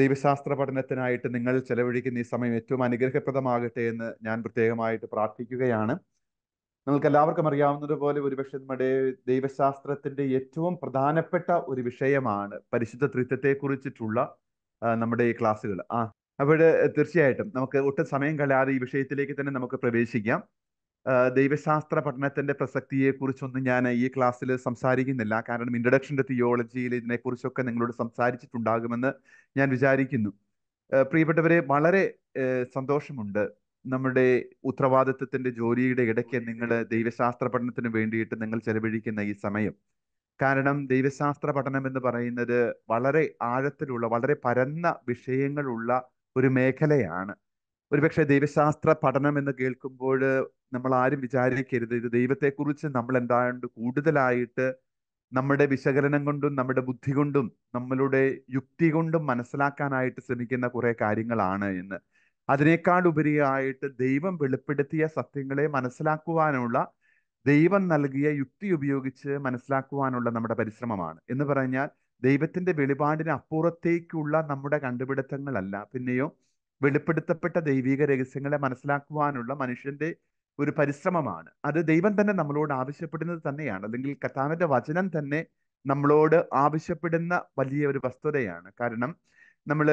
ദൈവശാസ്ത്ര പഠനത്തിനായിട്ട് നിങ്ങൾ ചെലവഴിക്കുന്ന ഈ സമയം ഏറ്റവും അനുഗ്രഹപ്രദമാകട്ടെ എന്ന് ഞാൻ പ്രത്യേകമായിട്ട് പ്രാർത്ഥിക്കുകയാണ്. നിങ്ങൾക്ക് എല്ലാവർക്കും അറിയാവുന്നതുപോലെ ഒരുപക്ഷെ നമ്മുടെ ദൈവശാസ്ത്രത്തിന്റെ ഏറ്റവും പ്രധാനപ്പെട്ട ഒരു വിഷയമാണ് പരിശുദ്ധ ത്രിത്വത്തെ കുറിച്ചിട്ടുള്ള നമ്മുടെ ഈ ക്ലാസ്സുകൾ. ആ അപ്പോൾ തീർച്ചയായിട്ടും നമുക്ക് ഒട്ടും സമയം കളയാതെ ഈ വിഷയത്തിലേക്ക് തന്നെ നമുക്ക് പ്രവേശിക്കാം. ദൈവശാസ്ത്ര പഠനത്തിന്റെ പ്രസക്തിയെ കുറിച്ചൊന്നും ഞാൻ ഈ ക്ലാസ്സിൽ സംസാരിക്കുന്നില്ല. കാരണം ഇൻട്രഡക്ഷൻ ടു തിയോളജിയിൽ ഇതിനെക്കുറിച്ചൊക്കെ നിങ്ങളോട് സംസാരിച്ചിട്ടുണ്ടാകുമെന്ന് ഞാൻ വിചാരിക്കുന്നു. പ്രിയപ്പെട്ടവരെ വളരെ സന്തോഷമുണ്ട് നമ്മുടെ ഉത്തരവാദിത്വത്തിന്റെ ജോലിയുടെ ഇടയ്ക്ക് നിങ്ങൾ ദൈവശാസ്ത്ര പഠനത്തിന് വേണ്ടിയിട്ട് നിങ്ങൾ ചെലവഴിക്കുന്ന ഈ സമയം. കാരണം ദൈവശാസ്ത്ര പഠനം എന്ന് പറയുന്നത് വളരെ ആഴത്തിലുള്ള വളരെ പരന്ന വിഷയങ്ങളുള്ള ഒരു മേഖലയാണ്. ഒരുപക്ഷെ ദൈവശാസ്ത്ര പഠനം എന്ന് കേൾക്കുമ്പോൾ നമ്മൾ ആരും വിചാരിക്കരുത്. ഇത് ദൈവത്തെക്കുറിച്ച് നമ്മൾ എന്താണ്ട് കൂടുതലായിട്ട് നമ്മുടെ വിശകലനം കൊണ്ടും നമ്മുടെ ബുദ്ധി കൊണ്ടും നമ്മളുടെ യുക്തി കൊണ്ടും മനസ്സിലാക്കാനായിട്ട് ശ്രമിക്കുന്ന കുറെ കാര്യങ്ങളാണ് എന്ന് അതിനേക്കാൾ ഉപരിയായിട്ട് ദൈവം വെളിപ്പെടുത്തിയ സത്യങ്ങളെ മനസ്സിലാക്കുവാനുള്ള ദൈവം നൽകിയ യുക്തി ഉപയോഗിച്ച് മനസ്സിലാക്കുവാനുള്ള നമ്മുടെ പരിശ്രമമാണ്. എന്ന് പറഞ്ഞാൽ ദൈവത്തിന്റെ വെളിപാടിന് അപ്പുറത്തേക്കുള്ള നമ്മുടെ കണ്ടുപിടുത്തങ്ങളല്ല. പിന്നെയോ വെളിപ്പെടുത്തപ്പെട്ട ദൈവിക രഹസ്യങ്ങളെ മനസ്സിലാക്കുവാനുള്ള മനുഷ്യന്റെ ഒരു പരിശ്രമമാണ്. അത് ദൈവം തന്നെ നമ്മളോട് ആവശ്യപ്പെടുന്നത് തന്നെയാണ്. അല്ലെങ്കിൽ കർത്താവിന്റെ വചനം തന്നെ നമ്മളോട് ആവശ്യപ്പെടുന്ന വലിയ ഒരു വസ്തുതയാണ്. കാരണം നമ്മൾ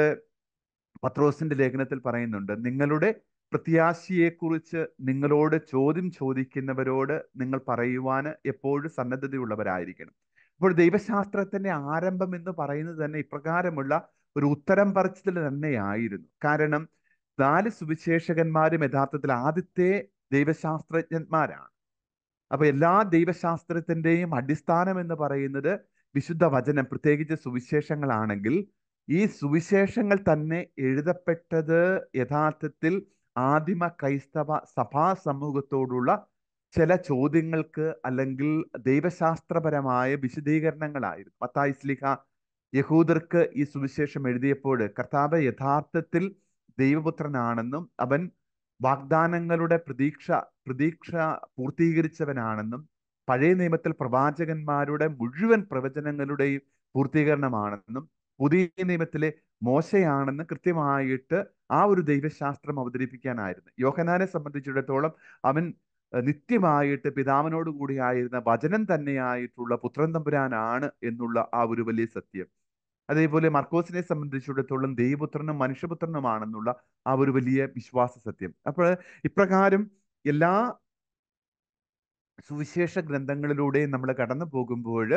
പത്രോസിന്റെ ലേഖനത്തിൽ പറയുന്നുണ്ട് നിങ്ങളുടെ പ്രത്യാശയെക്കുറിച്ച് നിങ്ങളോട് ചോദ്യം ചോദിക്കുന്നവരോട് നിങ്ങൾ പറയുവാൻ എപ്പോഴും സന്നദ്ധതയുള്ളവരായിരിക്കണം. അപ്പോൾ ദൈവശാസ്ത്രത്തിന്റെ ആരംഭം എന്ന് പറയുന്നത് തന്നെ ഇപ്രകാരമുള്ള ഒരു ഉത്തരം പറിച്ചതിൽ തന്നെയായിരുന്നു. കാരണം നാല് സുവിശേഷകന്മാരും യഥാർത്ഥത്തിൽ ആദ്യത്തെ ദൈവശാസ്ത്രജ്ഞന്മാരാണ്. അപ്പൊ എല്ലാ ദൈവശാസ്ത്രത്തിന്റെയും അടിസ്ഥാനം എന്ന് പറയുന്നത് വിശുദ്ധ വചനം പ്രത്യേകിച്ച് സുവിശേഷങ്ങളാണെങ്കിൽ ഈ സുവിശേഷങ്ങൾ തന്നെ എഴുതപ്പെട്ടത് യഥാർത്ഥത്തിൽ ആദിമ ക്രൈസ്തവ സഭാ സമൂഹത്തോടുള്ള ചില ചോദ്യങ്ങൾക്ക് അല്ലെങ്കിൽ ദൈവശാസ്ത്രപരമായ വിശദീകരണങ്ങളായിരുന്നു. മത്തായി സ്ലിഹ യഹൂദർക്ക് ഈ സുവിശേഷം എഴുതിയപ്പോൾ കർത്താവ് യഥാർത്ഥത്തിൽ ദൈവപുത്രനാണെന്നും അവൻ വാഗ്ദാനങ്ങളുടെ പ്രതീക്ഷ പ്രതീക്ഷ പൂർത്തീകരിച്ചവനാണെന്നും പഴയ നിയമത്തിൽ പ്രവാചകന്മാരുടെ മുഴുവൻ പ്രവചനങ്ങളുടെയും പൂർത്തീകരണമാണെന്നും പുതിയ നിയമത്തിലെ മോശയാണെന്ന് കൃത്യമായിട്ട് ആ ഒരു ദൈവശാസ്ത്രം അവതരിപ്പിക്കാനായിരുന്നു. യോഹനാനെ സംബന്ധിച്ചിടത്തോളം അവൻ നിത്യമായിട്ട് പിതാവിനോട് കൂടിയായിരുന്ന വചനം തന്നെയായിട്ടുള്ള പുത്രൻ തമ്പുരാനാണ് എന്നുള്ള ആ ഒരു വലിയ സത്യം. അതേപോലെ മർക്കോസിനെ സംബന്ധിച്ചിടത്തോളം ദൈവപുത്രനും മനുഷ്യപുത്രനുമാണെന്നുള്ള ആ ഒരു വലിയ വിശ്വാസ സത്യം അപ്പോൾ ഇപ്രകാരം എല്ലാ സുവിശേഷ ഗ്രന്ഥങ്ങളിലൂടെ നമ്മൾ കടന്നു പോകുമ്പോൾ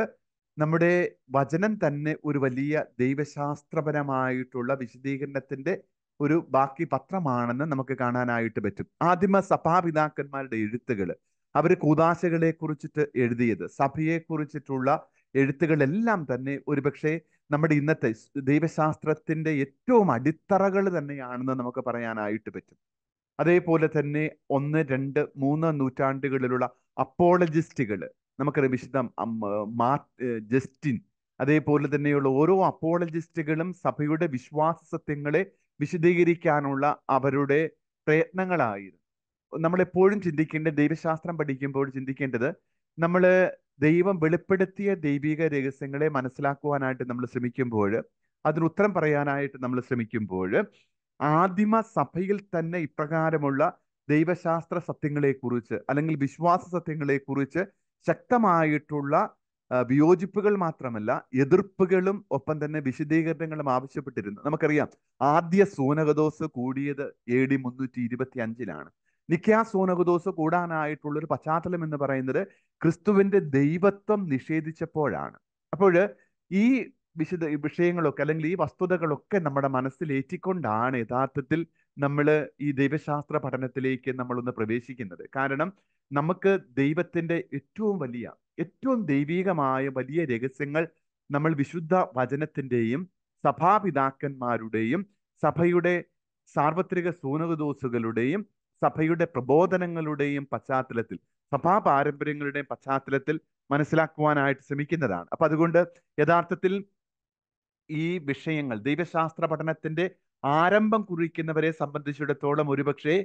നമ്മുടെ വചനം തന്നെ ഒരു വലിയ ദൈവശാസ്ത്രപരമായിട്ടുള്ള വിശദീകരണത്തിന്റെ ഒരു ബാക്കി പത്രമാണെന്ന് നമുക്ക് കാണാനായിട്ട് പറ്റും. ആദിമ സഭാപിതാക്കന്മാരുടെ എഴുത്തുകൾ. അവർ കൂതാശകളെ കുറിച്ചിട്ട് എഴുതിയത് സഭയെ കുറിച്ചിട്ടുള്ള എഴുത്തുകളെല്ലാം തന്നെ ഒരുപക്ഷെ നമ്മുടെ ഇന്നത്തെ ദൈവശാസ്ത്രത്തിന്റെ ഏറ്റവും അടിത്തറകൾ തന്നെയാണെന്ന് നമുക്ക് പറയാനായിട്ട് പറ്റും. അതേപോലെ തന്നെ ഒന്ന് രണ്ട് മൂന്ന് നൂറ്റാണ്ടുകളിലുള്ള അപ്പോളജിസ്റ്റുകൾ നമുക്കറിയാം വിശുദ്ധ മാ ജസ്റ്റിൻ. അതേപോലെ തന്നെയുള്ള ഓരോ അപ്പോളജിസ്റ്റുകളും സഭയുടെ വിശ്വാസ സത്യങ്ങളെ വിശദീകരിക്കാനുള്ള അവരുടെ പ്രയത്നങ്ങളായിരുന്നു. നമ്മൾ എപ്പോഴും ചിന്തിക്കേണ്ട ദൈവശാസ്ത്രം പഠിക്കുമ്പോൾ ചിന്തിക്കേണ്ടത് നമ്മൾ ദൈവം വെളിപ്പെടുത്തിയ ദൈവിക രഹസ്യങ്ങളെ മനസ്സിലാക്കുവാനായിട്ട് നമ്മൾ ശ്രമിക്കുമ്പോൾ അതിന് ഉത്തരം പറയാനായിട്ട് നമ്മൾ ശ്രമിക്കുമ്പോൾ ആദിമ സഭയിൽ തന്നെ ഇപ്രകാരമുള്ള ദൈവശാസ്ത്ര സത്യങ്ങളെക്കുറിച്ച് അല്ലെങ്കിൽ വിശ്വാസ സത്യങ്ങളെക്കുറിച്ച് ശക്തമായിട്ടുള്ള വിയോജിപ്പുകൾ മാത്രമല്ല എതിർപ്പുകളും ഒപ്പം തന്നെ വിശദീകരണങ്ങളും ആവശ്യപ്പെട്ടിരുന്നു. നമുക്കറിയാം ആദ്യ സൂനകദോസ് കൂടിയത് എ ഡി മുന്നൂറ്റി ഇരുപത്തി അഞ്ചിലാണ് നിക്യാ സോനകുദോസ് കൂടാനായിട്ടുള്ള ഒരു പശ്ചാത്തലം എന്ന് പറയുന്നത് ക്രിസ്തുവിന്റെ ദൈവത്വം നിഷേധിച്ചപ്പോഴാണ്. അപ്പോൾ ഈ വിശദ വിഷയങ്ങളൊക്കെ അല്ലെങ്കിൽ ഈ വസ്തുതകളൊക്കെ നമ്മുടെ മനസ്സിൽ ഏറ്റിക്കൊണ്ടാണ് യഥാർത്ഥത്തിൽ നമ്മൾ ഈ ദൈവശാസ്ത്ര പഠനത്തിലേക്ക് നമ്മളൊന്ന് പ്രവേശിക്കുന്നത്. കാരണം നമുക്ക് ദൈവത്തിന്റെ ഏറ്റവും വലിയ ഏറ്റവും ദൈവികമായ വലിയ രഹസ്യങ്ങൾ നമ്മൾ വിശുദ്ധ വചനത്തിന്റെയും സഭാപിതാക്കന്മാരുടെയും സഭയുടെ സാർവത്രിക സൂനകദോസുകളുടെയും സഭയുടെ പ്രബോധനങ്ങളുടെയും പശ്ചാത്തലത്തിൽ സഭാ പാരമ്പര്യങ്ങളുടെയും പശ്ചാത്തലത്തിൽ മനസ്സിലാക്കുവാനായിട്ട് ശ്രമിക്കുന്നതാണ്. അപ്പൊ അതുകൊണ്ട് യഥാർത്ഥത്തിൽ ഈ വിഷയങ്ങൾ ദൈവശാസ്ത്ര പഠനത്തിന്റെ ആരംഭം കുറിക്കുന്നവരെ സംബന്ധിച്ചിടത്തോളം ഒരുപക്ഷെ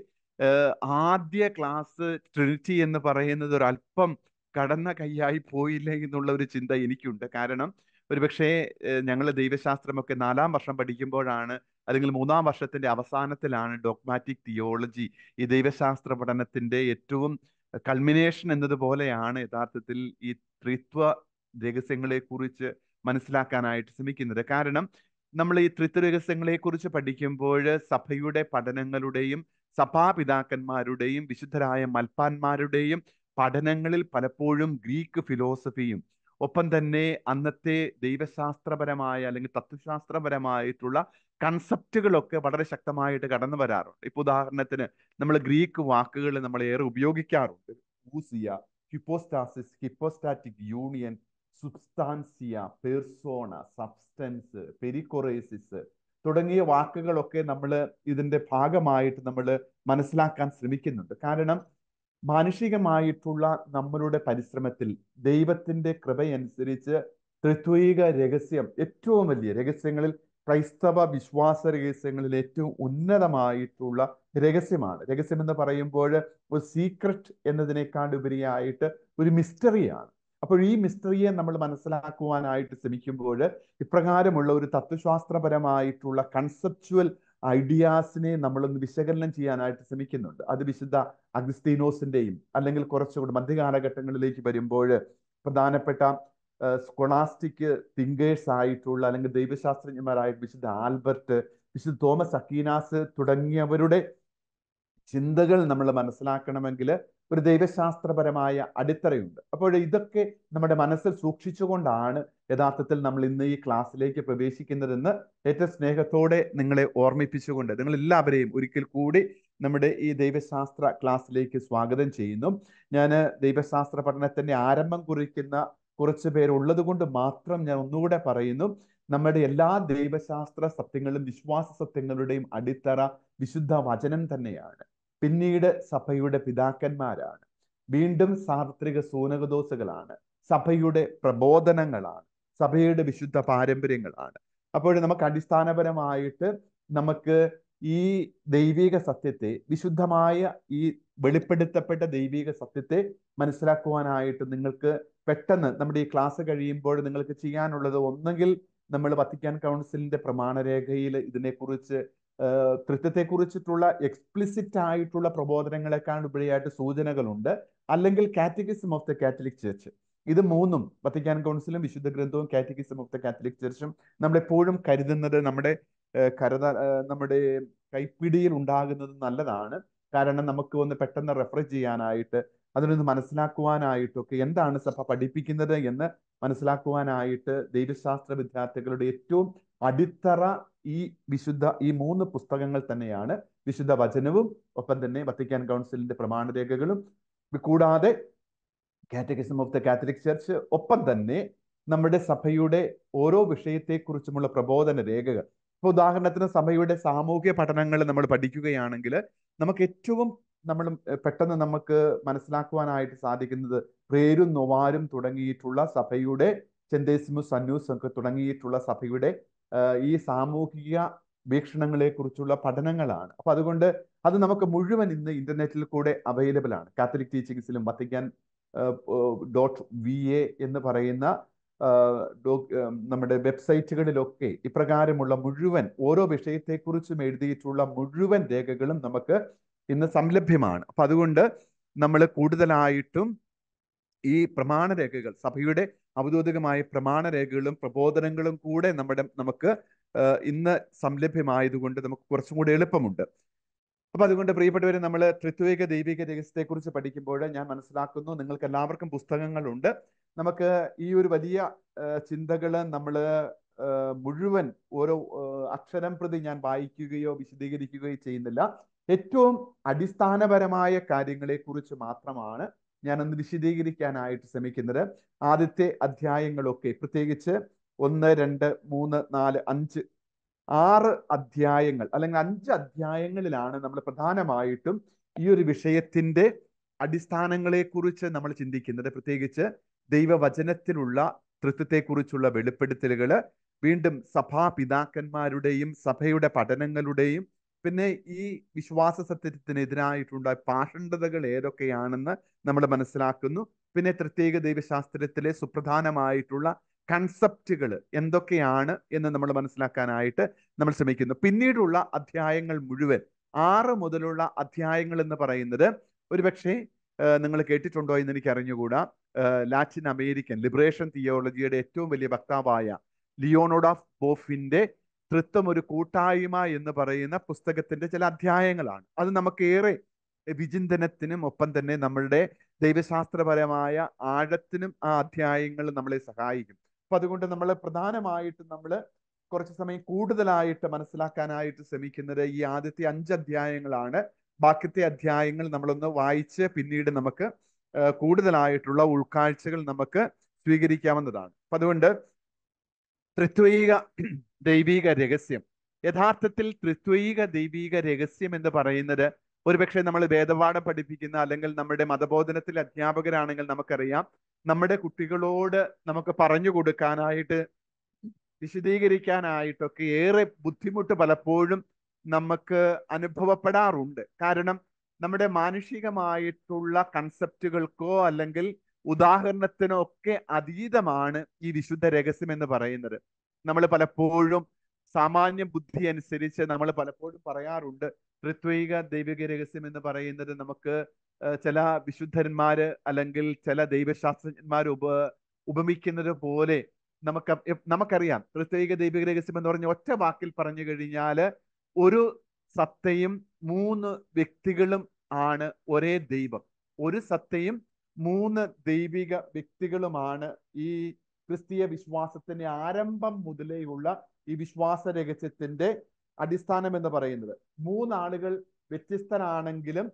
ആദ്യ ക്ലാസ് ട്രിനിറ്റി എന്ന് പറയുന്നത് ഒരല്പം കടന്ന കൈയായി പോയില്ലേ എന്നുള്ള ഒരു ചിന്ത എനിക്കുണ്ട്. കാരണം ഒരുപക്ഷെ ഞങ്ങൾ ദൈവശാസ്ത്രമൊക്കെ നാലാം വർഷം പഠിക്കുമ്പോഴാണ് അല്ലെങ്കിൽ മൂന്നാം വർഷത്തിന്റെ അവസാനത്തിലാണ് ഡോഗ്മാറ്റിക് തിയോളജി ഈ ദൈവശാസ്ത്ര പഠനത്തിന്റെ ഏറ്റവും കൾമിനേഷൻ എന്നതുപോലെയാണ് യഥാർത്ഥത്തിൽ ഈ ത്രിത്വ രഹസ്യങ്ങളെ കുറിച്ച് മനസ്സിലാക്കാനായിട്ട് ശ്രമിക്കുന്നത്. കാരണം നമ്മൾ ഈ ത്രിത്വ രഹസ്യങ്ങളെ കുറിച്ച് പഠിക്കുമ്പോൾ സഭയുടെ പഠനങ്ങളുടെയും സഭാപിതാക്കന്മാരുടെയും വിശുദ്ധരായ മൽപ്പാന്മാരുടെയും പഠനങ്ങളിൽ പലപ്പോഴും ഗ്രീക്ക് ഫിലോസഫിയും ഒപ്പം തന്നെ അന്നത്തെ ദൈവശാസ്ത്രപരമായ അല്ലെങ്കിൽ തത്വശാസ്ത്രപരമായിട്ടുള്ള കൺസെപ്റ്റുകളൊക്കെ വളരെ ശക്തമായിട്ട് കടന്നു വരാറുണ്ട്. ഇപ്പൊ ഉദാഹരണത്തിന് നമ്മൾ ഗ്രീക്ക് വാക്കുകൾ നമ്മൾ ഏറെ ഉപയോഗിക്കാറുണ്ട്. Ousia hypostasis hypostatic union substantia persona substance perichoresis തുടങ്ങിയ വാക്കുകളൊക്കെ നമ്മൾ ഇതിന്റെ ഭാഗമായിട്ട് നമ്മൾ മനസ്സിലാക്കാൻ ശ്രമിക്കുന്നുണ്ട്. കാരണം മാനുഷികമായിട്ടുള്ള നമ്മളുടെ പരിശ്രമത്തിൽ ദൈവത്തിന്റെ കൃപയനുസരിച്ച് ത്രിത്വീക രഹസ്യം ഏറ്റവും വലിയ രഹസ്യങ്ങളിൽ ക്രൈസ്തവ വിശ്വാസ രഹസ്യങ്ങളിൽ ഏറ്റവും ഉന്നതമായിട്ടുള്ള രഹസ്യമാണ്. രഹസ്യം എന്ന് പറയുമ്പോൾ ഒരു സീക്രട്ട് എന്നതിനേക്കാൾ ഉപരിയായിട്ട് ഒരു മിസ്റ്ററിയാണ് അപ്പോൾ ഈ മിസ്റ്ററിയെ നമ്മൾ മനസ്സിലാക്കുവാനായിട്ട് ശ്രമിക്കുമ്പോൾ ഇപ്രകാരമുള്ള ഒരു തത്വശാസ്ത്രപരമായിട്ടുള്ള കൺസെപ്ച്വൽ ഐഡിയാസിനെ നമ്മളൊന്ന് വിശകലനം ചെയ്യാനായിട്ട് ശ്രമിക്കുന്നുണ്ട്. അത് വിശുദ്ധ അഗസ്തീനോസിന്റെയും അല്ലെങ്കിൽ കുറച്ചുകൂടി മധ്യകാലഘട്ടങ്ങളിലേക്ക് വരുമ്പോൾ പ്രധാനപ്പെട്ട സ്കൊളാസ്റ്റിക് തിങ്കേഴ്സ് ആയിട്ടുള്ള അല്ലെങ്കിൽ ദൈവശാസ്ത്രജ്ഞന്മാരായ വിശുദ്ധ ആൽബർട്ട് വിശുദ്ധ തോമസ് അക്കീനാസ് തുടങ്ങിയവരുടെ ചിന്തകൾ നമ്മൾ മനസ്സിലാക്കണമെങ്കിൽ ഒരു ദൈവശാസ്ത്രപരമായ അടിത്തറയുണ്ട്. അപ്പോൾ ഇതൊക്കെ നമ്മുടെ മനസ്സിൽ സൂക്ഷിച്ചുകൊണ്ടാണ് യഥാർത്ഥത്തിൽ നമ്മൾ ഇന്ന് ഈ ക്ലാസ്സിലേക്ക് പ്രവേശിക്കുന്നതെന്ന് ഏറ്റവും സ്നേഹത്തോടെ നിങ്ങളെ ഓർമ്മിപ്പിച്ചുകൊണ്ട് നിങ്ങൾ എല്ലാവരെയും ഒരിക്കൽ കൂടി നമ്മുടെ ഈ ദൈവശാസ്ത്ര ക്ലാസ്സിലേക്ക് സ്വാഗതം ചെയ്യുന്നു. ഞാൻ ദൈവശാസ്ത്ര പഠനത്തിന്റെ ആരംഭം കുറിക്കുന്ന കുറച്ച് പേരുള്ളത് കൊണ്ട് മാത്രം ഞാൻ ഒന്നുകൂടെ പറയുന്നു. നമ്മുടെ എല്ലാ ദൈവശാസ്ത്ര സത്യങ്ങളും വിശ്വാസ സത്യങ്ങളുടെയും അടിത്തറ വിശുദ്ധ വചനം തന്നെയാണ്. പിന്നീട് സഭയുടെ പിതാക്കന്മാരാണ്. വീണ്ടും സാർവത്രിക സൂനകദോസുകളാണ് സഭയുടെ പ്രബോധനങ്ങളാണ്. സഭയുടെ വിശുദ്ധ പാരമ്പര്യങ്ങളാണ്. അപ്പോൾ നമുക്ക് അടിസ്ഥാനപരമായിട്ട് നമുക്ക് ഈ ദൈവിക സത്യത്തെ വിശുദ്ധമായ ഈ വെളിപ്പെടുത്തപ്പെട്ട ദൈവിക സത്യത്തെ മനസ്സിലാക്കുവാനായിട്ട് നിങ്ങൾക്ക് പെട്ടെന്ന് നമ്മുടെ ഈ ക്ലാസ് കഴിയുമ്പോൾ നിങ്ങൾക്ക് ചെയ്യാനുള്ളത് ഒന്നെങ്കിൽ നമ്മൾ വത്തിക്കാൻ കൗൺസിലിന്റെ പ്രമാണരേഖയിൽ ഇതിനെക്കുറിച്ച് തൃത്വത്തെ കുറിച്ചിട്ടുള്ള എക്സ്പ്ലിസിറ്റ് ആയിട്ടുള്ള പ്രബോധനങ്ങളെക്കാൾ ഉപരിയായിട്ട് സൂചനകളുണ്ട്. അല്ലെങ്കിൽ catechism of the Catholic church ഇത് മൂന്നും വത്തിക്കാൻ കൗൺസിലും വിശുദ്ധ ഗ്രന്ഥവും കാറ്റഗിസം ഓഫ് ദ കാത്തലിക് ചർച്ചും നമ്മളെപ്പോഴും കരുതുന്നത് നമ്മുടെ കരുത നമ്മുടെ കൈപ്പിടിയിൽ ഉണ്ടാകുന്നത് നല്ലതാണ്. കാരണം നമുക്ക് ഒന്ന് പെട്ടെന്ന് റെഫർ ചെയ്യാനായിട്ട് അതിനൊന്ന് മനസ്സിലാക്കുവാനായിട്ടൊക്കെ എന്താണ് സഭ പഠിപ്പിക്കുന്നത് എന്ന് മനസ്സിലാക്കുവാനായിട്ട് ദൈവശാസ്ത്ര വിദ്യാർത്ഥികളുടെ ഏറ്റവും അടിത്തറ ഈ വിശുദ്ധ ഈ മൂന്ന് പുസ്തകങ്ങൾ തന്നെയാണ് വിശുദ്ധ വചനവും ഒപ്പം തന്നെ വത്തിക്കാൻ കൗൺസിലിന്റെ പ്രമാണരേഖകളും കൂടാതെ catechism of the Catholic church ഒപ്പം തന്നെ നമ്മുടെ സഭയുടെ ഓരോ വിഷയത്തെക്കുറിച്ചുമുള്ള പ്രബോധന രേഖകൾ. ഇപ്പൊ ഉദാഹരണത്തിന് സഭയുടെ സാമൂഹ്യ പഠനങ്ങൾ നമ്മൾ പഠിക്കുകയാണെങ്കിൽ നമുക്ക് ഏറ്റവും നമ്മൾ പെട്ടെന്ന് നമുക്ക് മനസ്സിലാക്കുവാനായിട്ട് സാധിക്കുന്നത് പ്രേരും നൊവാരും തുടങ്ങിയിട്ടുള്ള സഭയുടെ ചെന്തേസിമുസ് ഒക്കെ തുടങ്ങിയിട്ടുള്ള സഭയുടെ ഈ സാമൂഹിക വീക്ഷണങ്ങളെ കുറിച്ചുള്ള പഠനങ്ങളാണ്. അപ്പൊ അതുകൊണ്ട് അത് നമുക്ക് മുഴുവൻ ഇന്ന് ഇന്റർനെറ്റിൽ കൂടെ അവൈലബിൾ ആണ്. കാത്തലിക് ടീച്ചിങ്സിലും വത്തിക്കാൻ ഡോട്ട് വി എ എന്ന് പറയുന്ന നമ്മുടെ വെബ്സൈറ്റുകളിലൊക്കെ ഇപ്രകാരമുള്ള മുഴുവൻ ഓരോ വിഷയത്തെക്കുറിച്ചും എഴുതിയിട്ടുള്ള മുഴുവൻ രേഖകളും നമുക്ക് ഇന്ന് സംലഭ്യമാണ്. അപ്പൊ അതുകൊണ്ട് നമ്മൾ കൂടുതലായിട്ടും ഈ പ്രമാണ രേഖകൾ സഭയുടെ ഔദ്യോഗികമായ പ്രമാണരേഖകളും പ്രബോധനങ്ങളും കൂടെ നമ്മുടെ നമുക്ക് ഇന്ന് സംലഭ്യമായതുകൊണ്ട് നമുക്ക് കുറച്ചും കൂടി എളുപ്പമുണ്ട്. അപ്പൊ അതുകൊണ്ട് പ്രിയപ്പെട്ടവരെ നമ്മൾ ത്രിത്വിക ദൈവിക രഹസ്യത്തെക്കുറിച്ച് പഠിക്കുമ്പോൾ ഞാൻ മനസ്സിലാക്കുന്നു നിങ്ങൾക്ക് എല്ലാവർക്കും പുസ്തകങ്ങളുണ്ട്. നമുക്ക് ഈ ഒരു വലിയ ചിന്തകൾ നമ്മൾ മുഴുവൻ ഓരോ അക്ഷരം പ്രതി ഞാൻ വായിക്കുകയോ വിശദീകരിക്കുകയോ ചെയ്യുന്നില്ല. ഏറ്റവും അടിസ്ഥാനപരമായ കാര്യങ്ങളെക്കുറിച്ച് മാത്രമാണ് ഞാനൊന്ന് വിശദീകരിക്കാനായിട്ട് ശ്രമിക്കുന്നത്. ആദ്യത്തെ അധ്യായങ്ങളൊക്കെ പ്രത്യേകിച്ച് ഒന്ന് രണ്ട് മൂന്ന് നാല് അഞ്ച് ആറ് അധ്യായങ്ങൾ അല്ലെങ്കിൽ അഞ്ച് അധ്യായങ്ങളിലാണ് നമ്മൾ പ്രധാനമായിട്ടും ഈ ഒരു വിഷയത്തിന്റെ അടിസ്ഥാനങ്ങളെക്കുറിച്ച് നമ്മൾ ചിന്തിക്കുന്നത്. പ്രത്യേകിച്ച് ദൈവവചനത്തിലുള്ള തൃത്വത്തെക്കുറിച്ചുള്ള വെളിപ്പെടുത്തലുകൾ വീണ്ടും സഭാപിതാക്കന്മാരുടെയും സഭയുടെ പഠനങ്ങളുടെയും പിന്നെ ഈ വിശ്വാസ സത്യത്തിനെതിരായിട്ടുണ്ടായ പാഷണ്ഡതകൾ ഏതൊക്കെയാണെന്ന് നമ്മൾ മനസ്സിലാക്കുന്നു. പിന്നെ പ്രത്യേക ദൈവശാസ്ത്രത്തിലെ സുപ്രധാനമായിട്ടുള്ള കൺസെപ്റ്റുകൾ എന്തൊക്കെയാണ് എന്ന് നമ്മൾ മനസ്സിലാക്കാനായിട്ട് നമ്മൾ ശ്രമിക്കുന്നു. പിന്നീടുള്ള അധ്യായങ്ങൾ മുഴുവൻ ആറ് മുതലുള്ള അധ്യായങ്ങൾ എന്ന് പറയുന്നത് ഒരുപക്ഷെ നിങ്ങൾ കേട്ടിട്ടുണ്ടോ എന്ന് എനിക്ക് അറിഞ്ഞുകൂടാ ലാറ്റിൻ അമേരിക്കൻ ലിബറേഷൻ തിയോളജിയുടെ ഏറ്റവും വലിയ വക്താവായ ലിയോണോഡ് ഓഫ് ബോഫിന്റെ തൃത്വം ഒരു കൂട്ടായ്മ എന്ന് പറയുന്ന പുസ്തകത്തിന്റെ ചില അധ്യായങ്ങളാണ്. അത് നമുക്കേറെ വിചിന്തനത്തിനും ഒപ്പം തന്നെ നമ്മളുടെ ദൈവശാസ്ത്രപരമായ ആഴത്തിനും ആ അധ്യായങ്ങൾ നമ്മളെ സഹായിക്കും. അപ്പൊ അതുകൊണ്ട് നമ്മൾ പ്രധാനമായിട്ടും നമ്മൾ കുറച്ച് സമയം കൂടുതലായിട്ട് മനസ്സിലാക്കാനായിട്ട് ശ്രമിക്കുന്നത് ഈ ആദ്യത്തെ അഞ്ച് അധ്യായങ്ങളാണ്. ബാക്കിത്തെ അധ്യായങ്ങൾ നമ്മളൊന്ന് വായിച്ച് പിന്നീട് നമുക്ക് കൂടുതലായിട്ടുള്ള ഉൾക്കാഴ്ചകൾ നമുക്ക് സ്വീകരിക്കാവുന്നതാണ്. അപ്പൊ അതുകൊണ്ട് ത്രിത്വൈക ദൈവീക രഹസ്യം. യഥാർത്ഥത്തിൽ ത്രിത്വൈക ദൈവീക രഹസ്യം എന്ന് പറയുന്നത് ഒരുപക്ഷെ നമ്മൾ വേദപാഠം പഠിപ്പിക്കുന്ന അല്ലെങ്കിൽ നമ്മുടെ മതബോധനത്തിൽ അധ്യാപകരാണെങ്കിൽ നമുക്കറിയാം. നമ്മുടെ കുട്ടികളോട് നമുക്ക് പറഞ്ഞു കൊടുക്കാനായിട്ട് വിശദീകരിക്കാനായിട്ടൊക്കെ ഏറെ ബുദ്ധിമുട്ട് പലപ്പോഴും നമുക്ക് അനുഭവപ്പെടാറുണ്ട്. കാരണം നമ്മുടെ മാനുഷികമായിട്ടുള്ള കൺസെപ്റ്റുകൾക്കോ അല്ലെങ്കിൽ ഉദാഹരണത്തിനോ ഒക്കെ അതീതമാണ് ഈ വിശുദ്ധ രഹസ്യം എന്ന് പറയുന്നത്. നമ്മൾ പലപ്പോഴും സാമാന്യ ബുദ്ധി അനുസരിച്ച് നമ്മൾ പലപ്പോഴും പറയാറുണ്ട് ഋത്വിക ദൈവിക രഹസ്യം എന്ന് പറയുന്നത് നമുക്ക് ചില വിശുദ്ധന്മാര് അല്ലെങ്കിൽ ചില ദൈവശാസ്ത്രജ്ഞന്മാർ ഉപ ഉപമിക്കുന്നത് പോലെ നമുക്ക് നമുക്കറിയാം. ഋത്വിക ദൈവിക രഹസ്യം എന്ന് പറഞ്ഞ ഒറ്റ വാക്കിൽ പറഞ്ഞു കഴിഞ്ഞാൽ ഒരു സത്തയും മൂന്ന് വ്യക്തികളും ആണ് ഒരേ ദൈവം. ഒരു സത്തയും മൂന്ന് ദൈവിക വ്യക്തികളുമാണ് ഈ ക്രിസ്തീയ വിശ്വാസത്തിന്റെ ആരംഭം മുതലേയുള്ള ഈ വിശ്വാസ രഹസ്യത്തിന്റെ അടിസ്ഥാനം എന്ന് പറയുന്നത്. മൂന്നാളുകൾ വ്യത്യസ്തരാണെങ്കിലും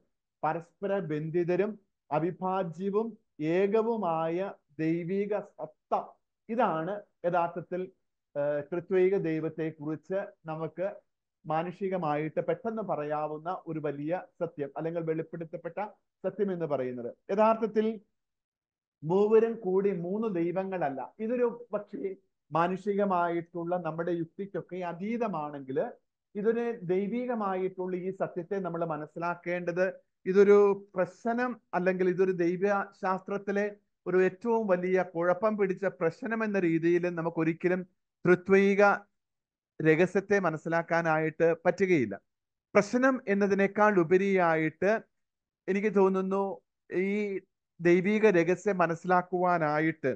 പരസ്പര ബന്ധിതരും അവിഭാജ്യവും ഏകവുമായ ദൈവിക സത്ത. ഇതാണ് യഥാർത്ഥത്തിൽ ത്രിത്വൈക ദൈവത്തെ കുറിച്ച് നമുക്ക് മാനുഷികമായിട്ട് പെട്ടെന്ന് പറയാവുന്ന ഒരു വലിയ സത്യം അല്ലെങ്കിൽ വെളിപ്പെടുത്തപ്പെട്ട സത്യം എന്ന് പറയുന്നത്. യഥാർത്ഥത്തിൽ മൂവരും കൂടി മൂന്ന് ദൈവങ്ങളല്ല. ഇതൊരു പക്ഷേ മാനുഷികമായിട്ടുള്ള നമ്മുടെ യുക്തിക്കൊക്കെ അതീതമാണെങ്കിൽ ഇതൊരു ദൈവികമായിട്ടുള്ള ഈ സത്യത്തെ നമ്മൾ മനസ്സിലാക്കേണ്ടത് ഇതൊരു പ്രശ്നം അല്ലെങ്കിൽ ഇതൊരു ദൈവശാസ്ത്രത്തിലെ ഒരു ഏറ്റവും വലിയ കുഴപ്പം പിടിച്ച പ്രശ്നം എന്ന രീതിയിൽ നമുക്കൊരിക്കലും തൃത്വൈക രഹസ്യത്തെ മനസ്സിലാക്കാനായിട്ട് പറ്റുകയില്ല. പ്രശ്നം എന്നതിനേക്കാൾ ഉപരിയായിട്ട് എനിക്ക് തോന്നുന്നു ഈ ദൈവീക രഹസ്യം മനസ്സിലാക്കുവാനായിട്ട്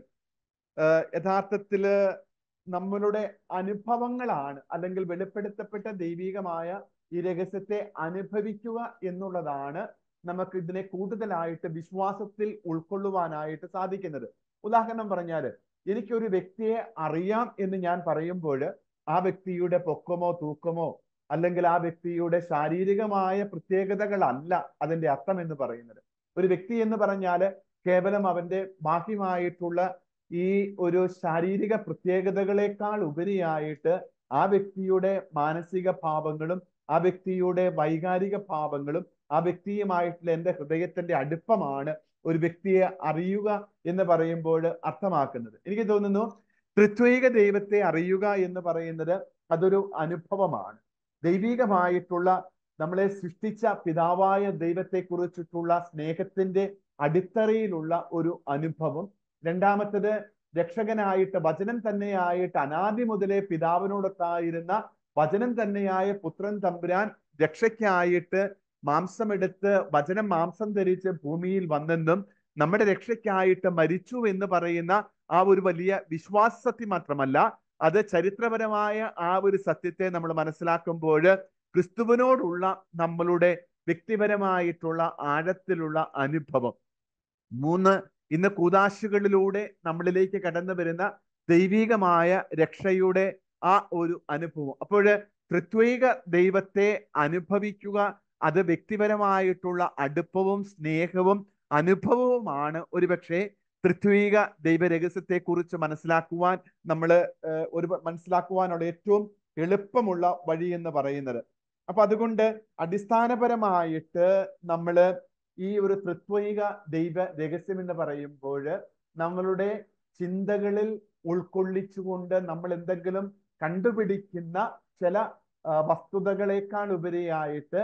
യഥാർത്ഥത്തിൽ നമ്മളുടെ അനുഭവങ്ങളാണ് അല്ലെങ്കിൽ വെളിപ്പെടുത്തപ്പെട്ട ദൈവികമായ ഈ രഹസ്യത്തെ അനുഭവിക്കുക എന്നുള്ളതാണ് നമുക്ക് ഇതിനെ കൂടുതലായിട്ട് വിശ്വാസത്തിൽ ഉൾക്കൊള്ളുവാനായിട്ട് സാധിക്കുന്നത്. ഉദാഹരണം പറഞ്ഞാൽ എനിക്കൊരു വ്യക്തിയെ അറിയാം എന്ന് ഞാൻ പറയുമ്പോൾ ആ വ്യക്തിയുടെ പൊക്കമോ തൂക്കമോ അല്ലെങ്കിൽ ആ വ്യക്തിയുടെ ശാരീരികമായ പ്രത്യേകതകളല്ല അതിന്റെ അർത്ഥം എന്ന് പറയുന്നത്. ഒരു വ്യക്തി എന്ന് പറഞ്ഞാൽ കേവലം അവന്റെ ബാഹ്യമായിട്ടുള്ള ഈ ഒരു ശാരീരിക പ്രത്യേകതകളെക്കാൾ ഉപരിയായിട്ട് ആ വ്യക്തിയുടെ മാനസിക ഭാവങ്ങളും ആ വ്യക്തിയുടെ വൈകാരിക ഭാവങ്ങളും ആ വ്യക്തിയുമായിട്ടുള്ള എന്റെ ഹൃദയത്തിന്റെ അടുപ്പമാണ് ഒരു വ്യക്തിയെ അറിയുക എന്ന് പറയുമ്പോൾ അർത്ഥമാക്കുന്നത്. എനിക്ക് തോന്നുന്നു ത്രിത്വൈക ദൈവത്തെ അറിയുക എന്ന് പറയുന്നത് അതൊരു അനുഭവമാണ്. ദൈവികമായിട്ടുള്ള നമ്മളെ സൃഷ്ടിച്ച പിതാവായ ദൈവത്തെ കുറിച്ചിട്ടുള്ള സ്നേഹത്തിന്റെ അടിത്തറയിലുള്ള ഒരു അനുഭവം. രണ്ടാമത്തത് രക്ഷകനായിട്ട് വചനം തന്നെയായിട്ട് അനാദി മുതലേ പിതാവിനോടൊത്തായിരുന്ന വചനം തന്നെയായ പുത്രൻ തമ്പുരാൻ രക്ഷയ്ക്കായിട്ട് മാംസമെടുത്ത് വചനം മാംസം ധരിച്ച് ഭൂമിയിൽ വന്നെന്നും നമ്മുടെ രക്ഷയ്ക്കായിട്ട് മരിച്ചു എന്ന് പറയുന്ന ആ ഒരു വലിയ വിശ്വാസത്തിൽ മാത്രമല്ല അത് ചരിത്രപരമായ ആ ഒരു സത്യത്തെ നമ്മൾ മനസ്സിലാക്കുമ്പോൾ ക്രിസ്തുവിനോടുള്ള നമ്മളുടെ വ്യക്തിപരമായിട്ടുള്ള ആഴത്തിലുള്ള അനുഭവം. മൂന്ന് ഇന്ന് കൂതാശുകളിലൂടെ നമ്മളിലേക്ക് കടന്നു വരുന്ന ദൈവികമായ രക്ഷയുടെ ആ ഒരു അനുഭവം. അപ്പോൾ തൃത്വൈക ദൈവത്തെ അനുഭവിക്കുക അത് വ്യക്തിപരമായിട്ടുള്ള അടുപ്പവും സ്നേഹവും അനുഭവവുമാണ് ഒരുപക്ഷെ പൃഥ്വീക ദൈവരഹസ്യത്തെ കുറിച്ച് മനസ്സിലാക്കുവാൻ നമ്മൾ ഒരു മനസ്സിലാക്കുവാനുള്ള ഏറ്റവും എളുപ്പമുള്ള വഴി എന്ന് പറയുന്നത്. അപ്പൊ അതുകൊണ്ട് അടിസ്ഥാനപരമായിട്ട് നമ്മൾ ഈ ഒരു തൃത്വൈക ദൈവ രഹസ്യം എന്ന് പറയുമ്പോൾ നമ്മളുടെ ചിന്തകളിൽ ഉൾക്കൊള്ളിച്ചുകൊണ്ട് നമ്മൾ എന്തെങ്കിലും കണ്ടുപിടിക്കുന്ന ചില വസ്തുതകളെക്കാൾ ഉപരിയായിട്ട്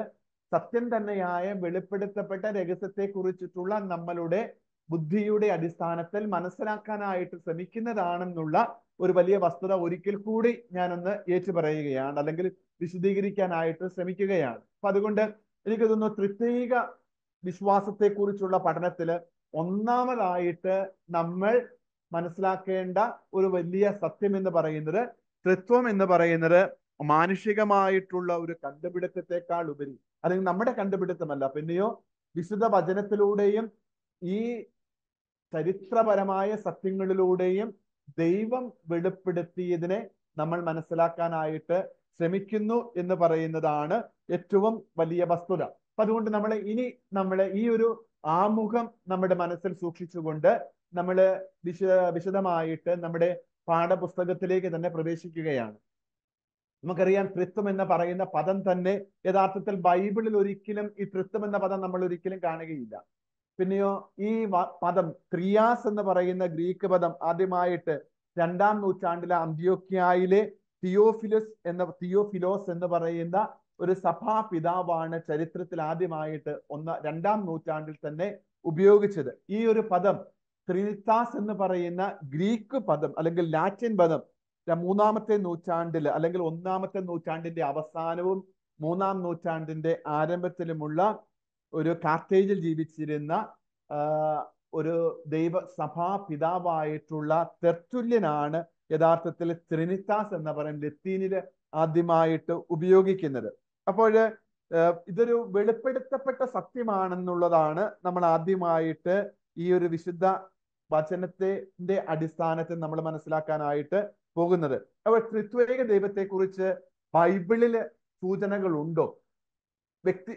സത്യം തന്നെയായ വെളിപ്പെടുത്തപ്പെട്ട രഹസ്യത്തെ കുറിച്ചിട്ടുള്ള നമ്മളുടെ ബുദ്ധിയുടെ അടിസ്ഥാനത്തിൽ മനസ്സിലാക്കാനായിട്ട് ശ്രമിക്കുന്നതാണെന്നുള്ള ഒരു വലിയ വസ്തുത ഒരിക്കൽ കൂടി ഞാനൊന്ന് ഏറ്റു പറയുകയാണ് അല്ലെങ്കിൽ വിശദീകരിക്കാനായിട്ട് ശ്രമിക്കുകയാണ്. അപ്പൊ അതുകൊണ്ട് എനിക്ക് തോന്നുന്നു തൃത്വൈക വിശ്വാസത്തെക്കുറിച്ചുള്ള പഠനത്തിൽ ഒന്നാമതായിട്ട് നമ്മൾ മനസ്സിലാക്കേണ്ട ഒരു വലിയ സത്യം എന്ന് പറയുന്നത് തൃത്വം എന്ന് പറയുന്നത് മാനുഷികമായിട്ടുള്ള ഒരു കണ്ടുപിടുത്തത്തെക്കാൾ ഉപരി അല്ലെങ്കിൽ നമ്മുടെ കണ്ടുപിടുത്തമല്ല പിന്നെയോ വിശുദ്ധ വചനത്തിലൂടെയും ഈ ചരിത്രപരമായ സത്യങ്ങളിലൂടെയും ദൈവം വെളിപ്പെടുത്തിയതിനെ നമ്മൾ മനസ്സിലാക്കാനായിട്ട് ശ്രമിക്കുന്നു എന്ന് പറയുന്നതാണ് ഏറ്റവും വലിയ വസ്തുത. അപ്പൊ അതുകൊണ്ട് നമ്മൾ ഇനി നമ്മൾ ഈ ഒരു ആമുഖം നമ്മുടെ മനസ്സിൽ സൂക്ഷിച്ചുകൊണ്ട് നമ്മൾ വിശ വിശദമായിട്ട് നമ്മുടെ പാഠപുസ്തകത്തിലേക്ക് തന്നെ പ്രവേശിക്കുകയാണ്. നമുക്കറിയാം ത്രിത്വം എന്ന് പറയുന്ന പദം തന്നെ യഥാർത്ഥത്തിൽ ബൈബിളിൽ ഒരിക്കലും ഈ ത്രിത്വം എന്ന പദം നമ്മൾ ഒരിക്കലും കാണുകയില്ല. പിന്നെയോ ഈ പദം ത്രിയാസ് എന്ന് പറയുന്ന ഗ്രീക്ക് പദം ആദ്യമായിട്ട് രണ്ടാം നൂറ്റാണ്ടിലെ അന്ത്യോക്യായിലെ തിയോഫിലസ് എന്ന തിയോഫിലോസ് എന്ന് പറയുന്ന ഒരു സഭാ പിതാവാണ് ചരിത്രത്തിൽ ആദ്യമായിട്ട് ഒന്ന് രണ്ടാം നൂറ്റാണ്ടിൽ തന്നെ ഉപയോഗിച്ചത്. ഈ ഒരു പദം ത്രിനിത്താസ് എന്ന് പറയുന്ന ഗ്രീക്ക് പദം അല്ലെങ്കിൽ ലാറ്റിൻ പദം മൂന്നാമത്തെ നൂറ്റാണ്ടിൽ അല്ലെങ്കിൽ ഒന്നാമത്തെ നൂറ്റാണ്ടിന്റെ അവസാനവും മൂന്നാം നൂറ്റാണ്ടിന്റെ ആരംഭത്തിലുമുള്ള ഒരു കാർത്തേജിൽ ജീവിച്ചിരുന്ന ഒരു ദൈവ സഭാ പിതാവായിട്ടുള്ള തെർത്തുല്യനാണ് യഥാർത്ഥത്തിൽ ത്രിനിത്താസ് എന്ന് പറയുന്ന ലത്തീനിൽ ആദ്യമായിട്ട് ഉപയോഗിക്കുന്നത്. അപ്പോൾ ഇതൊരു വെളിപ്പെടുത്തപ്പെട്ട സത്യമാണെന്നുള്ളതാണ് നമ്മൾ ആദ്യമായിട്ട് ഈ ഒരു വിശുദ്ധ വചനത്തിന്റെ അടിസ്ഥാനത്തിൽ നമ്മൾ മനസ്സിലാക്കാനായിട്ട് പോകുന്നത്. അപ്പോൾ ത്രിത്വേക ദൈവത്തെക്കുറിച്ച് ബൈബിളിൽ സൂചനകൾ ഉണ്ടോ വ്യക്തി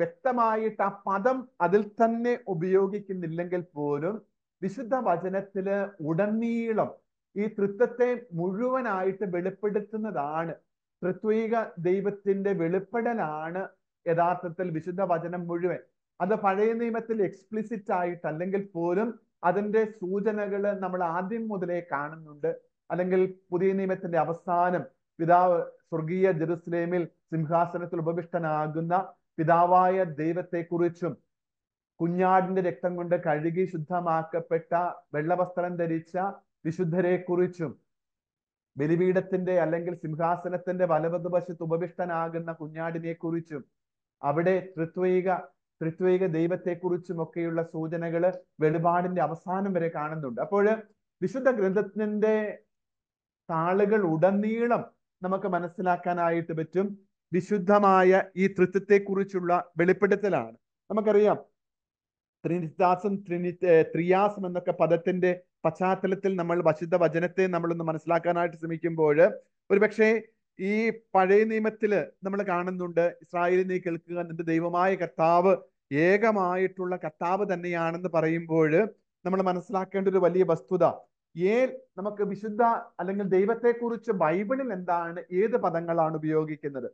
വ്യക്തമായിട്ട് ആ പദം അതിൽ തന്നെ ഉപയോഗിക്കുന്നില്ലെങ്കിൽ പോലും വിശുദ്ധ വചനത്തിൽ ഉടനീളം ഈ തൃത്വത്തെ മുഴുവനായിട്ട് വെളിപ്പെടുത്തുന്നതാണ്. തൃത്വിക ദൈവത്തിന്റെ വെളിപ്പെടലാണ് യഥാർത്ഥത്തിൽ വിശുദ്ധ വചനം മുഴുവൻ. അത് പഴയ നിയമത്തിൽ എക്സ്പ്ലിസിറ്റ് ആയിട്ട് അല്ലെങ്കിൽ പോലും അതിന്റെ സൂചനകൾ നമ്മൾ ആദ്യം മുതലേ കാണുന്നുണ്ട്. അല്ലെങ്കിൽ പുതിയ നിയമത്തിന്റെ അവസാനം പിതാവ് സ്വർഗീയ ജെറുസലേമിൽ സിംഹാസനത്തിൽ ഉപവിഷ്ടനാകുന്ന പിതാവായ ദൈവത്തെക്കുറിച്ചും കുഞ്ഞാടിന്റെ രക്തം കൊണ്ട് കഴുകി ശുദ്ധമാക്കപ്പെട്ട വെള്ളവസ്ത്രം ധരിച്ച വിശുദ്ധരെക്കുറിച്ചും ബലിപീഠത്തിന്റെ അല്ലെങ്കിൽ സിംഹാസനത്തിന്റെ വലവതുവശത്ത് ഉപവിഷ്ടനാകുന്ന കുഞ്ഞാടിനെ കുറിച്ചും അവിടെ തൃത്വൈക തൃത്വൈക ദൈവത്തെക്കുറിച്ചും ഒക്കെയുള്ള സൂചനകൾ വെളിപാടിന്റെ അവസാനം വരെ കാണുന്നുണ്ട്. അപ്പോൾ വിശുദ്ധ ഗ്രന്ഥത്തിന്റെ താളുകൾ ഉടനീളം നമുക്ക് മനസ്സിലാക്കാനായിട്ട് പറ്റും. വിശുദ്ധമായ ഈ തൃത്വത്തെക്കുറിച്ചുള്ള വെളിപ്പെടുത്തലാണ്. നമുക്കറിയാം ത്രിനിദാസം ത്രിനി ത്രിയാസം എന്നൊക്കെ പദത്തിന്റെ പശ്ചാത്തലത്തിൽ നമ്മൾ വശുദ്ധ വചനത്തെ നമ്മളൊന്ന് മനസ്സിലാക്കാനായിട്ട് ശ്രമിക്കുമ്പോൾ ഒരുപക്ഷെ ഈ പഴയ നിയമത്തിൽ നമ്മൾ കാണുന്നുണ്ട് ഇസ്രായേലിൽ നീ കേൾക്കുക നിന്റെ ദൈവമായ കർത്താവ് ഏകമായിട്ടുള്ള കർത്താവ് തന്നെയാണെന്ന് പറയുമ്പോൾ നമ്മൾ മനസ്സിലാക്കേണ്ട ഒരു വലിയ വസ്തുത ഏ നമുക്ക് വിശുദ്ധ അല്ലെങ്കിൽ ദൈവത്തെക്കുറിച്ച് ബൈബിളിൽ എന്താണ് ഏത് പദങ്ങളാണ് ഉപയോഗിക്കുന്നത്?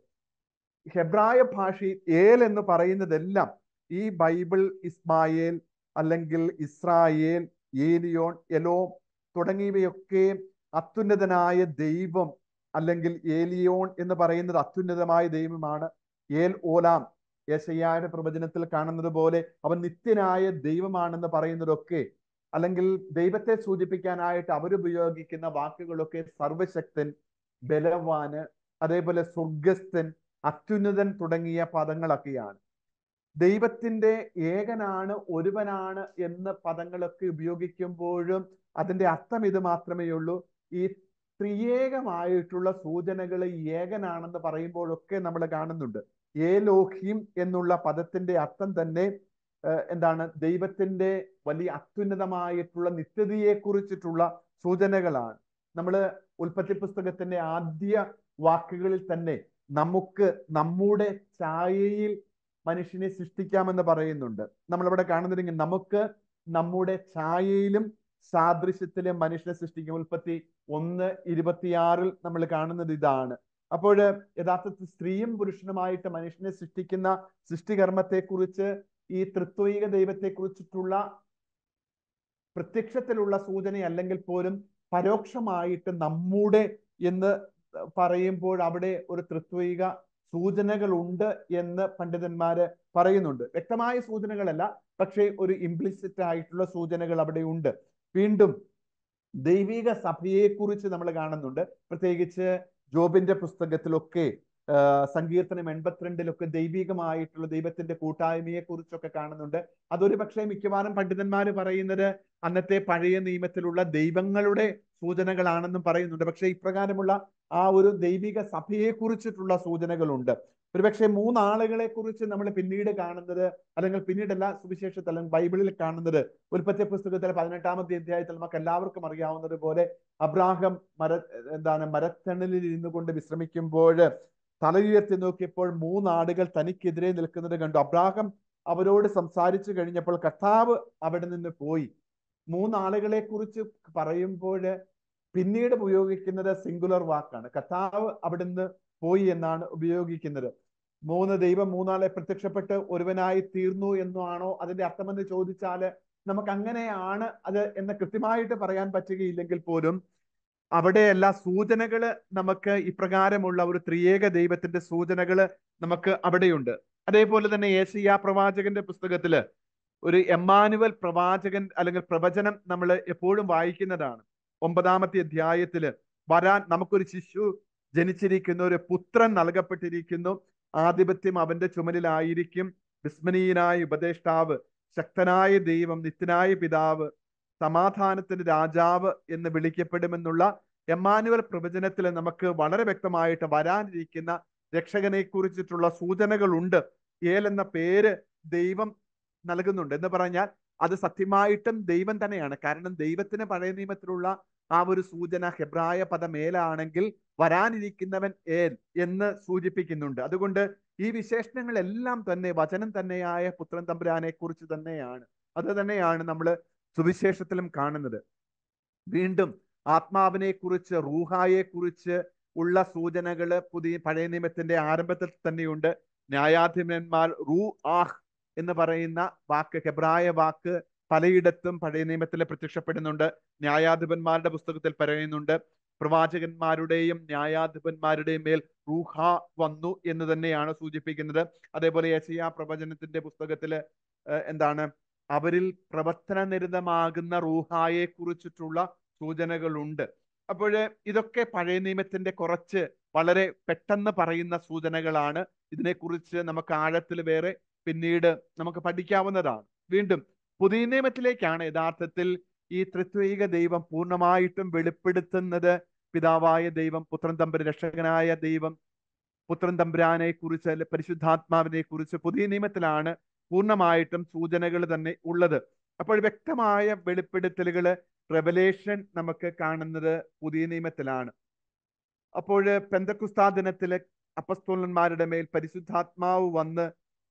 ഹെബ്രായ ഭാഷയിൽ ഏൽ എന്ന് പറയുന്നതെല്ലാം ഈ ബൈബിൾ ഇസ്മായേൽ അല്ലെങ്കിൽ ഇസ്രായേൽ ഏലിയോൺ എലോ തുടങ്ങിയവയൊക്കെ അത്യുന്നതനായ ദൈവം അല്ലെങ്കിൽ ഏലിയോൺ എന്ന് പറയുന്നത് അത്യുന്നതമായ ദൈവമാണ്. ഏൽ ഓലാം യേശയ്യായുടെ പ്രവചനത്തിൽ കാണുന്നത് പോലെ അവൻ നിത്യനായ ദൈവമാണെന്ന് പറയുന്നതൊക്കെ അല്ലെങ്കിൽ ദൈവത്തെ സൂചിപ്പിക്കാനായിട്ട് അവരുപയോഗിക്കുന്ന വാക്കുകളൊക്കെ സർവശക്തൻ ബലവാന് അതേപോലെ സ്വർഗസ്ഥൻ അത്യുന്നതൻ തുടങ്ങിയ പദങ്ങളൊക്കെയാണ്. ദൈവത്തിന്റെ ഏകനാണ് ഒരുവനാണ് എന്ന പദങ്ങളൊക്കെ ഉപയോഗിക്കുമ്പോഴും അതിന്റെ അർത്ഥം ഇത് മാത്രമേ ഉള്ളൂ. ഈ ത്രിയേകമായിട്ടുള്ള സൂചനകൾ ഏകനാണെന്ന് പറയുമ്പോഴൊക്കെ നമ്മൾ കാണുന്നുണ്ട്. ഏലോഹിം എന്നുള്ള പദത്തിന്റെ അർത്ഥം തന്നെ എന്താണ് ദൈവത്തിന്റെ വലിയ അത്യുന്നതമായിട്ടുള്ള നിത്യതയെ കുറിച്ചിട്ടുള്ള സൂചനകളാണ്. നമ്മൾ ഉൽപ്പത്തി പുസ്തകത്തിന്റെ ആദ്യ വാക്കുകളിൽ തന്നെ നമുക്ക് നമ്മുടെ ഛായയിൽ മനുഷ്യനെ സൃഷ്ടിക്കാമെന്ന് പറയുന്നുണ്ട്. നമ്മളിവിടെ കാണുന്നുണ്ടെങ്കിൽ നമുക്ക് നമ്മുടെ ഛായയിലും സാദൃശ്യത്തിലും മനുഷ്യനെ സൃഷ്ടിക്കും. ഉൽപ്പത്തി ഒന്ന് ഇരുപത്തിയാറിൽ നമ്മൾ കാണുന്നത് ഇതാണ്. അപ്പോൾ യഥാർത്ഥത്തിൽ സ്ത്രീയും പുരുഷനുമായിട്ട് മനുഷ്യനെ സൃഷ്ടിക്കുന്ന സൃഷ്ടികർമ്മത്തെക്കുറിച്ച് ഈ തൃത്വൈക ദൈവത്തെ കുറിച്ചിട്ടുള്ള പ്രത്യക്ഷത്തിലുള്ള സൂചന അല്ലെങ്കിൽ പോലും പരോക്ഷമായിട്ട് നമ്മുടെ എന്ന് പറയുമ്പോൾ അവിടെ ഒരു തൃത്വിക സൂചനകൾ ഉണ്ട് എന്ന് പണ്ഡിതന്മാര് പറയുന്നുണ്ട്. വ്യക്തമായ സൂചനകളല്ല പക്ഷേ ഒരു ഇംപ്ലിസിറ്റ് ആയിട്ടുള്ള സൂചനകൾ അവിടെ ഉണ്ട്. വീണ്ടും ദൈവിക സഭയെ കുറിച്ച് നമ്മൾ കാണുന്നുണ്ട്. പ്രത്യേകിച്ച് ജോബിന്റെ പുസ്തകത്തിലൊക്കെ സങ്കീർത്തനം എൺപത്തിരണ്ടിലൊക്കെ ദൈവികമായിട്ടുള്ള ദൈവത്തിന്റെ കൂട്ടായ്മയെ കുറിച്ചൊക്കെ കാണുന്നുണ്ട്. അതൊരു പക്ഷേ മിക്കവാറും പണ്ഡിതന്മാർ പറയുന്നത് അന്നത്തെ പഴയ നിയമത്തിലുള്ള ദൈവങ്ങളുടെ സൂചനകളാണെന്നും പറയുന്നുണ്ട്. പക്ഷേ ഇപ്രകാരമുള്ള ആ ഒരു ദൈവിക സഭയെ കുറിച്ചിട്ടുള്ള സൂചനകളുണ്ട്. ഒരുപക്ഷെ മൂന്നാളുകളെ കുറിച്ച് നമ്മൾ പിന്നീട് കാണുന്നത് അല്ലെങ്കിൽ പിന്നീടല്ല സുവിശേഷത്തിൽ അല്ലെങ്കിൽ ബൈബിളിൽ കാണുന്നത് ഉൽപ്പത്തി പുസ്തകത്തിലെ പതിനെട്ടാമത്തെ അധ്യായത്തിൽ നമുക്ക് എല്ലാവർക്കും അറിയാവുന്നത് പോലെ അബ്രാഹം മര എന്താണ് മരത്തണലിൽ ഇരുന്നു കൊണ്ട് വിശ്രമിക്കുമ്പോൾ തലയുയർത്തി നോക്കിയപ്പോൾ മൂന്നാടുകൾ തനിക്കെതിരെ നിൽക്കുന്നത് കണ്ടു. അബ്രാഹം അവരോട് സംസാരിച്ചു കഴിഞ്ഞപ്പോൾ കർത്താവ് അവിടെ നിന്ന് പോയി. മൂന്നാളുകളെ കുറിച്ച് പറയുമ്പോൾ പിന്നീട് ഉപയോഗിക്കുന്നത് സിംഗുലർ വാക്കാണ്. കർത്താവ് അവിടുന്ന് പോയി എന്നാണ് ഉപയോഗിക്കുന്നത്. മൂന്ന് ദൈവം മൂന്നാളെ പ്രത്യക്ഷപ്പെട്ട് ഒരുവനായി തീർന്നു എന്നാണോ അതിന്റെ അർത്ഥമെന്ന് ചോദിച്ചാൽ നമുക്ക് അങ്ങനെയാണ് അത് എന്ന് കൃത്യമായിട്ട് പറയാൻ പറ്റുകയില്ലെങ്കിൽ പോലും അവിടെയല്ല സൂചനകൾ നമുക്ക് ഇപ്രകാരമുള്ള ഒരു ത്രിയേക ദൈവത്തിന്റെ സൂചനകൾ നമുക്ക് അവിടെയുണ്ട്. അതേപോലെ തന്നെ ഏഷ്യ പ്രവാചകന്റെ പുസ്തകത്തിൽ ഒരു എമ്മാനുവൽ പ്രവാചകൻ അല്ലെങ്കിൽ പ്രവചനം നമ്മൾ എപ്പോഴും വായിക്കുന്നതാണ്. ഒമ്പതാമത്തെ അധ്യായത്തിൽ വരാൻ നമുക്കൊരു ശിശു ജനിച്ചിരിക്കുന്ന ഒരു പുത്രൻ നൽകപ്പെട്ടിരിക്കുന്നു. ആധിപത്യം അവന്റെ ചുമലിലായിരിക്കും. വിസ്മനീയനായ ഉപദേഷ്ടാവ് ശക്തനായ ദൈവം നിത്യനായ പിതാവ് സമാധാനത്തിന്റെ രാജാവ് എന്ന് വിളിക്കപ്പെടുമെന്നുള്ള എമ്മാനുവൽ പ്രവചനത്തിൽ നമുക്ക് വളരെ വ്യക്തമായിട്ട് വരാനിരിക്കുന്ന രക്ഷകനെ കുറിച്ചിട്ടുള്ള സൂചനകളുണ്ട്. ഏൽ എന്ന പേര് ദൈവം നൽകുന്നുണ്ട് എന്ന് പറഞ്ഞാൽ അത് സത്യമായിട്ടും ദൈവം തന്നെയാണ്. കാരണം ദൈവത്തിന് പഴയ നിയമത്തിലുള്ള ആ ഒരു സൂചന ഹെബ്രായ പദമേലാണെങ്കിൽ വരാനിരിക്കുന്നവൻ ഏൽ എന്ന് സൂചിപ്പിക്കുന്നുണ്ട്. അതുകൊണ്ട് ഈ വിശേഷണങ്ങളെല്ലാം തന്നെ വചനം തന്നെയായ പുത്രൻ തമ്പുരാനെ കുറിച്ച് തന്നെയാണ്. അത് തന്നെയാണ് നമ്മൾ സുവിശേഷത്തിലും കാണുന്നത്. വീണ്ടും ആത്മാവിനെ കുറിച്ച് റൂഹായെ കുറിച്ച് ഉള്ള സൂചനകൾ പുതിയ പഴയ നിയമത്തിന്റെ ആരംഭത്തിൽ തന്നെയുണ്ട്. ന്യായാധിപന്മാർ റൂ ആഹ് എന്ന് പറയുന്ന വാക്ക് ഹെബ്രായ വാക്ക് പലയിടത്തും പഴയ നിയമത്തിൽ പ്രത്യക്ഷപ്പെടുന്നുണ്ട്. ന്യായാധിപന്മാരുടെ പുസ്തകത്തിൽ പറയുന്നുണ്ട് പ്രവാചകന്മാരുടെയും ന്യായാധിപന്മാരുടെയും മേൽ റൂഹ വന്നു എന്ന് തന്നെയാണ് സൂചിപ്പിക്കുന്നത്. അതേപോലെ യശയ പ്രവചനത്തിന്റെ പുസ്തകത്തിൽ എന്താണ് അവരിൽ പ്രവർത്തന നിരതമാകുന്ന റൂഹായെ കുറിച്ചിട്ടുള്ള സൂചനകളുണ്ട്. അപ്പോൾ ഇതൊക്കെ പഴയ നിയമത്തിന്റെ കുറച്ച് വളരെ പെട്ടെന്ന് പറയുന്ന സൂചനകളാണ്. ഇതിനെക്കുറിച്ച് നമുക്ക് ആഴത്തിൽ വേറെ പിന്നീട് നമുക്ക് പഠിക്കാവുന്നതാണ്. വീണ്ടും പുതിയ നിയമത്തിലേക്കാണ് യഥാർത്ഥത്തിൽ ഈ ത്രിത്വൈക ദൈവം പൂർണമായിട്ടും വെളിപ്പെടുത്തുന്നത്. പിതാവായ ദൈവം പുത്രൻ തമ്പുര രക്ഷകനായ ദൈവം പുത്രൻ തമ്പുരാനെ കുറിച്ച് അല്ലെ പരിശുദ്ധാത്മാവിനെ കുറിച്ച് പുതിയ നിയമത്തിലാണ് പൂർണമായിട്ടും സൂചനകൾ തന്നെ ഉള്ളത്. അപ്പോൾ വ്യക്തമായ വെളിപ്പെടുത്തലുകൾ റെവലേഷൻ നമുക്ക് കാണുന്നത് പുതിയ നിയമത്തിലാണ്. അപ്പോൾ പെന്തക്കുസ്താ ദിനത്തിലെ അപ്പസ്തോലന്മാരുടെ മേൽ പരിശുദ്ധാത്മാവ് വന്ന്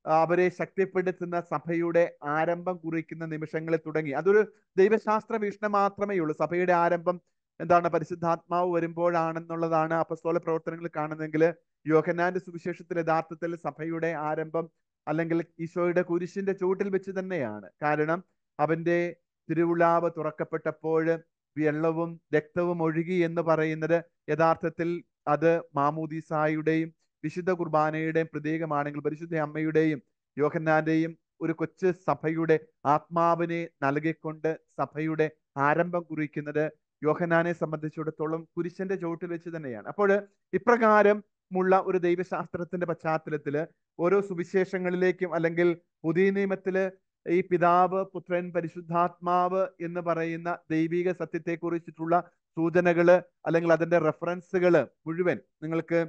അവരെ ശക്തിപ്പെടുത്തുന്ന സഭയുടെ ആരംഭം കുറിക്കുന്ന നിമിഷങ്ങളിൽ തുടങ്ങി. അതൊരു ദൈവശാസ്ത്ര വീക്ഷണം മാത്രമേ ഉള്ളൂ. സഭയുടെ ആരംഭം എന്താണ്? പരിശുദ്ധാത്മാവ് വരുമ്പോഴാണെന്നുള്ളതാണ് അപ്പസ്തോല പ്രവർത്തനങ്ങൾ കാണുന്നതെങ്കിൽ യോഹനാന്റെ സുവിശേഷത്തിൽ യഥാർത്ഥത്തിൽ സഭയുടെ ആരംഭം അല്ലെങ്കിൽ ഈശോയുടെ കുരിശിന്റെ ചൂട്ടിൽ വെച്ച് തന്നെയാണ്. കാരണം അവന്റെ തിരുവിളാവ് തുറക്കപ്പെട്ടപ്പോൾ വെള്ളവും രക്തവും ഒഴുകി എന്ന് പറയുന്നത് യഥാർത്ഥത്തിൽ അത് മാമൂദീസായുടെയും വിശുദ്ധ കുർബാനയുടെയും പ്രതീകമാണെങ്കിൽ പരിശുദ്ധ അമ്മയുടെയും യോഹന്നാന്റെയും ഒരു കൊച്ചു സഭയുടെ ആത്മാവിനെ നൽകിക്കൊണ്ട് സഭയുടെ ആരംഭം കുറിക്കുന്നത് യോഹനാനെ സംബന്ധിച്ചിടത്തോളം കുരിശന്റെ ചുവട്ടിൽ വെച്ച് തന്നെയാണ്. അപ്പോൾ ഇപ്രകാരം മുള്ള ഒരു ദൈവശാസ്ത്രത്തിന്റെ പശ്ചാത്തലത്തിൽ ഓരോ സുവിശേഷങ്ങളിലേക്കും അല്ലെങ്കിൽ പുതിയ നിയമത്തിൽ ഈ പിതാവ് പുത്രൻ പരിശുദ്ധാത്മാവ് എന്ന് പറയുന്ന ദൈവിക സത്യത്തെ കുറിച്ചിട്ടുള്ള സൂചനകൾ അല്ലെങ്കിൽ അതിന്റെ റെഫറൻസുകൾ മുഴുവൻ നിങ്ങൾക്ക്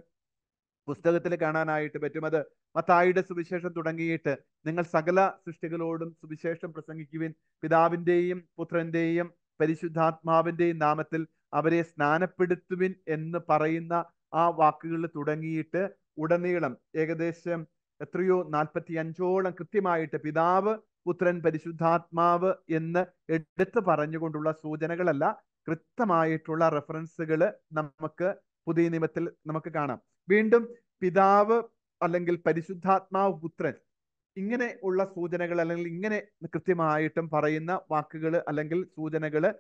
പുസ്തകത്തിൽ കാണാനായിട്ട് പറ്റും. അത് മത്തായിയുടെ സുവിശേഷം തുടങ്ങിയിട്ട് നിങ്ങൾ സകല സൃഷ്ടികളോടും സുവിശേഷം പ്രസംഗിക്കുവിൻ. പിതാവിന്റെയും പുത്രന്റെയും പരിശുദ്ധാത്മാവിന്റെയും നാമത്തിൽ അവരെ സ്നാനപ്പെടുത്തുവിൻ എന്ന് പറയുന്ന ആ വാക്കുകൾ തുടങ്ങിയിട്ട് ഉടനീളം ഏകദേശം എത്രയോ നാൽപ്പത്തി അഞ്ചോളം കൃത്യമായിട്ട് പിതാവ് പുത്രൻ പരിശുദ്ധാത്മാവ് എന്ന് എടുത്തു പറഞ്ഞുകൊണ്ടുള്ള സൂചനകളല്ല കൃത്യമായിട്ടുള്ള റെഫറൻസുകൾ നമുക്ക് പുതിയ നിയമത്തിൽ നമുക്ക് കാണാം. വീണ്ടും പിതാവ് അല്ലെങ്കിൽ പരിശുദ്ധാത്മാവ് പുത്രൻ ഇങ്ങനെ ഉള്ള സൂചനകൾ അല്ലെങ്കിൽ ഇങ്ങനെ കൃത്യമായിട്ടും പറയുന്ന വാക്കുകൾ അല്ലെങ്കിൽ സൂചനകൾ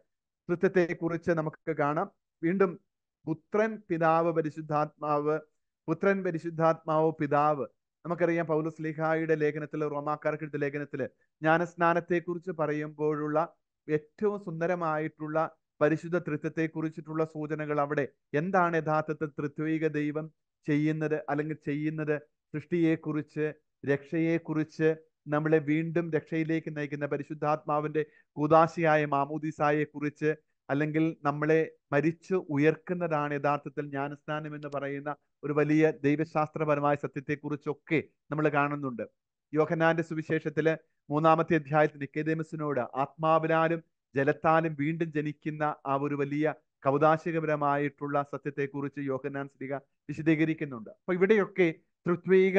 കൃത്യത്തെ കുറിച്ച് നമുക്ക് കാണാം. വീണ്ടും പുത്രൻ പിതാവ് പരിശുദ്ധാത്മാവ് പുത്രൻ പരിശുദ്ധാത്മാവ് പിതാവ്. നമുക്കറിയാം പൗലോസ് ലിഹായുടെ ലേഖനത്തിൽ റോമാക്കാർക്ക് ലേഖനത്തിൽ ലേഖനത്തിൽ ജ്ഞാനസ്നാനത്തെ കുറിച്ച് പറയുമ്പോഴുള്ള ഏറ്റവും സുന്ദരമായിട്ടുള്ള പരിശുദ്ധ തൃത്വത്തെ കുറിച്ചിട്ടുള്ള സൂചനകൾ അവിടെ. എന്താണ് യഥാർത്ഥത്തിൽ തൃത്വിക ദൈവം? ചെയ്യുന്നത് അല്ലെങ്കിൽ ചെയ്യുന്നത് സൃഷ്ടിയെക്കുറിച്ച് രക്ഷയെക്കുറിച്ച് നമ്മളെ വീണ്ടും രക്ഷയിലേക്ക് നയിക്കുന്ന പരിശുദ്ധാത്മാവിന്റെ കൂതാശിയായ മാമൂദിസായെ കുറിച്ച് അല്ലെങ്കിൽ നമ്മളെ മരിച്ചു ഉയർക്കുന്നതാണ് യഥാർത്ഥത്തിൽ ജ്ഞാനസ്നാനം എന്ന് പറയുന്ന ഒരു വലിയ ദൈവശാസ്ത്രപരമായ സത്യത്തെക്കുറിച്ചൊക്കെ നമ്മൾ കാണുന്നുണ്ട്. യോഹനാന്റെ സുവിശേഷത്തിൽ മൂന്നാമത്തെ അധ്യായത്തിൽ നിക്കേദേമസിനോട് ആത്മാവിനാലും ജലത്താലും വീണ്ടും ജനിക്കുന്ന ആ ഒരു വലിയ കൗതാശികപരമായിട്ടുള്ള സത്യത്തെക്കുറിച്ച് യോഹന്നാൻ സ്ലിക വിശദീകരിക്കുന്നുണ്ട്. അപ്പൊ ഇവിടെയൊക്കെ തൃത്വീക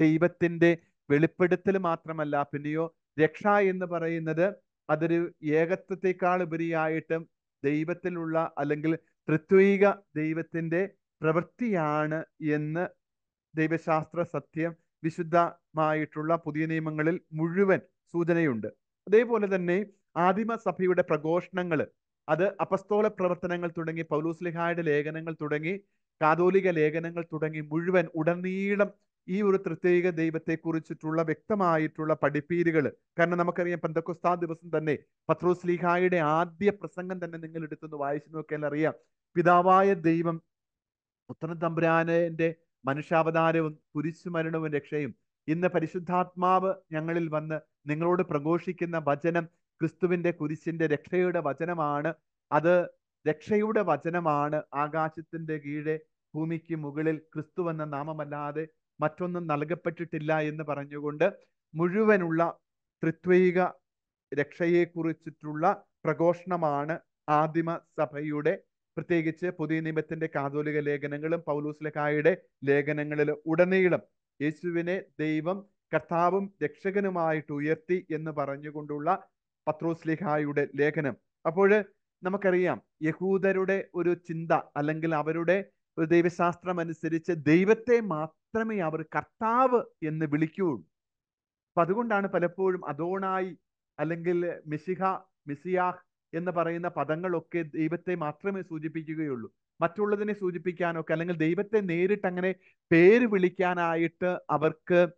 ദൈവത്തിന്റെ വെളിപ്പെടുത്തൽ മാത്രമല്ല പിന്നെയോ രക്ഷ എന്ന് പറയുന്നത് അതൊരു ഏകത്വത്തെക്കാൾ ഉപരിയായിട്ടും ദൈവത്തിലുള്ള അല്ലെങ്കിൽ തൃത്വീക ദൈവത്തിന്റെ പ്രവൃത്തിയാണ് എന്ന് ദൈവശാസ്ത്ര സത്യം വിശുദ്ധമായിട്ടുള്ള പുതിയ നിയമങ്ങളിൽ മുഴുവൻ സൂചനയുണ്ട്. അതേപോലെ തന്നെ ആദിമ സഭയുടെ പ്രഘോഷണങ്ങൾ അത് അപസ്തോല പ്രവർത്തനങ്ങൾ തുടങ്ങി പൗലൂസ്ലിഹായുടെ ലേഖനങ്ങൾ തുടങ്ങി കാതോലിക ലേഖനങ്ങൾ തുടങ്ങി മുഴുവൻ ഉടനീളം ഈ ഒരു പ്രത്യേക ദൈവത്തെ കുറിച്ചിട്ടുള്ള വ്യക്തമായിട്ടുള്ള പഠിപ്പീരുകൾ കാരണം നമുക്കറിയാം പന്തക്കുസ്താ ദിവസം തന്നെ പത്രോസ് ലീഹായുടെ ആദ്യ പ്രസംഗം തന്നെ നിങ്ങൾ എടുത്തുനിന്ന് വായിച്ചു നോക്കിയാൽ അറിയാം. പിതാവായ ദൈവം പുത്രൻ തമ്പുരാനന്റെ മനുഷ്യാവതാരവും കുരിശുമരണവും രക്ഷയും. ഇന്ന് പരിശുദ്ധാത്മാവ് ഞങ്ങളിൽ വന്ന് നിങ്ങളോട് പ്രഘോഷിക്കുന്ന വചനം ക്രിസ്തുവിന്റെ കുരിശിന്റെ രക്ഷയുടെ വചനമാണ്. അത് രക്ഷയുടെ വചനമാണ്. ആകാശത്തിന്റെ കീഴെ ഭൂമിക്ക് മുകളിൽ ക്രിസ്തു എന്ന നാമമല്ലാതെ മറ്റൊന്നും നൽകപ്പെട്ടിട്ടില്ല എന്ന് പറഞ്ഞുകൊണ്ട് മുഴുവനുള്ള തൃത്വൈക രക്ഷയെക്കുറിച്ചിട്ടുള്ള പ്രഘോഷണമാണ് ആദിമ സഭയുടെ പ്രത്യേകിച്ച് പുതിയ നിയമത്തിന്റെ കാതോലിക ലേഖനങ്ങളും പൗലൂസ് ലെക്കായുടെ ലേഖനങ്ങളിൽ ഉടനീളം യേശുവിനെ ദൈവം കർത്താവും രക്ഷകനുമായിട്ട് ഉയർത്തി എന്ന് പറഞ്ഞുകൊണ്ടുള്ള പത്രോസ് ലിഹായുടെ ലേഖനം. അപ്പോൾ നമുക്കറിയാം യഹൂദരുടെ ഒരു ചിന്ത അല്ലെങ്കിൽ അവരുടെ ഒരു ദൈവശാസ്ത്രം അനുസരിച്ച് ദൈവത്തെ മാത്രമേ അവർ കർത്താവ് എന്ന് വിളിക്കുകയുള്ളൂ. അപ്പൊ അതുകൊണ്ടാണ് പലപ്പോഴും അതോണായി അല്ലെങ്കിൽ മിസിഹ മിസിയാഹ് എന്ന് പറയുന്ന പദങ്ങളൊക്കെ ദൈവത്തെ മാത്രമേ സൂചിപ്പിക്കുകയുള്ളൂ. മറ്റുള്ളതിനെ സൂചിപ്പിക്കാനൊക്കെ അല്ലെങ്കിൽ ദൈവത്തെ നേരിട്ട് അങ്ങനെ പേര് വിളിക്കാനായിട്ട് അവർക്ക്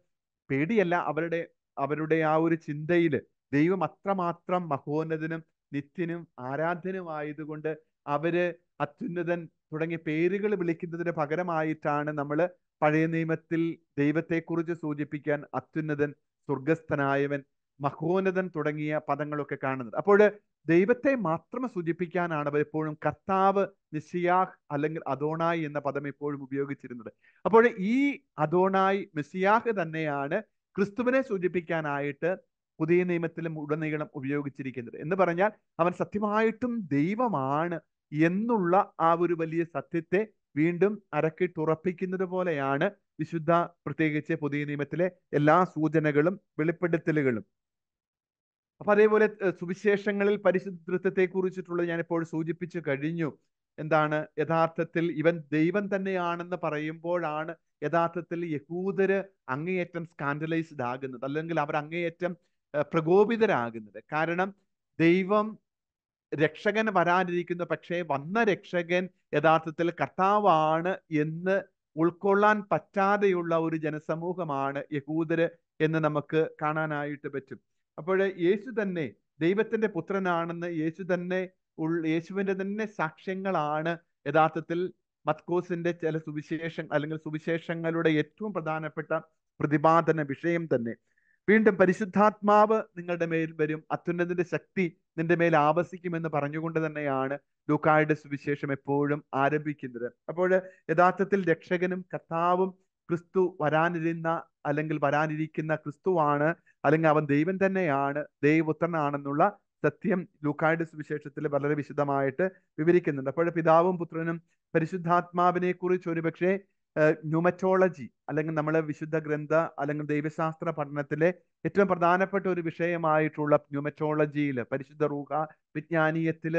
പേടിയല്ല. അവരുടെ അവരുടെ ആ ഒരു ചിന്തയിൽ ദൈവം അത്രമാത്രം മഹോന്നതനും നിത്യനും ആരാധനുമായതുകൊണ്ട് അവർ അത്യുന്നതൻ തുടങ്ങിയ പേരുകൾ വിളിക്കുന്നതിന് പകരമായിട്ടാണ് നമ്മൾ പഴയ നിയമത്തിൽ ദൈവത്തെക്കുറിച്ച് സൂചിപ്പിക്കാൻ അത്യുന്നതൻ സ്വർഗസ്ഥനായവൻ മഹോന്നതൻ തുടങ്ങിയ പദങ്ങളൊക്കെ കാണുന്നത്. അപ്പോൾ ദൈവത്തെ മാത്രം സൂചിപ്പിക്കാനാണ് അവർ എപ്പോഴും കർത്താവ് മിസിയാഹ് അല്ലെങ്കിൽ അദോണായി എന്ന പദം എപ്പോഴും ഉപയോഗിച്ചിരുന്നത്. അപ്പോൾ ഈ അദോണായി മിസിയാഹ് തന്നെയാണ് ക്രിസ്തുവിനെ സൂചിപ്പിക്കാനായിട്ട് പുതിയ നിയമത്തിലും ഉടനീളം ഉപയോഗിച്ചിരിക്കുന്നത്. എന്ന് പറഞ്ഞാൽ അവൻ സത്യമായിട്ടും ദൈവമാണ് എന്നുള്ള ആ ഒരു വലിയ സത്യത്തെ വീണ്ടും അരക്കിട്ടുറപ്പിക്കുന്നത് പോലെയാണ് വിശുദ്ധ പ്രത്യേകിച്ച് പുതിയ നിയമത്തിലെ എല്ലാ സൂചനകളും വെളിപ്പെടുത്തലുകളും. അപ്പൊ അതേപോലെ സുവിശേഷങ്ങളിൽ പരിശുദ്ധത്തെ കുറിച്ചിട്ടുള്ളത് ഞാനിപ്പോൾ സൂചിപ്പിച്ചു കഴിഞ്ഞു. എന്താണ്? യഥാർത്ഥത്തിൽ ഇവൻ ദൈവം തന്നെയാണെന്ന് പറയുമ്പോഴാണ് യഥാർത്ഥത്തിൽ യഹൂദര് അങ്ങേയറ്റം സ്കാൻഡലൈസ്ഡ് ആകുന്നത്. അല്ലെങ്കിൽ അവർ അങ്ങേയറ്റം പ്രകോപിതരാകുന്നത്. കാരണം ദൈവം രക്ഷകൻ വരാനിരിക്കുന്നു. പക്ഷേ വന്ന രക്ഷകൻ യഥാർത്ഥത്തിൽ കർത്താവാണ് എന്ന് ഉൾക്കൊള്ളാൻ പറ്റാതെയുള്ള ഒരു ജനസമൂഹമാണ് യഹൂദര് എന്ന് നമുക്ക് കാണാനായിട്ട് പറ്റും. അപ്പോൾ യേശു തന്നെ ദൈവത്തിന്റെ പുത്രനാണെന്ന് യേശു തന്നെ യേശുവിന്റെ തന്നെ സാക്ഷ്യങ്ങളാണ് യഥാർത്ഥത്തിൽ മത്കോസിന്റെ ചില സുവിശേഷം അല്ലെങ്കിൽ സുവിശേഷങ്ങളുടെ ഏറ്റവും പ്രധാനപ്പെട്ട പ്രതിപാദന വിഷയം തന്നെ. വീണ്ടും പരിശുദ്ധാത്മാവ് നിങ്ങളുടെ മേൽ വരും. അത്യുന്നതിന്റെ ശക്തി നിന്റെ മേൽ ആവസിക്കുമെന്ന് പറഞ്ഞുകൊണ്ട് തന്നെയാണ് ലൂക്കായുടെ സുവിശേഷം എപ്പോഴും ആരംഭിക്കുന്നത്. അപ്പോൾ യഥാർത്ഥത്തിൽ രക്ഷകനും കർത്താവും ക്രിസ്തു വരാനിരുന്ന അല്ലെങ്കിൽ വരാനിരിക്കുന്ന ക്രിസ്തുവാണ് അല്ലെങ്കിൽ അവൻ ദൈവം തന്നെയാണ് ദൈവപുത്രനാണെന്നുള്ള സത്യം ലൂക്കായുടെ സുവിശേഷത്തിൽ വളരെ വിശദമായിട്ട് വിവരിക്കുന്നുണ്ട്. അപ്പോൾ പിതാവും പുത്രനും പരിശുദ്ധാത്മാവിനെ കുറിച്ച് ഒരുപക്ഷെ ന്യൂമറ്റോളജി അല്ലെങ്കിൽ നമ്മളെ വിശുദ്ധ ഗ്രന്ഥ അല്ലെങ്കിൽ ദൈവശാസ്ത്ര പഠനത്തിലെ ഏറ്റവും പ്രധാനപ്പെട്ട ഒരു വിഷയമായിട്ടുള്ള ന്യൂമറ്റോളജിയിൽ പരിശുദ്ധ റൂഹ വിജ്ഞാനീയത്തിൽ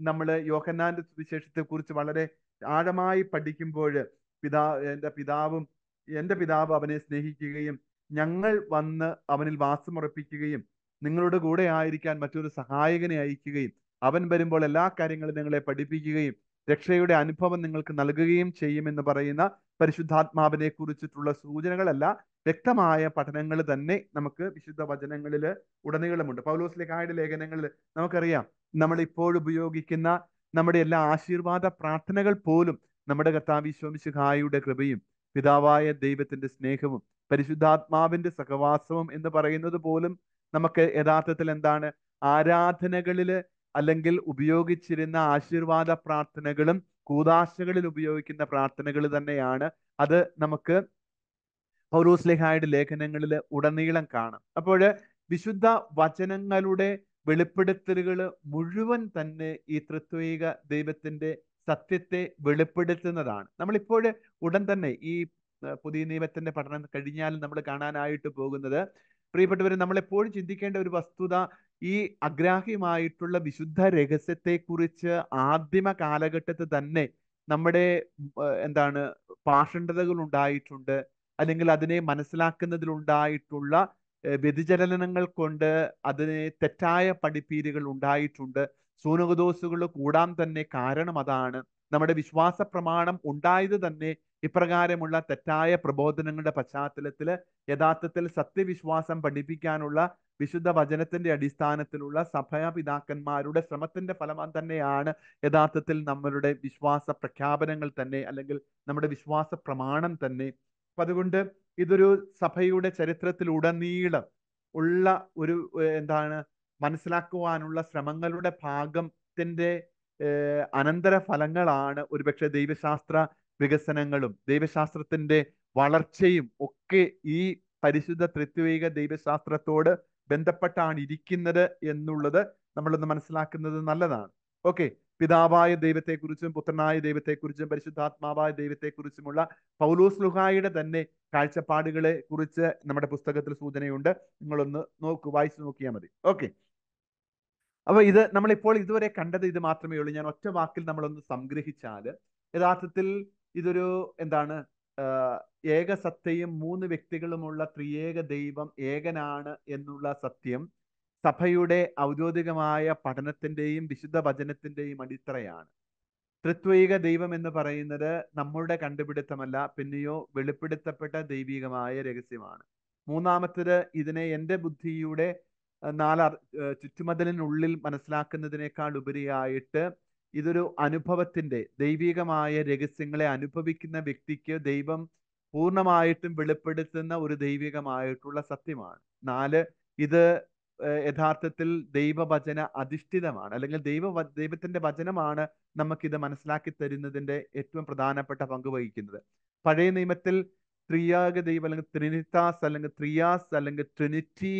നമ്മൾ യോഹന്നാന്റെ സുവിശേഷത്തെ കുറിച്ച് വളരെ ആഴമായി പഠിക്കുമ്പോൾ പിതാ എന്റെ പിതാവും എന്റെ പിതാവ് അവനെ സ്നേഹിക്കുകയും ഞങ്ങൾ വന്ന് അവനിൽ വാസമുറപ്പിക്കുകയും നിങ്ങളുടെ കൂടെ ആയിരിക്കാൻ മറ്റൊരു സഹായകനെ അയക്കുകയും അവൻ വരുമ്പോൾ എല്ലാ കാര്യങ്ങളും നിങ്ങളെ പഠിപ്പിക്കുകയും രക്ഷയുടെ അനുഭവം നിങ്ങൾക്ക് നൽകുകയും ചെയ്യുമെന്ന് പറയുന്ന പരിശുദ്ധാത്മാവിനെ കുറിച്ചിട്ടുള്ള സൂചനകളല്ല വ്യക്തമായ പഠനങ്ങൾ തന്നെ നമുക്ക് വിശുദ്ധ വചനങ്ങളിൽ ഉടനീളമുണ്ട്. പൗലോസ്ലിഹായുടെ ലേഖനങ്ങളിൽ നമുക്കറിയാം നമ്മൾ ഇപ്പോൾ ഉപയോഗിക്കുന്ന നമ്മുടെ എല്ലാ ആശീർവാദ പ്രാർത്ഥനകൾ പോലും നമ്മുടെ കർത്താവിശ്വമിശുഹായുടെ കൃപയും പിതാവായ ദൈവത്തിന്റെ സ്നേഹവും പരിശുദ്ധാത്മാവിന്റെ സഹവാസവും എന്ന് പറയുന്നത് പോലും നമുക്ക് യഥാർത്ഥത്തിൽ എന്താണ്? ആരാധനകളിൽ അല്ലെങ്കിൽ ഉപയോഗിച്ചിരുന്ന ആശീർവാദ പ്രാർത്ഥനകളും കൂതാശകളിൽ ഉപയോഗിക്കുന്ന പ്രാർത്ഥനകൾ തന്നെയാണ് അത് നമുക്ക് പൗരൂസ്ലിഹായുടെ ലേഖനങ്ങളിൽ ഉടനീളം കാണാം. അപ്പോൾ വിശുദ്ധ വചനങ്ങളുടെ വെളിപ്പെടുത്തലുകൾ മുഴുവൻ തന്നെ ഈ തൃത്വൈക ദൈവത്തിന്റെ സത്യത്തെ വെളിപ്പെടുത്തുന്നതാണ്. നമ്മളിപ്പോൾ ഉടൻ തന്നെ ഈ പുതിയ നിയമത്തിന്റെ പഠനം കഴിഞ്ഞാൽ നമ്മൾ കാണാനായിട്ട് പോകുന്നത് പ്രിയപ്പെട്ടവർ നമ്മളെപ്പോഴും ചിന്തിക്കേണ്ട ഒരു വസ്തുത ഈ അഗ്രാഹ്യമായിട്ടുള്ള വിശുദ്ധ രഹസ്യത്തെ കുറിച്ച് ആദിമ കാലഘട്ടത്തിൽ തന്നെ നമ്മുടെ എന്താണ് പാഷണ്ഡതകൾ ഉണ്ടായിട്ടുണ്ട്. അല്ലെങ്കിൽ അതിനെ മനസ്സിലാക്കുന്നതിലുണ്ടായിട്ടുള്ള വ്യതിചലനങ്ങൾ കൊണ്ട് അതിനെ തെറ്റായ പഠിപ്പീരുകൾ ഉണ്ടായിട്ടുണ്ട്. സൂനകദോസുകൾ കൂടാൻ തന്നെ കാരണം അതാണ്. നമ്മുടെ വിശ്വാസ പ്രമാണം ഉണ്ടായത് തന്നെ ഇപ്രകാരമുള്ള തെറ്റായ പ്രബോധനങ്ങളുടെ പശ്ചാത്തലത്തിൽ യഥാർത്ഥത്തിൽ സത്യവിശ്വാസം പഠിപ്പിക്കാനുള്ള വിശുദ്ധ വചനത്തിന്റെ അടിസ്ഥാനത്തിലുള്ള സഭാപിതാക്കന്മാരുടെ ശ്രമത്തിന്റെ ഫലം തന്നെയാണ് യഥാർത്ഥത്തിൽ നമ്മളുടെ വിശ്വാസ പ്രഖ്യാപനങ്ങൾ തന്നെ അല്ലെങ്കിൽ നമ്മുടെ വിശ്വാസ പ്രമാണം തന്നെ. അപ്പൊ അതുകൊണ്ട് ഇതൊരു സഭയുടെ ചരിത്രത്തിലുടനീളം ഉള്ള ഒരു എന്താണ് മനസ്സിലാക്കുവാനുള്ള ശ്രമങ്ങളുടെ ഭാഗത്തിന്റെ അനന്തര ഫലങ്ങളാണ് ഒരുപക്ഷെ ദൈവശാസ്ത്ര വികസനങ്ങളും ദൈവശാസ്ത്രത്തിന്റെ വളർച്ചയും ഒക്കെ ഈ പരിശുദ്ധ തൃത്വിക ദൈവശാസ്ത്രത്തോട് ബന്ധപ്പെട്ടാണ് ഇരിക്കുന്നത് എന്നുള്ളത് നമ്മളൊന്ന് മനസ്സിലാക്കുന്നത് നല്ലതാണ്. ഓക്കെ. പിതാവായ ദൈവത്തെക്കുറിച്ചും പുത്രനായ ദൈവത്തെക്കുറിച്ചും പരിശുദ്ധാത്മാവായ ദൈവത്തെക്കുറിച്ചുമുള്ള പൗലോസ് ലുഹായുടെ തന്നെ കാഴ്ചപ്പാടുകളെ കുറിച്ച് നമ്മുടെ പുസ്തകത്തിൽ സൂചനയുണ്ട്. നിങ്ങളൊന്ന് നോക്കൂ വായിച്ചു നോക്കിയാൽ മതി. ഓക്കെ. അപ്പൊ ഇത് നമ്മളിപ്പോൾ ഇതുവരെ കണ്ടത് ഇത് മാത്രമേ ഉള്ളൂ. ഞാൻ ഒറ്റ വാക്കിൽ നമ്മളൊന്ന് സംഗ്രഹിച്ചാൽ യഥാർത്ഥത്തിൽ ഇതൊരു എന്താണ് ഏക സത്യയും മൂന്ന് വ്യക്തികളുമുള്ള ത്രിയേക ദൈവം ഏകനാണ് എന്നുള്ള സത്യം സഭയുടെ ഔദ്യോഗികമായ പഠനത്തിന്റെയും വിശുദ്ധ വചനത്തിന്റെയും അടിത്തറയാണ്. തൃത്വൈക ദൈവം എന്ന് പറയുന്നത് നമ്മളുടെ കണ്ടുപിടുത്തമല്ല പിന്നെയോ വെളിപ്പെടുത്തപ്പെട്ട ദൈവികമായ രഹസ്യമാണ്. മൂന്നാമത്തത് ഇതിനെ എന്റെ ബുദ്ധിയുടെ നാല് ചുറ്റുമതിലിനുള്ളിൽ മനസ്സിലാക്കുന്നതിനേക്കാൾ ഉപരിയായിട്ട് ഇതൊരു അനുഭവത്തിന്റെ ദൈവികമായ രഹസ്യങ്ങളെ അനുഭവിക്കുന്ന വ്യക്തിക്ക് ദൈവം പൂർണമായിട്ടും വെളിപ്പെടുത്തുന്ന ഒരു ദൈവികമായിട്ടുള്ള സത്യമാണ്. നാല് ഇത് യഥാർത്ഥത്തിൽ ദൈവവചന അധിഷ്ഠിതമാണ്. അല്ലെങ്കിൽ ദൈവ ദൈവത്തിന്റെ വചനമാണ് നമുക്കിത് മനസ്സിലാക്കി തരുന്നതിന്റെ ഏറ്റവും പ്രധാനപ്പെട്ട പങ്ക് വഹിക്കുന്നത്. പഴയ നിയമത്തിൽ ത്രിയാഗ ദൈവം അല്ലെങ്കിൽ ത്രിനിത്താസ് അല്ലെങ്കിൽ ത്രിയാസ് അല്ലെങ്കിൽ ട്രിനിറ്റി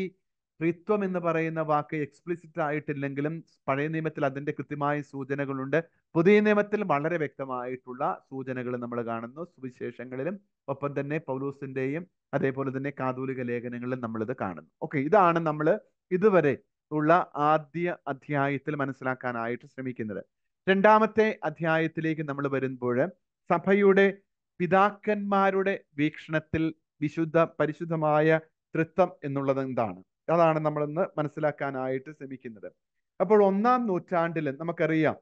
ത്രിത്വം എന്ന് പറയുന്ന വാക്ക് എക്സ്പ്ലിസിറ്റ് ആയിട്ടില്ലെങ്കിലും പഴയ നിയമത്തിൽ അതിന്റെ കൃത്യമായ സൂചനകളുണ്ട്. പുതിയ നിയമത്തിൽ വളരെ വ്യക്തമായിട്ടുള്ള സൂചനകൾ നമ്മൾ കാണുന്നു. സുവിശേഷങ്ങളിലും ഒപ്പം തന്നെ പൗലൂസിന്റെയും അതേപോലെ തന്നെ കാതോലിക ലേഖനങ്ങളിലും നമ്മളിത് കാണുന്നു. ഓക്കെ ഇതാണ് നമ്മൾ ഇതുവരെ ഉള്ള ആദ്യ അധ്യായത്തിൽ മനസ്സിലാക്കാനായിട്ട് ശ്രമിക്കുന്നത്. രണ്ടാമത്തെ അധ്യായത്തിലേക്ക് നമ്മൾ വരുമ്പോൾ സഭയുടെ പിതാക്കന്മാരുടെ വീക്ഷണത്തിൽ വിശുദ്ധ പരിശുദ്ധമായ തൃത്വം എന്നുള്ളത് എന്താണ്? അതാണ് നമ്മൾ ഇന്ന് മനസ്സിലാക്കാനായിട്ട് ശ്രമിക്കുന്നത്. അപ്പോൾ ഒന്നാം നൂറ്റാണ്ടിൽ നമുക്കറിയാം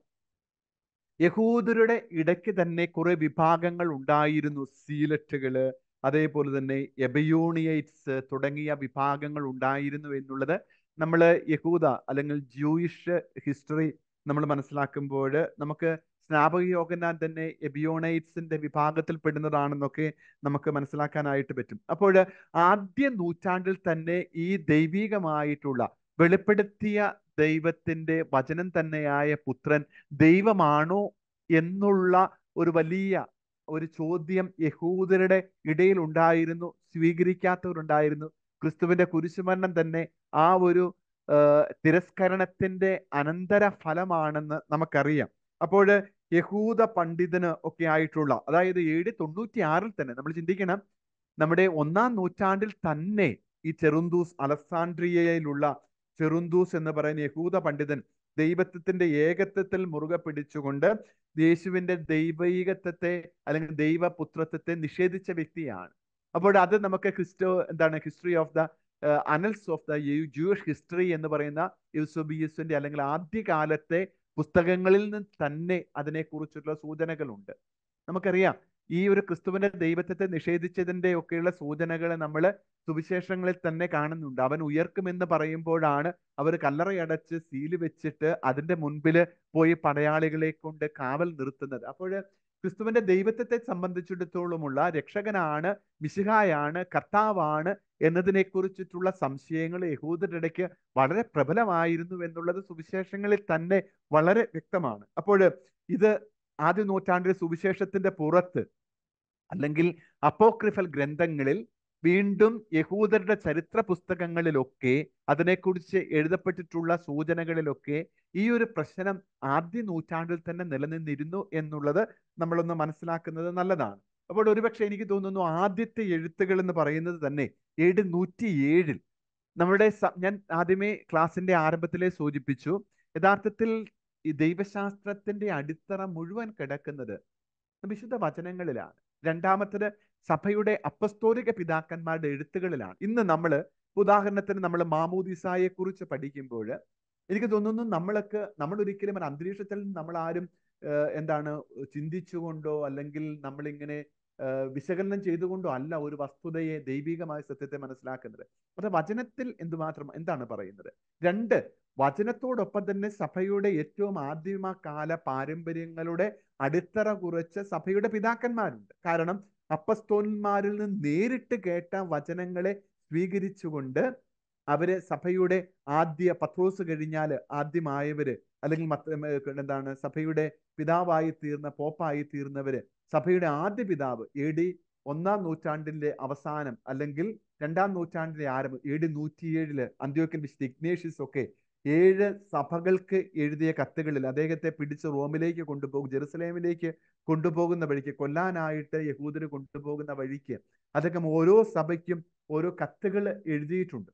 യഹൂദരുടെ ഇടയ്ക്ക് തന്നെ കുറെ വിഭാഗങ്ങൾ ഉണ്ടായിരുന്നു. സീലറ്റുകൾ അതേപോലെ തന്നെ എബയൂണിയറ്റ്സ് തുടങ്ങിയ വിഭാഗങ്ങൾ ഉണ്ടായിരുന്നു എന്നുള്ളത് നമ്മൾ യഹൂദ അല്ലെങ്കിൽ ജൂയിഷ് ഹിസ്റ്ററി നമ്മൾ മനസ്സിലാക്കുമ്പോൾ നമുക്ക് സ്നാപക യോഗനാൻ തന്നെ എബിയോണൈറ്റ്സിന്റെ വിഭാഗത്തിൽ പെടുന്നതാണെന്നൊക്കെ നമുക്ക് മനസ്സിലാക്കാനായിട്ട് പറ്റും. അപ്പോൾ ആദ്യ നൂറ്റാണ്ടിൽ തന്നെ ഈ ദൈവികമായിട്ടുള്ള വെളിപ്പെടുത്തിയ ദൈവത്തിന്റെ വചനം തന്നെയായ പുത്രൻ ദൈവമാണോ എന്നുള്ള ഒരു വലിയ ഒരു ചോദ്യം യഹൂദരുടെ ഇടയിൽ ഉണ്ടായിരുന്നു സ്വീകരിക്കാത്തവരുണ്ടായിരുന്നു. ക്രിസ്തുവിന്റെ കുരിശുമരണം തന്നെ ആ ഒരു തിരസ്കരണത്തിന്റെ അനന്തര ഫലമാണെന്ന് നമുക്കറിയാം. അപ്പോൾ യഹൂദ പണ്ഡിതന് ഒക്കെ ആയിട്ടുള്ള അതായത് ഏഴ് തൊണ്ണൂറ്റി ആറിൽ തന്നെ നമ്മൾ ചിന്തിക്കണം നമ്മുടെ ഒന്നാം നൂറ്റാണ്ടിൽ തന്നെ ഈ ചെറുന്തൂസ് അലസാൻഡ്രിയയിലുള്ള ചെറുന്തൂസ് എന്ന് പറയുന്ന യഹൂദ പണ്ഡിതൻ ദൈവത്വത്തിന്റെ ഏകത്വത്തിൽ മുറുകെ പിടിച്ചുകൊണ്ട് യേശുവിന്റെ ദൈവീകത്വത്തെ അല്ലെങ്കിൽ ദൈവപുത്രത്വത്തെ നിഷേധിച്ച വ്യക്തിയാണ്. അപ്പോൾ അത് നമുക്ക് ക്രിസ്റ്റോ എന്താണ് history of the annals of the Jewish history എന്ന് പറയുന്ന യൂസോബിയസിന്റെ അല്ലെങ്കിൽ ആദ്യകാലത്തെ പുസ്തകങ്ങളിൽ നിന്ന് തന്നെ അതിനെക്കുറിച്ചുള്ള സൂചനകളുണ്ട്. നമുക്കറിയാം ഈ ഒരു ക്രിസ്തുവിന്റെ ദൈവത്വത്തെ നിഷേധിച്ചതിന്റെ ഒക്കെയുള്ള സൂചനകൾ നമ്മൾ സുവിശേഷങ്ങളിൽ തന്നെ കാണുന്നുണ്ട്. അവൻ ഉയർക്കുമെന്ന് പറയുമ്പോഴാണ് അവർ കല്ലറയടച്ച് സീൽ വെച്ചിട്ട് അതിന്റെ മുൻപിൽ പോയി പടയാളികളെ കൊണ്ട് കാവൽ നിർത്തുന്നത്. അപ്പോൾ ക്രിസ്തുവിന്റെ ദൈവത്വത്തെ സംബന്ധിച്ചിടത്തോളമുള്ള രക്ഷകനാണ് മിശിഹായാണ് കർത്താവാണ് എന്നതിനെ കുറിച്ചിട്ടുള്ള സംശയങ്ങൾ യഹൂദരുടെ ഇടയ്ക്ക് വളരെ പ്രബലമായിരുന്നു എന്നുള്ളത് സുവിശേഷങ്ങളിൽ തന്നെ വളരെ വ്യക്തമാണ്. അപ്പോൾ ഇത് ആദ്യ നൂറ്റാണ്ടിലെ സുവിശേഷത്തിന്റെ പുറത്ത് അല്ലെങ്കിൽ അപ്പോക്രിഫൽ ഗ്രന്ഥങ്ങളിൽ വീണ്ടും യഹൂദരുടെ ചരിത്ര പുസ്തകങ്ങളിലൊക്കെ അതിനെക്കുറിച്ച് എഴുതപ്പെട്ടിട്ടുള്ള സൂചനകളിലൊക്കെ ഈ ഒരു പ്രശ്നം ആദ്യ നൂറ്റാണ്ടിൽ തന്നെ നിലനിന്നിരുന്നു എന്നുള്ളത് നമ്മളൊന്ന് മനസ്സിലാക്കുന്നത് നല്ലതാണ്. അപ്പോൾ ഒരുപക്ഷെ എനിക്ക് തോന്നുന്നു ആദ്യത്തെ എഴുത്തുകൾ എന്ന് പറയുന്നത് തന്നെ ഏഴ് നൂറ്റി ഏഴിൽ നമ്മുടെ ഞാൻ ആദ്യമേ ക്ലാസിന്റെ ആരംഭത്തിലെ സൂചിപ്പിച്ചു യഥാർത്ഥത്തിൽ ഈ ദൈവശാസ്ത്രത്തിന്റെ അടിത്തറ മുഴുവൻ കിടക്കുന്നത് വിശുദ്ധ വചനങ്ങളിലാണ്. രണ്ടാമത്തത് സഭയുടെ അപ്പസ്തോലിക പിതാക്കന്മാരുടെ എഴുത്തുകളിലാണ്. ഇന്ന് നമ്മൾ ഉദാഹരണത്തിന് നമ്മൾ മാമൂദിസായെ കുറിച്ച് പഠിക്കുമ്പോൾ എനിക്ക് തോന്നുന്നു നമ്മളൊക്കെ നമ്മൾ ഒരിക്കലും ഒരു അന്തരീക്ഷത്തിൽ നമ്മൾ ആരും എന്താണ് ചിന്തിച്ചുകൊണ്ടോ അല്ലെങ്കിൽ നമ്മളിങ്ങനെ വിശകലനം ചെയ്തുകൊണ്ടോ അല്ല ഒരു വസ്തുതയെ ദൈവികമായ സത്യത്തെ മനസ്സിലാക്കുന്നത്. അത് വചനത്തിൽ എന്തുമാത്രം എന്താണ് പറയുന്നത്? രണ്ട് വചനത്തോടൊപ്പം തന്നെ സഭയുടെ ഏറ്റവും ആദ്യമകാല പാരമ്പര്യങ്ങളുടെ അടിത്തറ കുറച്ച് സഭയുടെ പിതാക്കന്മാരുണ്ട്. കാരണം അപ്പസ്തോന്മാരിൽ നിന്ന് നേരിട്ട് കേട്ട വചനങ്ങളെ സ്വീകരിച്ചുകൊണ്ട് അവർ സഭയുടെ ആദ്യ പത്രോസ് കഴിഞ്ഞാൽ ആദ്യമായവര് അല്ലെങ്കിൽ എന്താണ് സഭയുടെ പിതാവായി തീർന്ന പോപ്പായി തീർന്നവര് സഭയുടെ ആദ്യ പിതാവ് എ ഡി ഒന്നാം നൂറ്റാണ്ടിന്റെ അവസാനം അല്ലെങ്കിൽ രണ്ടാം നൂറ്റാണ്ടിന്റെ ആരംഭം എ ഡി നൂറ്റിയേഴിൽ അന്ത്യോക്കൻ വിശുദ്ധ ഇഗ്നേഷ്യസ് ഒക്കെ ഏഴ് സഭകൾക്ക് എഴുതിയ കത്തുകളിൽ അദ്ദേഹത്തെ പിടിച്ച് റോമിലേക്ക് കൊണ്ടുപോകും ജെറുസലേമിലേക്ക് കൊണ്ടുപോകുന്ന വഴിക്ക് കൊല്ലാനായിട്ട് യഹൂദന് കൊണ്ടുപോകുന്ന വഴിക്ക് അദ്ദേഹം ഓരോ സഭയ്ക്കും ഓരോ കത്തുകൾ എഴുതിയിട്ടുണ്ട്.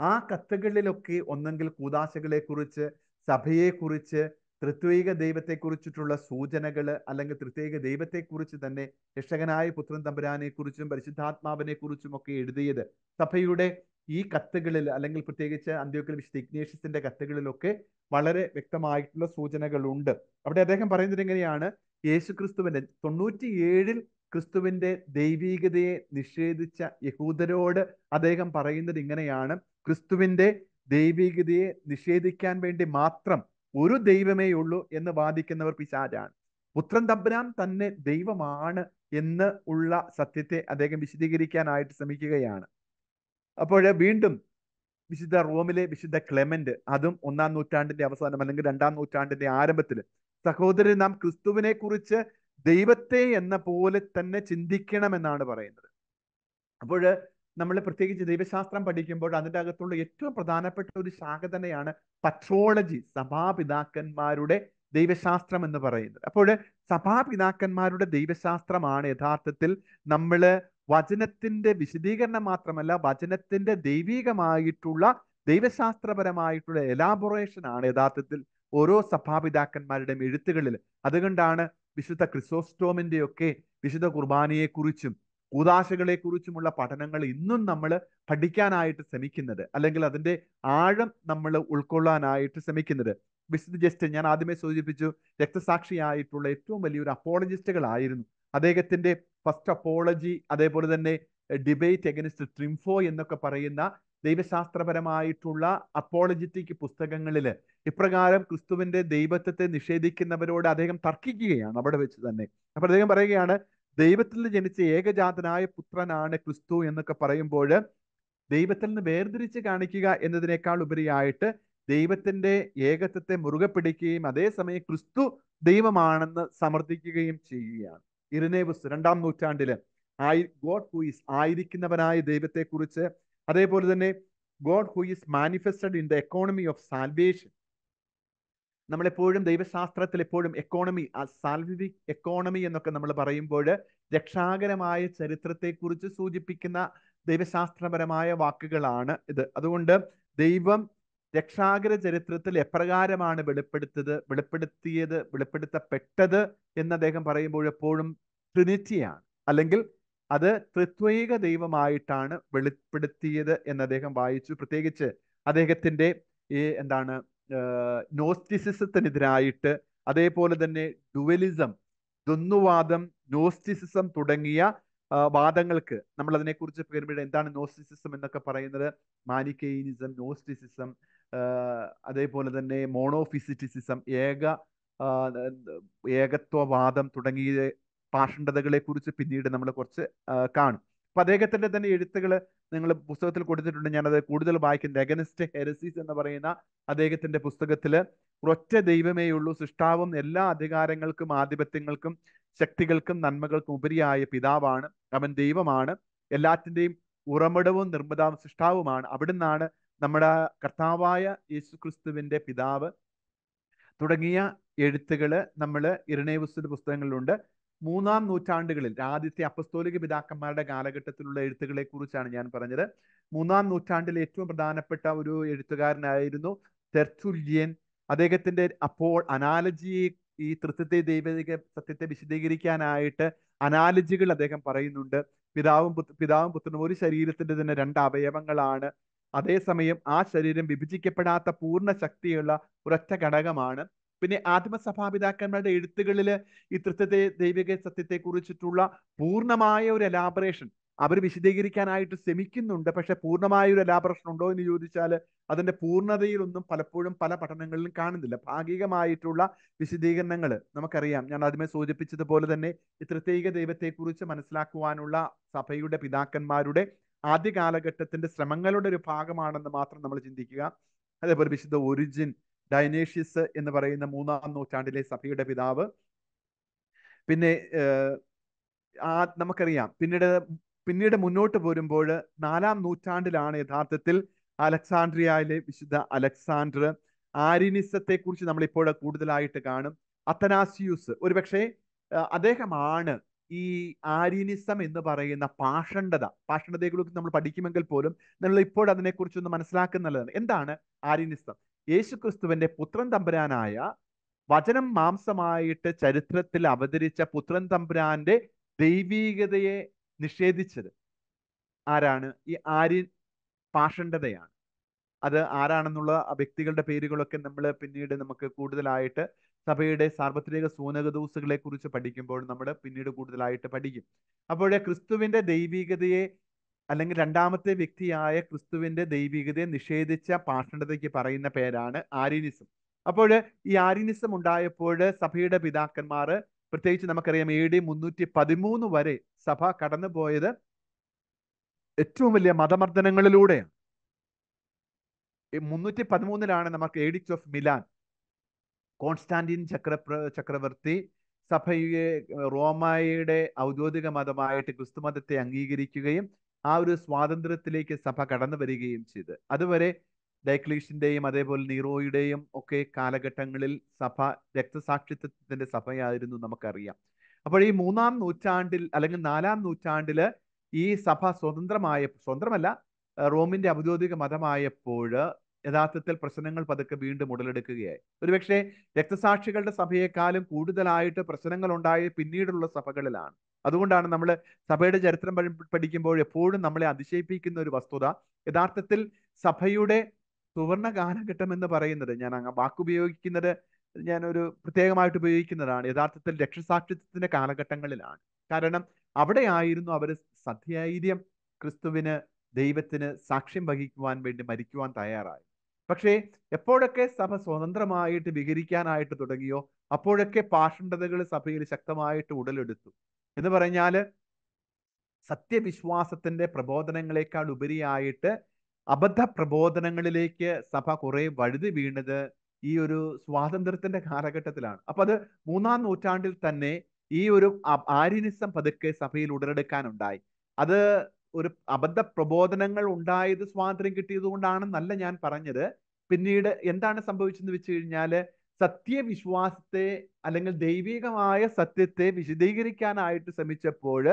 ആ കത്തുകളിലൊക്കെ ഒന്നെങ്കിൽ കൂതാശകളെ കുറിച്ച് സഭയെ കുറിച്ച് തൃത്വിക ദൈവത്തെ കുറിച്ചിട്ടുള്ള സൂചനകൾ അല്ലെങ്കിൽ ത്രിത്വീക ദൈവത്തെ കുറിച്ച് തന്നെ രക്ഷകനായ പുത്രൻ തമ്പുരാനെ കുറിച്ചും പരിശുദ്ധാത്മാവിനെ കുറിച്ചും ഒക്കെ എഴുതിയത് സഭയുടെ ഈ കത്തുകളിൽ അല്ലെങ്കിൽ പ്രത്യേകിച്ച് അന്ത്യോക്കൽ വിശുദ്ധ ഇഗ്നേഷ്യസിന്റെ കത്തുകളിലൊക്കെ വളരെ വ്യക്തമായിട്ടുള്ള സൂചനകളുണ്ട്. അവിടെ അദ്ദേഹം പറയുന്നത് എങ്ങനെയാണ്? യേശു ക്രിസ്തുവിന്റെ തൊണ്ണൂറ്റിയേഴിൽ ക്രിസ്തുവിന്റെ ദൈവീകതയെ നിഷേധിച്ച യഹൂദരോട് അദ്ദേഹം പറയുന്നത് ഇങ്ങനെയാണ്. ക്രിസ്തുവിന്റെ ദൈവീകതയെ നിഷേധിക്കാൻ വേണ്ടി മാത്രം ഒരു ദൈവമേ ഉള്ളൂ എന്ന് വാദിക്കുന്നവർ പിശാചാണ്. പുത്രൻ തബ്രാം തന്നെ ദൈവമാണ് എന്ന് ഉള്ള സത്യത്തെ അദ്ദേഹം വിശദീകരിക്കാനായിട്ട് ശ്രമിക്കുകയാണ്. അപ്പോൾ വീണ്ടും വിശുദ്ധ റോമിലെ വിശുദ്ധ ക്ലെമന്റ് അതും ഒന്നാം നൂറ്റാണ്ടിന്റെ അവസാനം അല്ലെങ്കിൽ രണ്ടാം നൂറ്റാണ്ടിന്റെ ആരംഭത്തിൽ സഹോദരൻ നാം ക്രിസ്തുവിനെ കുറിച്ച് ദൈവത്തെ എന്ന പോലെ തന്നെ ചിന്തിക്കണമെന്നാണ് പറയുന്നത്. അപ്പോൾ നമ്മൾ പ്രത്യേകിച്ച് ദൈവശാസ്ത്രം പഠിക്കുമ്പോൾ അതിന്റെ അകത്തുള്ള ഏറ്റവും പ്രധാനപ്പെട്ട ഒരു ശാഖ തന്നെയാണ് പട്രോളജി സഭാപിതാക്കന്മാരുടെ ദൈവശാസ്ത്രം എന്ന് പറയുന്നത്. അപ്പോൾ സഭാപിതാക്കന്മാരുടെ ദൈവശാസ്ത്രമാണ് യഥാർത്ഥത്തിൽ നമ്മൾ വചനത്തിന്റെ വിശദീകരണം മാത്രമല്ല വചനത്തിന്റെ ദൈവികമായിട്ടുള്ള ദൈവശാസ്ത്രപരമായിട്ടുള്ള എലാബൊറേഷൻ ആണ് യഥാർത്ഥത്തിൽ ഓരോ സഭാപിതാക്കന്മാരുടെയും എഴുത്തുകളിൽ. അതുകൊണ്ടാണ് വിശുദ്ധ ക്രിസോസ്റ്റോമിന്റെ ഒക്കെ വിശുദ്ധ കുർബാനയെക്കുറിച്ചും കൂതാശകളെ കുറിച്ചുമുള്ള പഠനങ്ങൾ ഇന്നും നമ്മൾ പഠിക്കാനായിട്ട് ശ്രമിക്കുന്നത്. അല്ലെങ്കിൽ അതിന്റെ ആഴം നമ്മൾ ഉൾക്കൊള്ളാനായിട്ട് ശ്രമിക്കുന്നത്. വിശുദ്ധ ജസ്റ്റ് ഞാൻ ആദ്യമേ സൂചിപ്പിച്ചു രക്തസാക്ഷിയായിട്ടുള്ള ഏറ്റവും വലിയൊരു അപ്പോളജിസ്റ്റുകളായിരുന്നു. അദ്ദേഹത്തിന്റെ ഫസ്റ്റ് അപ്പോളജി അതേപോലെ തന്നെ ഡിബേറ്റ് എഗനിസ്റ്റ് ട്രിംഫോ എന്നൊക്കെ പറയുന്ന ദൈവശാസ്ത്രപരമായിട്ടുള്ള അപ്പോളജിറ്റിക് പുസ്തകങ്ങളിൽ ഇപ്രകാരം ക്രിസ്തുവിന്റെ ദൈവത്വത്തെ നിഷേധിക്കുന്നവരോട് അദ്ദേഹം തർക്കിക്കുകയാണ് അവിടെ വെച്ച് തന്നെ. അപ്പോൾ അദ്ദേഹം പറയുകയാണ് ദൈവത്തിൽ നിന്ന് ജനിച്ച ഏകജാതനായ പുത്രനാണ് ക്രിസ്തു എന്നൊക്കെ പറയുമ്പോൾ ദൈവത്തിൽ നിന്ന് വേർതിരിച്ച് കാണിക്കുക എന്നതിനേക്കാൾ ഉപരിയായിട്ട് ദൈവത്തിന്റെ ഏകത്വത്തെ മുറുകെ പിടിക്കുകയും അതേസമയം ക്രിസ്തു ദൈവമാണെന്ന് സമർത്ഥിക്കുകയും ചെയ്യുകയാണ്. ഇറിനേബുസ് രണ്ടാം നൂറ്റാണ്ടിൽ. ആയി ഗോഡ് ഹു ഈസ് ആയിരിക്കുന്നവനായ ദൈവത്തെക്കുറിച്ച്. അതേപോലെ തന്നെ God who is manifested in the economy of salvation. നമ്മളെപ്പോഴും ദൈവശാസ്ത്രത്തിൽ എപ്പോഴും എക്കോണമി സാൽവിക് എക്കോണമി എന്നൊക്കെ നമ്മൾ പറയുമ്പോൾ രക്ഷാകരമായ ചരിത്രത്തെക്കുറിച്ച് സൂചിപ്പിക്കുന്ന ദൈവശാസ്ത്രപരമായ വാക്കുകളാണ് ഇത്. അതുകൊണ്ട് ദൈവം രക്ഷാകര ചരിത്രത്തിൽ എപ്രകാരമാണ് വെളിപ്പെടുത്തത് വെളിപ്പെടുത്തിയത് വെളിപ്പെടുത്തപ്പെട്ടത് എന്ന് അദ്ദേഹം പറയുമ്പോൾ എപ്പോഴും ട്രിനിറ്റിയാണ് അല്ലെങ്കിൽ അത് ത്രിത്വൈക ദൈവമായിട്ടാണ് വെളിപ്പെടുത്തിയത് എന്ന് അദ്ദേഹം വായിച്ചു. പ്രത്യേകിച്ച് അദ്ദേഹത്തിന്റെ ഈ എന്താണ് നോസ്റ്റിസിസത്തിനെതിരായിട്ട് അതേപോലെ തന്നെ ഡുവലിസം ദ്വന്ദ്വാദം നോസ്റ്റിസിസം തുടങ്ങിയ വാദങ്ങൾക്ക് നമ്മൾ അതിനെക്കുറിച്ച് പേരുമ്പോൾ എന്താണ് നോസ്റ്റിസിസം എന്നൊക്കെ പറയുന്നത്? മാനിക്കെയിനിസം നോസ്റ്റിസിസം അതേപോലെ തന്നെ മോണോഫിസിറ്റിസിസം ഏക ഏകത്വവാദം തുടങ്ങിയ പാഷണ്ഡതകളെ കുറിച്ച് പിന്നീട് നമ്മൾ കുറച്ച് കാണും. അപ്പൊ അദ്ദേഹത്തിന്റെ തന്നെ എഴുത്തുകൾ നിങ്ങൾ പുസ്തകത്തിൽ കൊടുത്തിട്ടുണ്ട്. ഞാനത് കൂടുതൽ വായിക്കുന്നത് എഗനിസ്റ്റ് ഹെരസീസ് എന്ന് പറയുന്ന അദ്ദേഹത്തിന്റെ പുസ്തകത്തിൽ ഒറ്റ ദൈവമേ ഉള്ളൂ. സൃഷ്ടാവും എല്ലാ അധികാരങ്ങൾക്കും ആധിപത്യങ്ങൾക്കും ശക്തികൾക്കും നന്മകൾക്കും ഉപരിയായ പിതാവാണ്. അവൻ ദൈവമാണ്. എല്ലാറ്റിന്റെയും ഉറവിടവും നിർമ്മിതാവും സൃഷ്ടാവുമാണ്. അവിടുന്നാണ് നമ്മുടെ കർത്താവായ യേശു ക്രിസ്തുവിന്റെ പിതാവ് തുടങ്ങിയ എഴുത്തുകൾ നമ്മൾ ഇരണേവുസിന്റെ പുസ്തകങ്ങളിലുണ്ട്. മൂന്നാം നൂറ്റാണ്ടുകളിൽ ആദ്യത്തെ അപ്പസ്തോലിക പിതാക്കന്മാരുടെ കാലഘട്ടത്തിലുള്ള എഴുത്തുകളെ കുറിച്ചാണ് ഞാൻ പറഞ്ഞത്. മൂന്നാം നൂറ്റാണ്ടിൽ ഏറ്റവും പ്രധാനപ്പെട്ട ഒരു എഴുത്തുകാരനായിരുന്നു തെർച്ചുല്യൻ അദ്ദേഹത്തിന്റെ അപ്പോൾ അനാലജിയെ ഈ തൃത്വത്തെ ദൈവിക സത്യത്തെ വിശദീകരിക്കാനായിട്ട് അനാലജികൾ അദ്ദേഹം പറയുന്നുണ്ട്. പിതാവും പിതാവും പുത്രനും ഒരു ശരീരത്തിന്റെ തന്നെ രണ്ട് അവയവങ്ങളാണ്. അതേസമയം ആ ശരീരം വിഭജിക്കപ്പെടാത്ത പൂർണ ശക്തിയുള്ള ഒരൊറ്റ ഘടകമാണ്. പിന്നെ ആത്മസഭാപിതാക്കന്മാരുടെ എഴുത്തുകളിൽ ഈ തൃത്വത്തെ ദൈവിക സത്യത്തെ കുറിച്ചിട്ടുള്ള പൂർണമായ ഒരു എലാബറേഷൻ അവർ വിശദീകരിക്കാനായിട്ട് ശ്രമിക്കുന്നുണ്ട്. പക്ഷെ പൂർണമായ ഒരു എലാബറേഷൻ ഉണ്ടോ എന്ന് ചോദിച്ചാൽ അതിന്റെ പൂർണതയിലൊന്നും പലപ്പോഴും പല പഠനങ്ങളിലും കാണുന്നില്ല. ഭാഗികമായിട്ടുള്ള വിശദീകരണങ്ങൾ നമുക്കറിയാം. ഞാൻ ആദ്യമേ സൂചിപ്പിച്ചതുപോലെ തന്നെ ഈ തൃത്യേക ദൈവത്തെക്കുറിച്ച് മനസ്സിലാക്കുവാനുള്ള സഭയുടെ പിതാക്കന്മാരുടെ ആദ്യ കാലഘട്ടത്തിന്റെ ശ്രമങ്ങളുടെ ഒരു ഭാഗമാണെന്ന് മാത്രം നമ്മൾ ചിന്തിക്കുക. അതേപോലെ വിശുദ്ധ ഒറിജിൻ ഡൈനേഷ്യസ് എന്ന് പറയുന്ന മൂന്നാം നൂറ്റാണ്ടിലെ സഭയുടെ പിതാവ്. പിന്നെ ആ നമുക്കറിയാം. പിന്നീട് പിന്നീട് മുന്നോട്ട് പോരുമ്പോൾ നാലാം നൂറ്റാണ്ടിലാണ് യഥാർത്ഥത്തിൽ അലക്സാണ്ട്രിയയിലെ വിശുദ്ധ അലക്സാണ്ടർ ആരിനിസത്തെ കുറിച്ച് നമ്മൾ ഇപ്പോൾ കൂടുതലായിട്ട് കാണും. അത്തനാസിയൂസ്. ഒരുപക്ഷെ അദ്ദേഹമാണ് ഈ ആര്യനിസം എന്ന് പറയുന്ന പാഷണ്ഡത പാഷണ്ഡതയെക്കുറിച്ച് നമ്മൾ പഠിക്കുമെങ്കിൽ പോലും നമ്മൾ ഇപ്പോൾ അതിനെക്കുറിച്ചൊന്ന് മനസ്സിലാക്കുന്നതാണ് എന്താണ് ആര്യനിസം? യേശു ക്രിസ്തുവിന്റെ പുത്രൻ തമ്പുരാനായ വചനം മാംസമായിട്ട് ചരിത്രത്തിൽ അവതരിച്ച പുത്രൻ തമ്പുരാന്റെ ദൈവീകതയെ നിഷേധിച്ചത് ആരാണ്? ഈ ആര്യൻ പാഷണ്ഡതയാണ്. അത് ആരാണെന്നുള്ള വ്യക്തികളുടെ പേരുകളൊക്കെ നമ്മൾ പിന്നീട് നമുക്ക് കൂടുതലായിട്ട് സഭയുടെ സാർവത്രിക സൂനകദൂസുകളെ കുറിച്ച് പഠിക്കുമ്പോൾ നമ്മൾ പിന്നീട് കൂടുതലായിട്ട് പഠിക്കും. അപ്പോൾ ക്രിസ്തുവിന്റെ ദൈവികതയെ അല്ലെങ്കിൽ രണ്ടാമത്തെ വ്യക്തിയായ ക്രിസ്തുവിന്റെ ദൈവികതയെ നിഷേധിച്ച പാഷണ്ഡതയ്ക്ക് പറയുന്ന പേരാണ് ആരിനിസം അപ്പോൾ ഈ ആരിനിസം ഉണ്ടായപ്പോൾ സഭയുടെ പിതാക്കന്മാർ പ്രത്യേകിച്ച് നമുക്കറിയാം എ ഡി മുന്നൂറ്റി പതിമൂന്ന് വരെ സഭ കടന്നുപോയത് ഏറ്റവും വലിയ മതമർദ്ദനങ്ങളിലൂടെയാണ്. മുന്നൂറ്റി പതിമൂന്നിലാണ് നമുക്ക് എഡിക്റ്റ് ഓഫ് മിലാൻ കോൺസ്റ്റാന്റിൻ ചക്ര ചക്രവർത്തി സഭയെ റോമായുടെ ഔദ്യോഗിക മതമായിട്ട് ക്രിസ്തുമതത്തെ അംഗീകരിക്കുകയും ആ ഒരു സ്വാതന്ത്ര്യത്തിലേക്ക് സഭ കടന്നു വരികയും ചെയ്ത്. അതുവരെ ഡൈക്ലീഷിന്റെയും അതേപോലെ നീറോയുടെയും ഒക്കെ കാലഘട്ടങ്ങളിൽ സഭ രക്തസാക്ഷിത്വത്തിന്റെ സഭയായിരുന്നു നമുക്കറിയാം. അപ്പോൾ ഈ മൂന്നാം നൂറ്റാണ്ടിൽ അല്ലെങ്കിൽ നാലാം നൂറ്റാണ്ടിൽ ഈ സഭ സ്വതന്ത്രമായ സ്വതന്ത്രമല്ല റോമിന്റെ ഔദ്യോഗിക മതമായപ്പോൾ യഥാർത്ഥത്തിൽ പ്രശ്നങ്ങൾ പതുക്കെ വീണ്ടും ഉടലെടുക്കുകയായി. ഒരുപക്ഷെ രക്തസാക്ഷികളുടെ സഭയെക്കാളും കൂടുതലായിട്ട് പ്രശ്നങ്ങൾ ഉണ്ടായ പിന്നീടുള്ള സഭകളിലാണ്. അതുകൊണ്ടാണ് നമ്മൾ സഭയുടെ ചരിത്രം പഠിക്കുമ്പോൾ എപ്പോഴും നമ്മളെ അതിശയിപ്പിക്കുന്ന ഒരു വസ്തുത. യഥാർത്ഥത്തിൽ സഭയുടെ സുവർണ കാലഘട്ടം എന്ന് പറയുന്നത് ഞാൻ അങ്ങ് വാക്കുപയോഗിക്കുന്നത് ഞാൻ ഒരു പ്രത്യേകമായിട്ട് ഉപയോഗിക്കുന്നതാണ്. യഥാർത്ഥത്തിൽ രക്ഷസാക്ഷിത്വത്തിന്റെ കാലഘട്ടങ്ങളിലാണ്. കാരണം അവിടെയായിരുന്നു അവർ സധൈര്യം ക്രിസ്തുവിന് ദൈവത്തിന് സാക്ഷ്യം വഹിക്കുവാൻ വേണ്ടി മരിക്കുവാൻ തയ്യാറായി പക്ഷേ എപ്പോഴൊക്കെ സഭ സ്വതന്ത്രമായിട്ട് വിഹരിക്കാനായിട്ട് തുടങ്ങിയോ അപ്പോഴൊക്കെ പാഷണ്ഡതകൾ സഭയിൽ ശക്തമായിട്ട് ഉടലെടുത്തു. എന്ന് പറഞ്ഞാൽ സത്യവിശ്വാസത്തിന്റെ പ്രബോധനങ്ങളെക്കാൾ ഉപരിയായിട്ട് അബദ്ധ പ്രബോധനങ്ങളിലേക്ക് സഭ കുറെ വഴുതി വീണത് ഈ ഒരു സ്വാതന്ത്ര്യത്തിന്റെ കാലഘട്ടത്തിലാണ്. അപ്പൊ അത് മൂന്നാം നൂറ്റാണ്ടിൽ തന്നെ ഈ ഒരു ആര്യനിസം പതുക്കെ സഭയിൽ ഉടലെടുക്കാനുണ്ടായി. അത് ഒരു അബദ്ധ പ്രബോധനങ്ങൾ ഉണ്ടായത് സ്വാതന്ത്ര്യം കിട്ടിയത് കൊണ്ടാണെന്നല്ല ഞാൻ പറഞ്ഞത്. പിന്നീട് എന്താണ് സംഭവിച്ചെന്ന് വെച്ച് കഴിഞ്ഞാൽ സത്യവിശ്വാസത്തെ അല്ലെങ്കിൽ ദൈവികമായ സത്യത്തെ വിശദീകരിക്കാനായിട്ട് ശ്രമിച്ചപ്പോൾ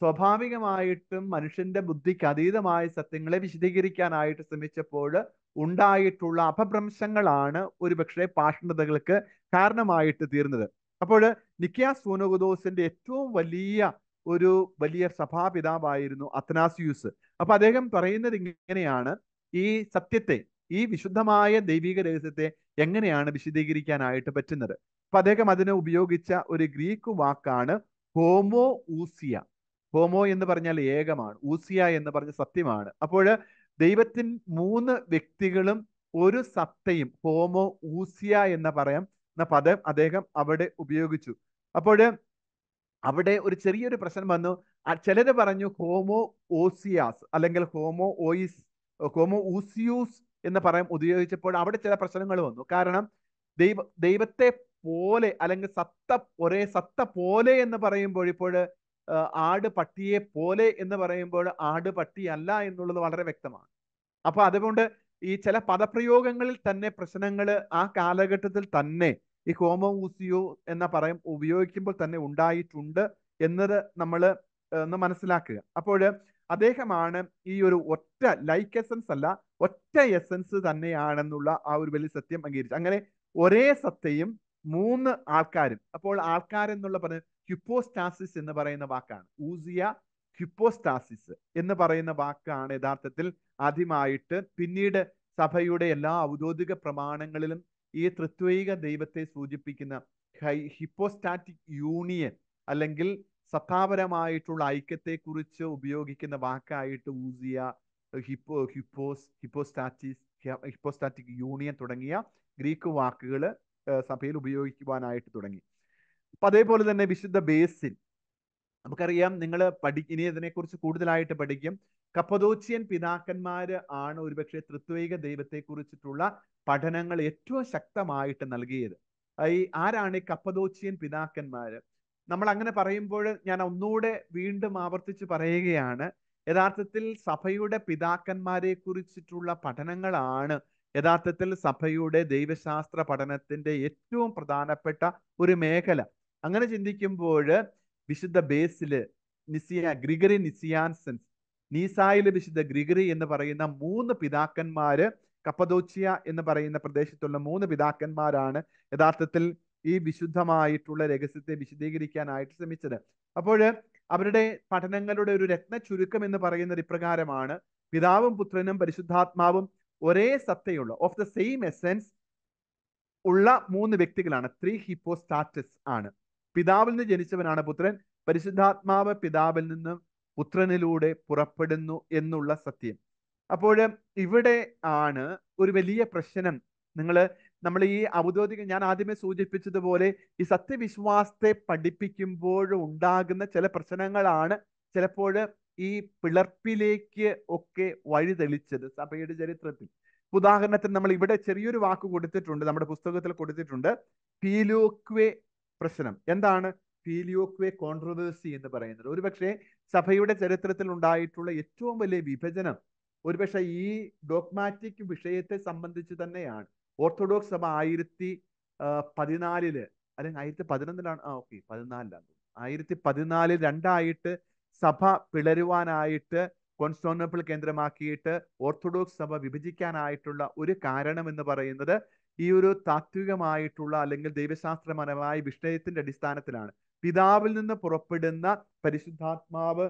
സ്വാഭാവികമായിട്ടും മനുഷ്യന്റെ ബുദ്ധിക്ക് അതീതമായ സത്യങ്ങളെ വിശദീകരിക്കാനായിട്ട് ശ്രമിച്ചപ്പോൾ ഉണ്ടായിട്ടുള്ള അപഭ്രംശങ്ങളാണ് ഒരുപക്ഷെ പാഷണതകൾക്ക് കാരണമായിട്ട് തീർന്നത്. അപ്പോൾ നിക്കിയാസ് സൂനോഗുദോസിന്റെ ഏറ്റവും വലിയ ഒരു വലിയ സഭാപിതാവായിരുന്നു അത്തനാസിയൂസ് അപ്പൊ അദ്ദേഹം പറയുന്നത് ഇങ്ങനെയാണ്. ഈ സത്യത്തെ ഈ വിശുദ്ധമായ ദൈവിക രഹസ്യത്തെ എങ്ങനെയാണ് വിശദീകരിക്കാനായിട്ട് പറ്റുന്നത്? അപ്പൊ അദ്ദേഹം അതിന് ഉപയോഗിച്ച ഒരു ഗ്രീക്ക് വാക്കാണ് ഹോമോ ഊസിയ. ഹോമോ എന്ന് പറഞ്ഞാൽ ഏകമാണ് ഊസിയ എന്ന് പറഞ്ഞ സത്യമാണ്. അപ്പോൾ ദൈവത്തിൻ മൂന്ന് വ്യക്തികളും ഒരു സത്തയും ഹോമോ ഊസിയ എന്ന് പറയാം എന്ന പദം അദ്ദേഹം അവിടെ ഉപയോഗിച്ചു. അപ്പോൾ അവിടെ ഒരു ചെറിയൊരു പ്രശ്നം വന്നു. ചിലര് പറഞ്ഞു ഹോമോ ഓസിയാസ് അല്ലെങ്കിൽ ഹോമോ ഓയിസ് ഹോമോ ഊസിയൂസ് എന്ന് പറയാൻ ഉപയോഗിച്ചപ്പോൾ അവിടെ ചില പ്രശ്നങ്ങൾ വന്നു. കാരണം ദൈവ ദൈവത്തെ പോലെ അല്ലെങ്കിൽ സത്ത ഒരേ സത്ത പോലെ എന്ന് പറയുമ്പോൾ ഇപ്പോൾ ആട് പട്ടിയെ പോലെ എന്ന് പറയുമ്പോൾ ആട് പട്ടിയല്ല എന്നുള്ളത് വളരെ വ്യക്തമാണ്. അപ്പൊ അതുകൊണ്ട് ഈ ചില പദപ്രയോഗങ്ങളിൽ തന്നെ പ്രശ്നങ്ങൾ ആ കാലഘട്ടത്തിൽ തന്നെ ഈ ഹോമോസിയോ എന്ന പറയും ഉപയോഗിക്കുമ്പോൾ തന്നെ ഉണ്ടായിട്ടുണ്ട് എന്നത് നമ്മൾ ഒന്ന് മനസ്സിലാക്കുക. അപ്പോൾ അദ്ദേഹമാണ് ഈ ഒരു ഒറ്റ ലൈക്ക് എസൻസ് അല്ല ഒറ്റ എസൻസ് തന്നെയാണെന്നുള്ള ആ ഒരു വലിയ സത്യം അംഗീകരിച്ചു അങ്ങനെ ഒരേ സത്തയും മൂന്ന് ആൾക്കാരും അപ്പോൾ ആൾക്കാരെന്നുള്ള പറഞ്ഞ ഹ്യുപ്പോസ്റ്റാസിസ് എന്ന് പറയുന്ന വാക്കാണ്. ഊസിയ ഹ്യുപ്പോസ്റ്റാസിസ് എന്ന് പറയുന്ന വാക്കാണ് യഥാർത്ഥത്തിൽ ആദ്യമായിട്ട്. പിന്നീട് സഭയുടെ എല്ലാ ഔദ്യോഗിക പ്രമാണങ്ങളിലും ഈ തൃത്വൈക ദൈവത്തെ സൂചിപ്പിക്കുന്ന ഹിപ്പോസ്റ്റാറ്റിക് യൂണിയൻ അല്ലെങ്കിൽ സത്താപരമായിട്ടുള്ള ഐക്യത്തെക്കുറിച്ച് ഉപയോഗിക്കുന്ന വാക്കായിട്ട് ഊസിയ ഹിപ്പോ ഹിപ്പോസ് ഹിപ്പോസ്റ്റാറ്റിസ് ഹിപ്പോസ്റ്റാറ്റിക് യൂണിയൻ തുടങ്ങിയ ഗ്രീക്ക് വാക്കുകൾ സഭയിൽ ഉപയോഗിക്കുവാനായിട്ട് തുടങ്ങി. അപ്പൊ അതേപോലെ തന്നെ വിശുദ്ധ ബേസിൽ. നമുക്കറിയാം നിങ്ങൾ പഠി ഇനി ഇതിനെക്കുറിച്ച് കൂടുതലായിട്ട് പഠിക്കും. കപ്പദോച്ചിയൻ പിതാക്കന്മാര് ആണ് ഒരുപക്ഷെ തൃത്വൈക ദൈവത്തെ കുറിച്ചിട്ടുള്ള പഠനങ്ങൾ ഏറ്റവും ശക്തമായിട്ട് നൽകിയത്. ഈ ആരാണ് ഈ കപ്പദോച്ചിയൻ പിതാക്കന്മാര്? നമ്മൾ അങ്ങനെ പറയുമ്പോൾ ഞാൻ ഒന്നുകൂടെ വീണ്ടും ആവർത്തിച്ച് പറയുകയാണ്. യഥാർത്ഥത്തിൽ സഭയുടെ പിതാക്കന്മാരെ കുറിച്ചിട്ടുള്ള പഠനങ്ങളാണ് യഥാർത്ഥത്തിൽ സഭയുടെ ദൈവശാസ്ത്ര പഠനത്തിന്റെ ഏറ്റവും പ്രധാനപ്പെട്ട ഒരു മേഖല. അങ്ങനെ ചിന്തിക്കുമ്പോൾ വിശുദ്ധ ബേസിൽ നിസിയ ഗ്രിഗറി നിസിയാൻസൻസ് നീസായിലെ വിശുദ്ധ ഗ്രിഗറി എന്ന് പറയുന്ന മൂന്ന് പിതാക്കന്മാര് കപ്പദോച്ചിയ എന്ന് പറയുന്ന പ്രദേശത്തുള്ള മൂന്ന് പിതാക്കന്മാരാണ് യഥാർത്ഥത്തിൽ ഈ വിശുദ്ധമായിട്ടുള്ള രഹസ്യത്തെ വിശദീകരിക്കാനായിട്ട് ശ്രമിച്ചത്. അപ്പോൾ അവരുടെ പഠനങ്ങളുടെ ഒരു രത്ന ചുരുക്കം എന്ന് പറയുന്നത് ഇപ്രകാരമാണ്. പിതാവും പുത്രനും പരിശുദ്ധാത്മാവും ഒരേ സത്തയുള്ള ഓഫ് ദ സെയിം എസെൻസ് ഉള്ള മൂന്ന് വ്യക്തികളാണ്. ത്രീ ഹിപ്പോസ്റ്റാറ്റസ് ആണ്. പിതാവിൽ നിന്ന് ജനിച്ചവനാണ് പുത്രൻ. പരിശുദ്ധാത്മാവ് പിതാവിൽ നിന്നും പുത്രനിലൂടെ പുറപ്പെടുന്നു എന്നുള്ള സത്യം. അപ്പോൾ ഇവിടെ ആണ് ഒരു വലിയ പ്രശ്നം. നിങ്ങൾ നമ്മൾ ഈ ഔദ്യോഗിക ഞാൻ ആദ്യമേ സൂചിപ്പിച്ചതുപോലെ ഈ സത്യവിശ്വാസത്തെ പഠിപ്പിക്കുമ്പോൾ ഉണ്ടാകുന്ന ചില പ്രശ്നങ്ങളാണ് ചിലപ്പോൾ ഈ പിളർപ്പിലേക്ക് ഒക്കെ വഴിതെളിച്ചത് സഭയുടെ ചരിത്രത്തിൽ. ഉദാഹരണത്തിന് നമ്മൾ ഇവിടെ ചെറിയൊരു വാക്ക് കൊടുത്തിട്ടുണ്ട് നമ്മുടെ പുസ്തകത്തിൽ കൊടുത്തിട്ടുണ്ട് ഫീലോക്വേ പ്രശ്നം. എന്താണ്? പീലിയോക്വേ കോൺട്രവേഴ്സി എന്ന് പറയുന്നത്. ഒരുപക്ഷെ സഭയുടെ ചരിത്രത്തിൽ ഉണ്ടായിട്ടുള്ള ഏറ്റവും വലിയ വിഭജനം ഒരുപക്ഷെ ഈ ഡോഗ്മാറ്റിക് വിഷയത്തെ സംബന്ധിച്ച് തന്നെയാണ്. ഓർത്തഡോക്സ് സഭ ആയിരത്തി പതിനാലിൽ അല്ലെങ്കിൽ ആയിരത്തി പതിനൊന്നിലാണ് ആ ഓക്കെ പതിനാലിലാണ്. ആയിരത്തി പതിനാലിൽ രണ്ടായിട്ട് സഭ പിളരുവാനായിട്ട് കോൺസ്റ്റോണപ്പിൾ കേന്ദ്രമാക്കിയിട്ട് ഓർത്തഡോക്സ് സഭ വിഭജിക്കാനായിട്ടുള്ള ഒരു കാരണം എന്ന് പറയുന്നത് ഈ ഒരു താത്വികമായിട്ടുള്ള അല്ലെങ്കിൽ ദൈവശാസ്ത്രപരമായ വിഷയത്തിന്റെ അടിസ്ഥാനത്തിലാണ്. പിതാവിൽ നിന്ന് പുറപ്പെടുന്ന പരിശുദ്ധാത്മാവ്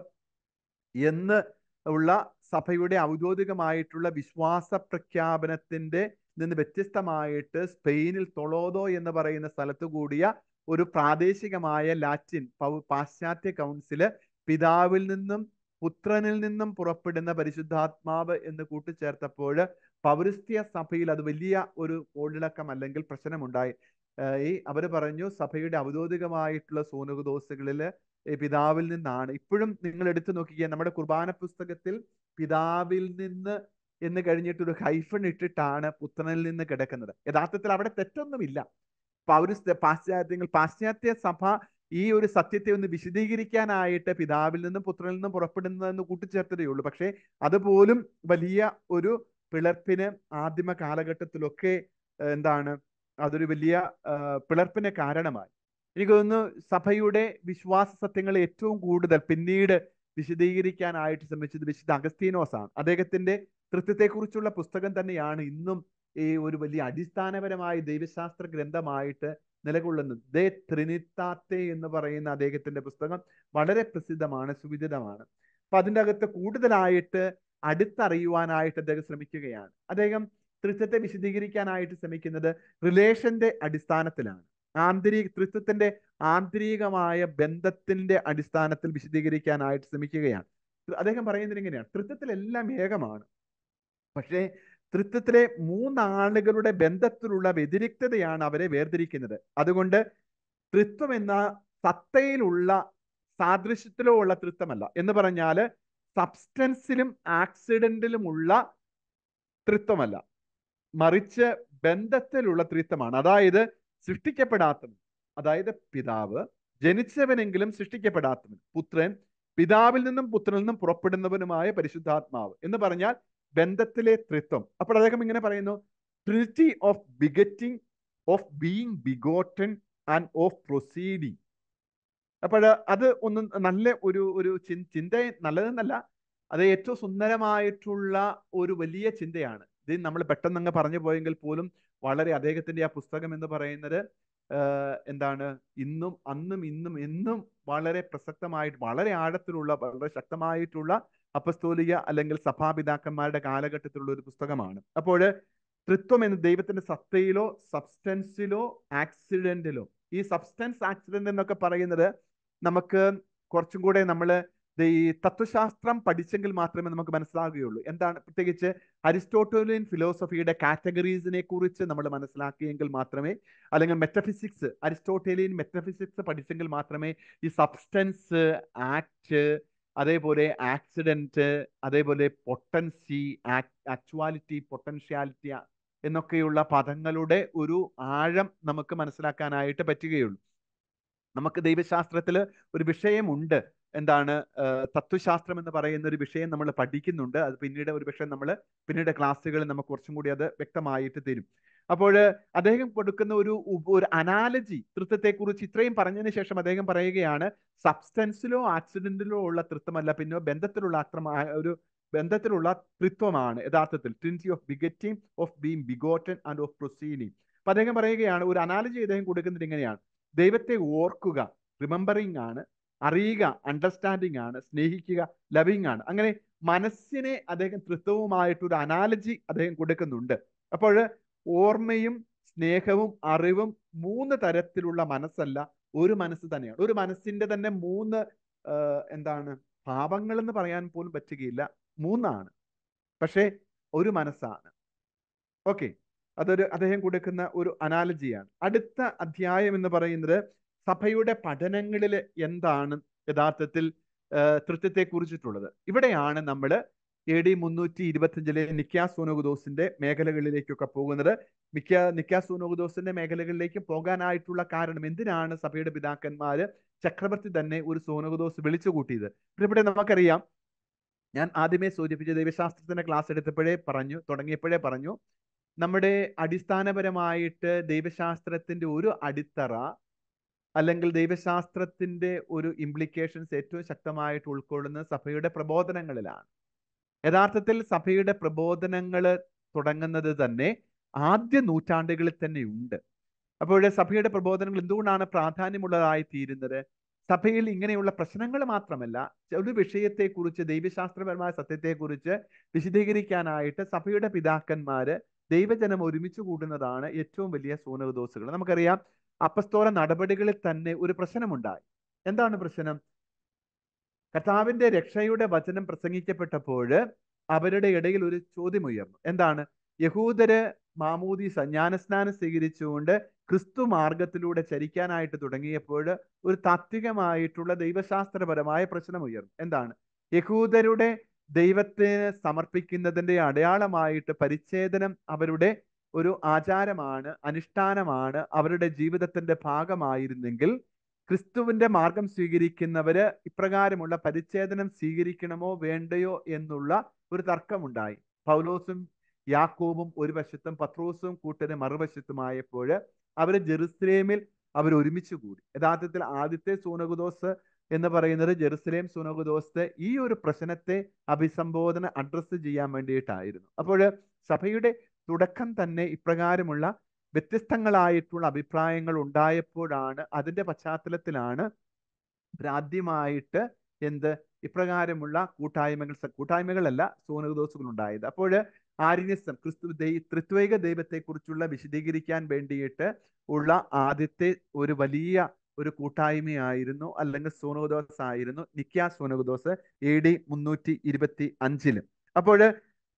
എന്ന് ഉള്ള സഭയുടെ ഔദ്യോഗികമായിട്ടുള്ള വിശ്വാസ പ്രഖ്യാപനത്തിന്റെ നിന്ന് വ്യത്യസ്തമായിട്ട് സ്പെയിനിൽ തൊളോദോ എന്ന് പറയുന്ന സ്ഥലത്ത് കൂടിയ ഒരു പ്രാദേശികമായ ലാറ്റിൻ പാശ്ചാത്യ കൗൺസിൽ പിതാവിൽ നിന്നും പുത്രനിൽ നിന്നും പുറപ്പെടുന്ന പരിശുദ്ധാത്മാവ് എന്ന് കൂട്ടിച്ചേർത്തപ്പോൾ പൗരസ്ത്യ സഭയിൽ അത് വലിയ ഒരു കോളിളക്കം അല്ലെങ്കിൽ പ്രശ്നമുണ്ടായി. ഈ അവർ പറഞ്ഞു സഭയുടെ ഔദ്യോഗികമായിട്ടുള്ള സൂനകദോസുകളിൽ പിതാവിൽ നിന്നാണ്. ഇപ്പോഴും നിങ്ങൾ എടുത്തു നോക്കിക്കുക നമ്മുടെ കുർബാന പുസ്തകത്തിൽ പിതാവിൽ നിന്ന് എന്ന് കഴിഞ്ഞിട്ട് ഒരു ഹൈഫൺ ഇട്ടിട്ടാണ് പുത്രനിൽ നിന്ന് കിടക്കുന്നത്. യഥാർത്ഥത്തിൽ അവിടെ തെറ്റൊന്നുമില്ല. പൗരസ് പാശ്ചാത്യങ്ങൾ പാശ്ചാത്യ സഭ ഈ ഒരു സത്യത്തെ ഒന്ന് വിശദീകരിക്കാനായിട്ട് പിതാവിൽ നിന്നും പുത്രനിൽ നിന്നും പുറപ്പെടുന്നതെന്ന് കൂട്ടിച്ചേർത്തതേ ഉള്ളൂ. പക്ഷേ അതുപോലും വലിയ ഒരു പിളർപ്പിന് ആദിമ കാലഘട്ടത്തിലൊക്കെ എന്താണ് അതൊരു വലിയ പിളർപ്പിന് കാരണമായി. എനിക്ക് തോന്നുന്നു സഭയുടെ വിശ്വാസ സത്യങ്ങൾ ഏറ്റവും കൂടുതൽ പിന്നീട് വിശദീകരിക്കാനായിട്ട് ശ്രമിച്ചത് വിശുദ്ധ അഗസ്തീനോസാണ്. അദ്ദേഹത്തിന്റെ കൃത്യത്തെക്കുറിച്ചുള്ള പുസ്തകം തന്നെയാണ് ഇന്നും ഈ ഒരു വലിയ അടിസ്ഥാനപരമായ ദൈവശാസ്ത്ര ഗ്രന്ഥമായിട്ട് നിലകൊള്ളുന്നത്. ദേ ത്രിനിത്താത്തെ എന്ന് പറയുന്ന അദ്ദേഹത്തിന്റെ പുസ്തകം വളരെ പ്രസിദ്ധമാണ് സുവിദിതമാണ്. അപ്പൊ അതിന്റെ അകത്ത് കൂടുതലായിട്ട് അടുത്തറിയുവാനായിട്ട് അദ്ദേഹം ശ്രമിക്കുകയാണ്. അദ്ദേഹം തൃത്വത്തെ വിശദീകരിക്കാനായിട്ട് ശ്രമിക്കുന്നത് റിലേഷന്റെ അടിസ്ഥാനത്തിലാണ്. ആന്തരിക ത്രിത്വത്തിന്റെ ആന്തരികമായ ബന്ധത്തിന്റെ അടിസ്ഥാനത്തിൽ വിശദീകരിക്കാനായിട്ട് ശ്രമിക്കുകയാണ്. അദ്ദേഹം പറയുന്നത് ഇങ്ങനെയാണ്. തൃത്വത്തിലെല്ലാം ഏകമാണ്. പക്ഷേ തൃത്വത്തിലെ മൂന്നാളുകളുടെ ബന്ധത്തിലുള്ള വ്യതിരിക്തതയാണ് അവരെ വേർതിരിക്കുന്നത്. അതുകൊണ്ട് തൃത്വം എന്ന സത്തയിലുള്ള സാദൃശ്യത്തിലോ ഉള്ള തൃത്വമല്ല എന്ന് പറഞ്ഞാൽ സബ്സ്റ്റൻസിലും ആക്സിഡന്റിലും ഉള്ള തൃത്വമല്ല മറിച്ച് ബന്ധത്തിലുള്ള ത്രിത്വമാണ്. അതായത് സൃഷ്ടിക്കപ്പെടാത്തവൻ അതായത് പിതാവ് ജനിച്ചവനെങ്കിലും സൃഷ്ടിക്കപ്പെടാത്തവൻ പുത്രൻ പിതാവിൽ നിന്നും പുത്രനിൽ നിന്നും പുറപ്പെടുന്നവനുമായ പരിശുദ്ധാത്മാവ് എന്ന് പറഞ്ഞാൽ ബന്ധത്തിലെ ത്രിത്വം. അപ്പോൾ അദ്ദേഹം ഇങ്ങനെ പറയുന്നു trinity of begetting of being begotten and of proceeding അപ്പോൾ അത് ഒന്ന് നല്ല ഒരു ഒരു ചിന്ത നല്ലതെന്നല്ല അത് ഏറ്റവും സുന്ദരമായിട്ടുള്ള ഒരു വലിയ ചിന്തയാണ്. ഇത് നമ്മൾ പെട്ടെന്ന് അങ്ങ് പറഞ്ഞു പോയെങ്കിൽ പോലും വളരെ അദ്ദേഹത്തിന്റെ ആ പുസ്തകം എന്ന് പറയുന്നത് എന്താണ് ഇന്നും അന്നും ഇന്നും എന്നും വളരെ പ്രസക്തമായിട്ട് വളരെ ആഴത്തിലുള്ള വളരെ ശക്തമായിട്ടുള്ള അപസ്തോലിക അല്ലെങ്കിൽ സഭാപിതാക്കന്മാരുടെ കാലഘട്ടത്തിലുള്ള ഒരു പുസ്തകമാണ്. അപ്പോൾ തൃത്വം എന്ന് ദൈവത്തിന്റെ സത്തയിലോ സബ്സ്റ്റൻസിലോ ആക്സിഡന്റിലോ ഈ സബ്സ്റ്റൻസ് ആക്സിഡന്റ് എന്നൊക്കെ പറയുന്നത് നമുക്ക് കുറച്ചും കൂടെ നമ്മൾ ഈ തത്വശാസ്ത്രം പഠിച്ചെങ്കിൽ മാത്രമേ നമുക്ക് മനസ്സിലാകുകയുള്ളൂ. എന്താണ്? പ്രത്യേകിച്ച് അരിസ്റ്റോട്ടോലിയൻ ഫിലോസഫിയുടെ കാറ്റഗറീസിനെ കുറിച്ച് നമ്മൾ മനസ്സിലാക്കിയെങ്കിൽ മാത്രമേ അല്ലെങ്കിൽ മെറ്റഫിസിക്സ് അരിസ്റ്റോട്ടേലിയൻ മെറ്റഫിസിക്സ് പഠിച്ചെങ്കിൽ മാത്രമേ ഈ സബ്സ്റ്റൻസ് ആക്ട് അതേപോലെ ആക്സിഡന്റ് അതേപോലെ പൊട്ടൻസി ആക്ച്വാലിറ്റി പൊട്ടൻഷ്യാലിറ്റി എന്നൊക്കെയുള്ള പദങ്ങളുടെ ഒരു ആഴം നമുക്ക് മനസ്സിലാക്കാനായിട്ട് പറ്റുകയുള്ളൂ. നമുക്ക് ദൈവശാസ്ത്രത്തിൽ ഒരു വിഷയമുണ്ട്. എന്താണ് തത്വശാസ്ത്രം എന്ന് പറയുന്ന ഒരു വിഷയം നമ്മൾ പഠിക്കുന്നുണ്ട്. അത് പിന്നീട് ഒരു പക്ഷേ നമ്മൾ പിന്നീട് ക്ലാസ്സുകളിൽ നമുക്ക് കുറച്ചും കൂടി അത് വ്യക്തമായിട്ട് തരും. അപ്പോൾ അദ്ദേഹം കൊടുക്കുന്ന ഒരു ഒരു അനാലജി തൃത്വത്തെക്കുറിച്ച് ഇത്രയും പറഞ്ഞതിന് ശേഷം അദ്ദേഹം പറയുകയാണ് സബ്സ്റ്റൻസിലോ ആക്സിഡന്റിലോ ഉള്ള തൃത്വമല്ല പിന്നെ ബന്ധത്തിലുള്ള അക്രമ ഒരു ബന്ധത്തിലുള്ള തൃത്വമാണ് യഥാർത്ഥത്തിൽ. Trinity of begetting of being begotten and of proceeding അപ്പൊ അദ്ദേഹം പറയുകയാണ് ഒരു അനാലജി അദ്ദേഹം കൊടുക്കുന്നത് ഇങ്ങനെയാണ്. ദൈവത്തെ ഓർക്കുക റിമംബറിങ് ആണ് അറിയുക അണ്ടർസ്റ്റാൻഡിങ് ആണ് സ്നേഹിക്കുക ലവിങ് ആണ്. അങ്ങനെ മനസ്സിനെ അദ്ദേഹം തൃത്വവുമായിട്ട് ഒരു അനാലജി അദ്ദേഹം കൊടുക്കുന്നുണ്ട്. അപ്പോൾ ഓർമ്മയും സ്നേഹവും അറിവും മൂന്ന് തരത്തിലുള്ള മനസ്സല്ല ഒരു മനസ്സ് തന്നെയാണ്. ഒരു മനസ്സിന്റെ തന്നെ മൂന്ന് എന്താണ് ഭാവങ്ങൾ എന്ന് പറയാൻ പോലും പറ്റുകയില്ല. മൂന്നാണ്. പക്ഷേ ഒരു മനസ്സാണ്. ഓക്കെ അതൊരു അദ്ദേഹം കൊടുക്കുന്ന ഒരു അനാലജിയാണ് അടുത്ത അധ്യായം എന്ന് പറയുന്നത് സഭയുടെ പഠനങ്ങളിൽ എന്താണ് യഥാർത്ഥത്തിൽ തൃത്വത്തെ കുറിച്ചിട്ടുള്ളത്? ഇവിടെയാണ് നമ്മൾ എ ഡി മുന്നൂറ്റി ഇരുപത്തിയഞ്ചിലെ നിക്യാ സോനോഗുദോസിന്റെ മേഖലകളിലേക്കൊക്കെ പോകുന്നത്. മിക്ക നിക്യാ സോനോഗുദോസിന്റെ മേഖലകളിലേക്ക് പോകാനായിട്ടുള്ള കാരണം എന്തിനാണ് സഭയുടെ പിതാക്കന്മാര് ചക്രവർത്തി തന്നെ ഒരു സോനോഗുദോസ് വിളിച്ചു കൂട്ടിയത് ഇവിടെ നമുക്കറിയാം ഞാൻ ആദ്യമേ സൂചിപ്പിച്ച ദൈവശാസ്ത്രത്തിന്റെ ക്ലാസ് എടുത്തപ്പോഴേ പറഞ്ഞു തുടങ്ങിയപ്പോഴേ പറഞ്ഞു നമ്മുടെ അടിസ്ഥാനപരമായിട്ട് ദൈവശാസ്ത്രത്തിന്റെ ഒരു അടിത്തറ അല്ലെങ്കിൽ ദൈവശാസ്ത്രത്തിന്റെ ഒരു ഇംപ്ലിക്കേഷൻസ് ഏറ്റവും ശക്തമായിട്ട് ഉൾക്കൊള്ളുന്ന സഭയുടെ പ്രബോധനങ്ങളിലാണ്. യഥാർത്ഥത്തിൽ സഭയുടെ പ്രബോധനങ്ങൾ തുടങ്ങുന്നത് തന്നെ ആദ്യ നൂറ്റാണ്ടുകളിൽ തന്നെ ഉണ്ട് അപ്പോൾ സഭയുടെ പ്രബോധനങ്ങൾ എന്തുകൊണ്ടാണ് പ്രാധാന്യമുള്ളതായി തീരുന്നത്? സഭയിൽ ഇങ്ങനെയുള്ള പ്രശ്നങ്ങൾ മാത്രമല്ല ഒരു വിഷയത്തെക്കുറിച്ച് ദൈവശാസ്ത്രപരമായ സത്യത്തെക്കുറിച്ച് വിശദീകരിക്കാനായിട്ട് സഭയുടെ പിതാക്കന്മാര് ദൈവജനം ഒരുമിച്ച് കൂടുന്നതാണ് ഏറ്റവും വലിയ സൂനകദോസുകൾ നമുക്കറിയാം അപ്പസ്തോല നടപടികളിൽ തന്നെ ഒരു പ്രശ്നമുണ്ടായി. എന്താണ് പ്രശ്നം? കർത്താവിന്റെ രക്ഷയുടെ വചനം പ്രസംഗിക്കപ്പെട്ടപ്പോൾ അവരുടെ ഇടയിൽ ഒരു ചോദ്യം ഉയർന്നു എന്താണ്? യഹൂദര് മാമൂദീസ ജ്ഞാനസ്നാനം സ്വീകരിച്ചുകൊണ്ട് ക്രിസ്തു മാർഗത്തിലൂടെ ചരിക്കാനായിട്ട് തുടങ്ങിയപ്പോൾ ഒരു താത്വികമായിട്ടുള്ള ദൈവശാസ്ത്രപരമായ പ്രശ്നം ഉയർന്നു എന്താണ്? യഹൂദരുടെ ദൈവത്തിന് സമർപ്പിക്കുന്നതിന്റെ അടയാളമായിട്ട് പരിച്ഛേദനം അവരുടെ ഒരു ആചാരമാണ് അനുഷ്ഠാനമാണ് അവരുടെ ജീവിതത്തിന്റെ ഭാഗമായിരുന്നെങ്കിൽ ക്രിസ്തുവിന്റെ മാർഗം സ്വീകരിക്കുന്നവര് ഇപ്രകാരമുള്ള പരിച്ഛേദനം സ്വീകരിക്കണമോ വേണ്ടയോ എന്നുള്ള ഒരു തർക്കമുണ്ടായി. പൗലോസും യാക്കോബും ഒരു വശത്തും പത്രോസും കൂട്ടരും മറുവശത്തുമായപ്പോൾ അവർ ജെറുസലേമിൽ അവർ ഒരുമിച്ച് കൂടി. യഥാർത്ഥത്തിൽ ആദ്യത്തെ സൂനകുദോസ് എന്ന് പറയുന്നത് ജെറുസലേം സൂനകുദോസ് ഈ ഒരു പ്രശ്നത്തെ അഭിസംബോധന അഡ്രസ്സ് ചെയ്യാൻ വേണ്ടിയിട്ടായിരുന്നു. അപ്പോൾ സഭയുടെ തുടക്കം തന്നെ ഇപ്രകാരമുള്ള വ്യത്യസ്തങ്ങളായിട്ടുള്ള അഭിപ്രായങ്ങൾ ഉണ്ടായപ്പോഴാണ് അതിന്റെ പശ്ചാത്തലത്തിലാണ് ആദ്യമായിട്ട് എന്ത് ഇപ്രകാരമുള്ള കൂട്ടായ്മകൾ കൂട്ടായ്മകളല്ല സൂനകദോസുകൾ ഉണ്ടായത് അപ്പോൾ ആര്യനിസം ക്രിസ്തു ത്രിത്വൈക ദൈവത്തെക്കുറിച്ചുള്ള വിശദീകരിക്കാൻ വേണ്ടിയിട്ട് ഉള്ള ആദ്യത്തെ ഒരു വലിയ ഒരു കൂട്ടായ്മയായിരുന്നു അല്ലെങ്കിൽ സോനകദോസ് ആയിരുന്നു നിക്യ സോനകദോസ് എ ഡി മുന്നൂറ്റി ഇരുപത്തി അഞ്ചിൽ. അപ്പോൾ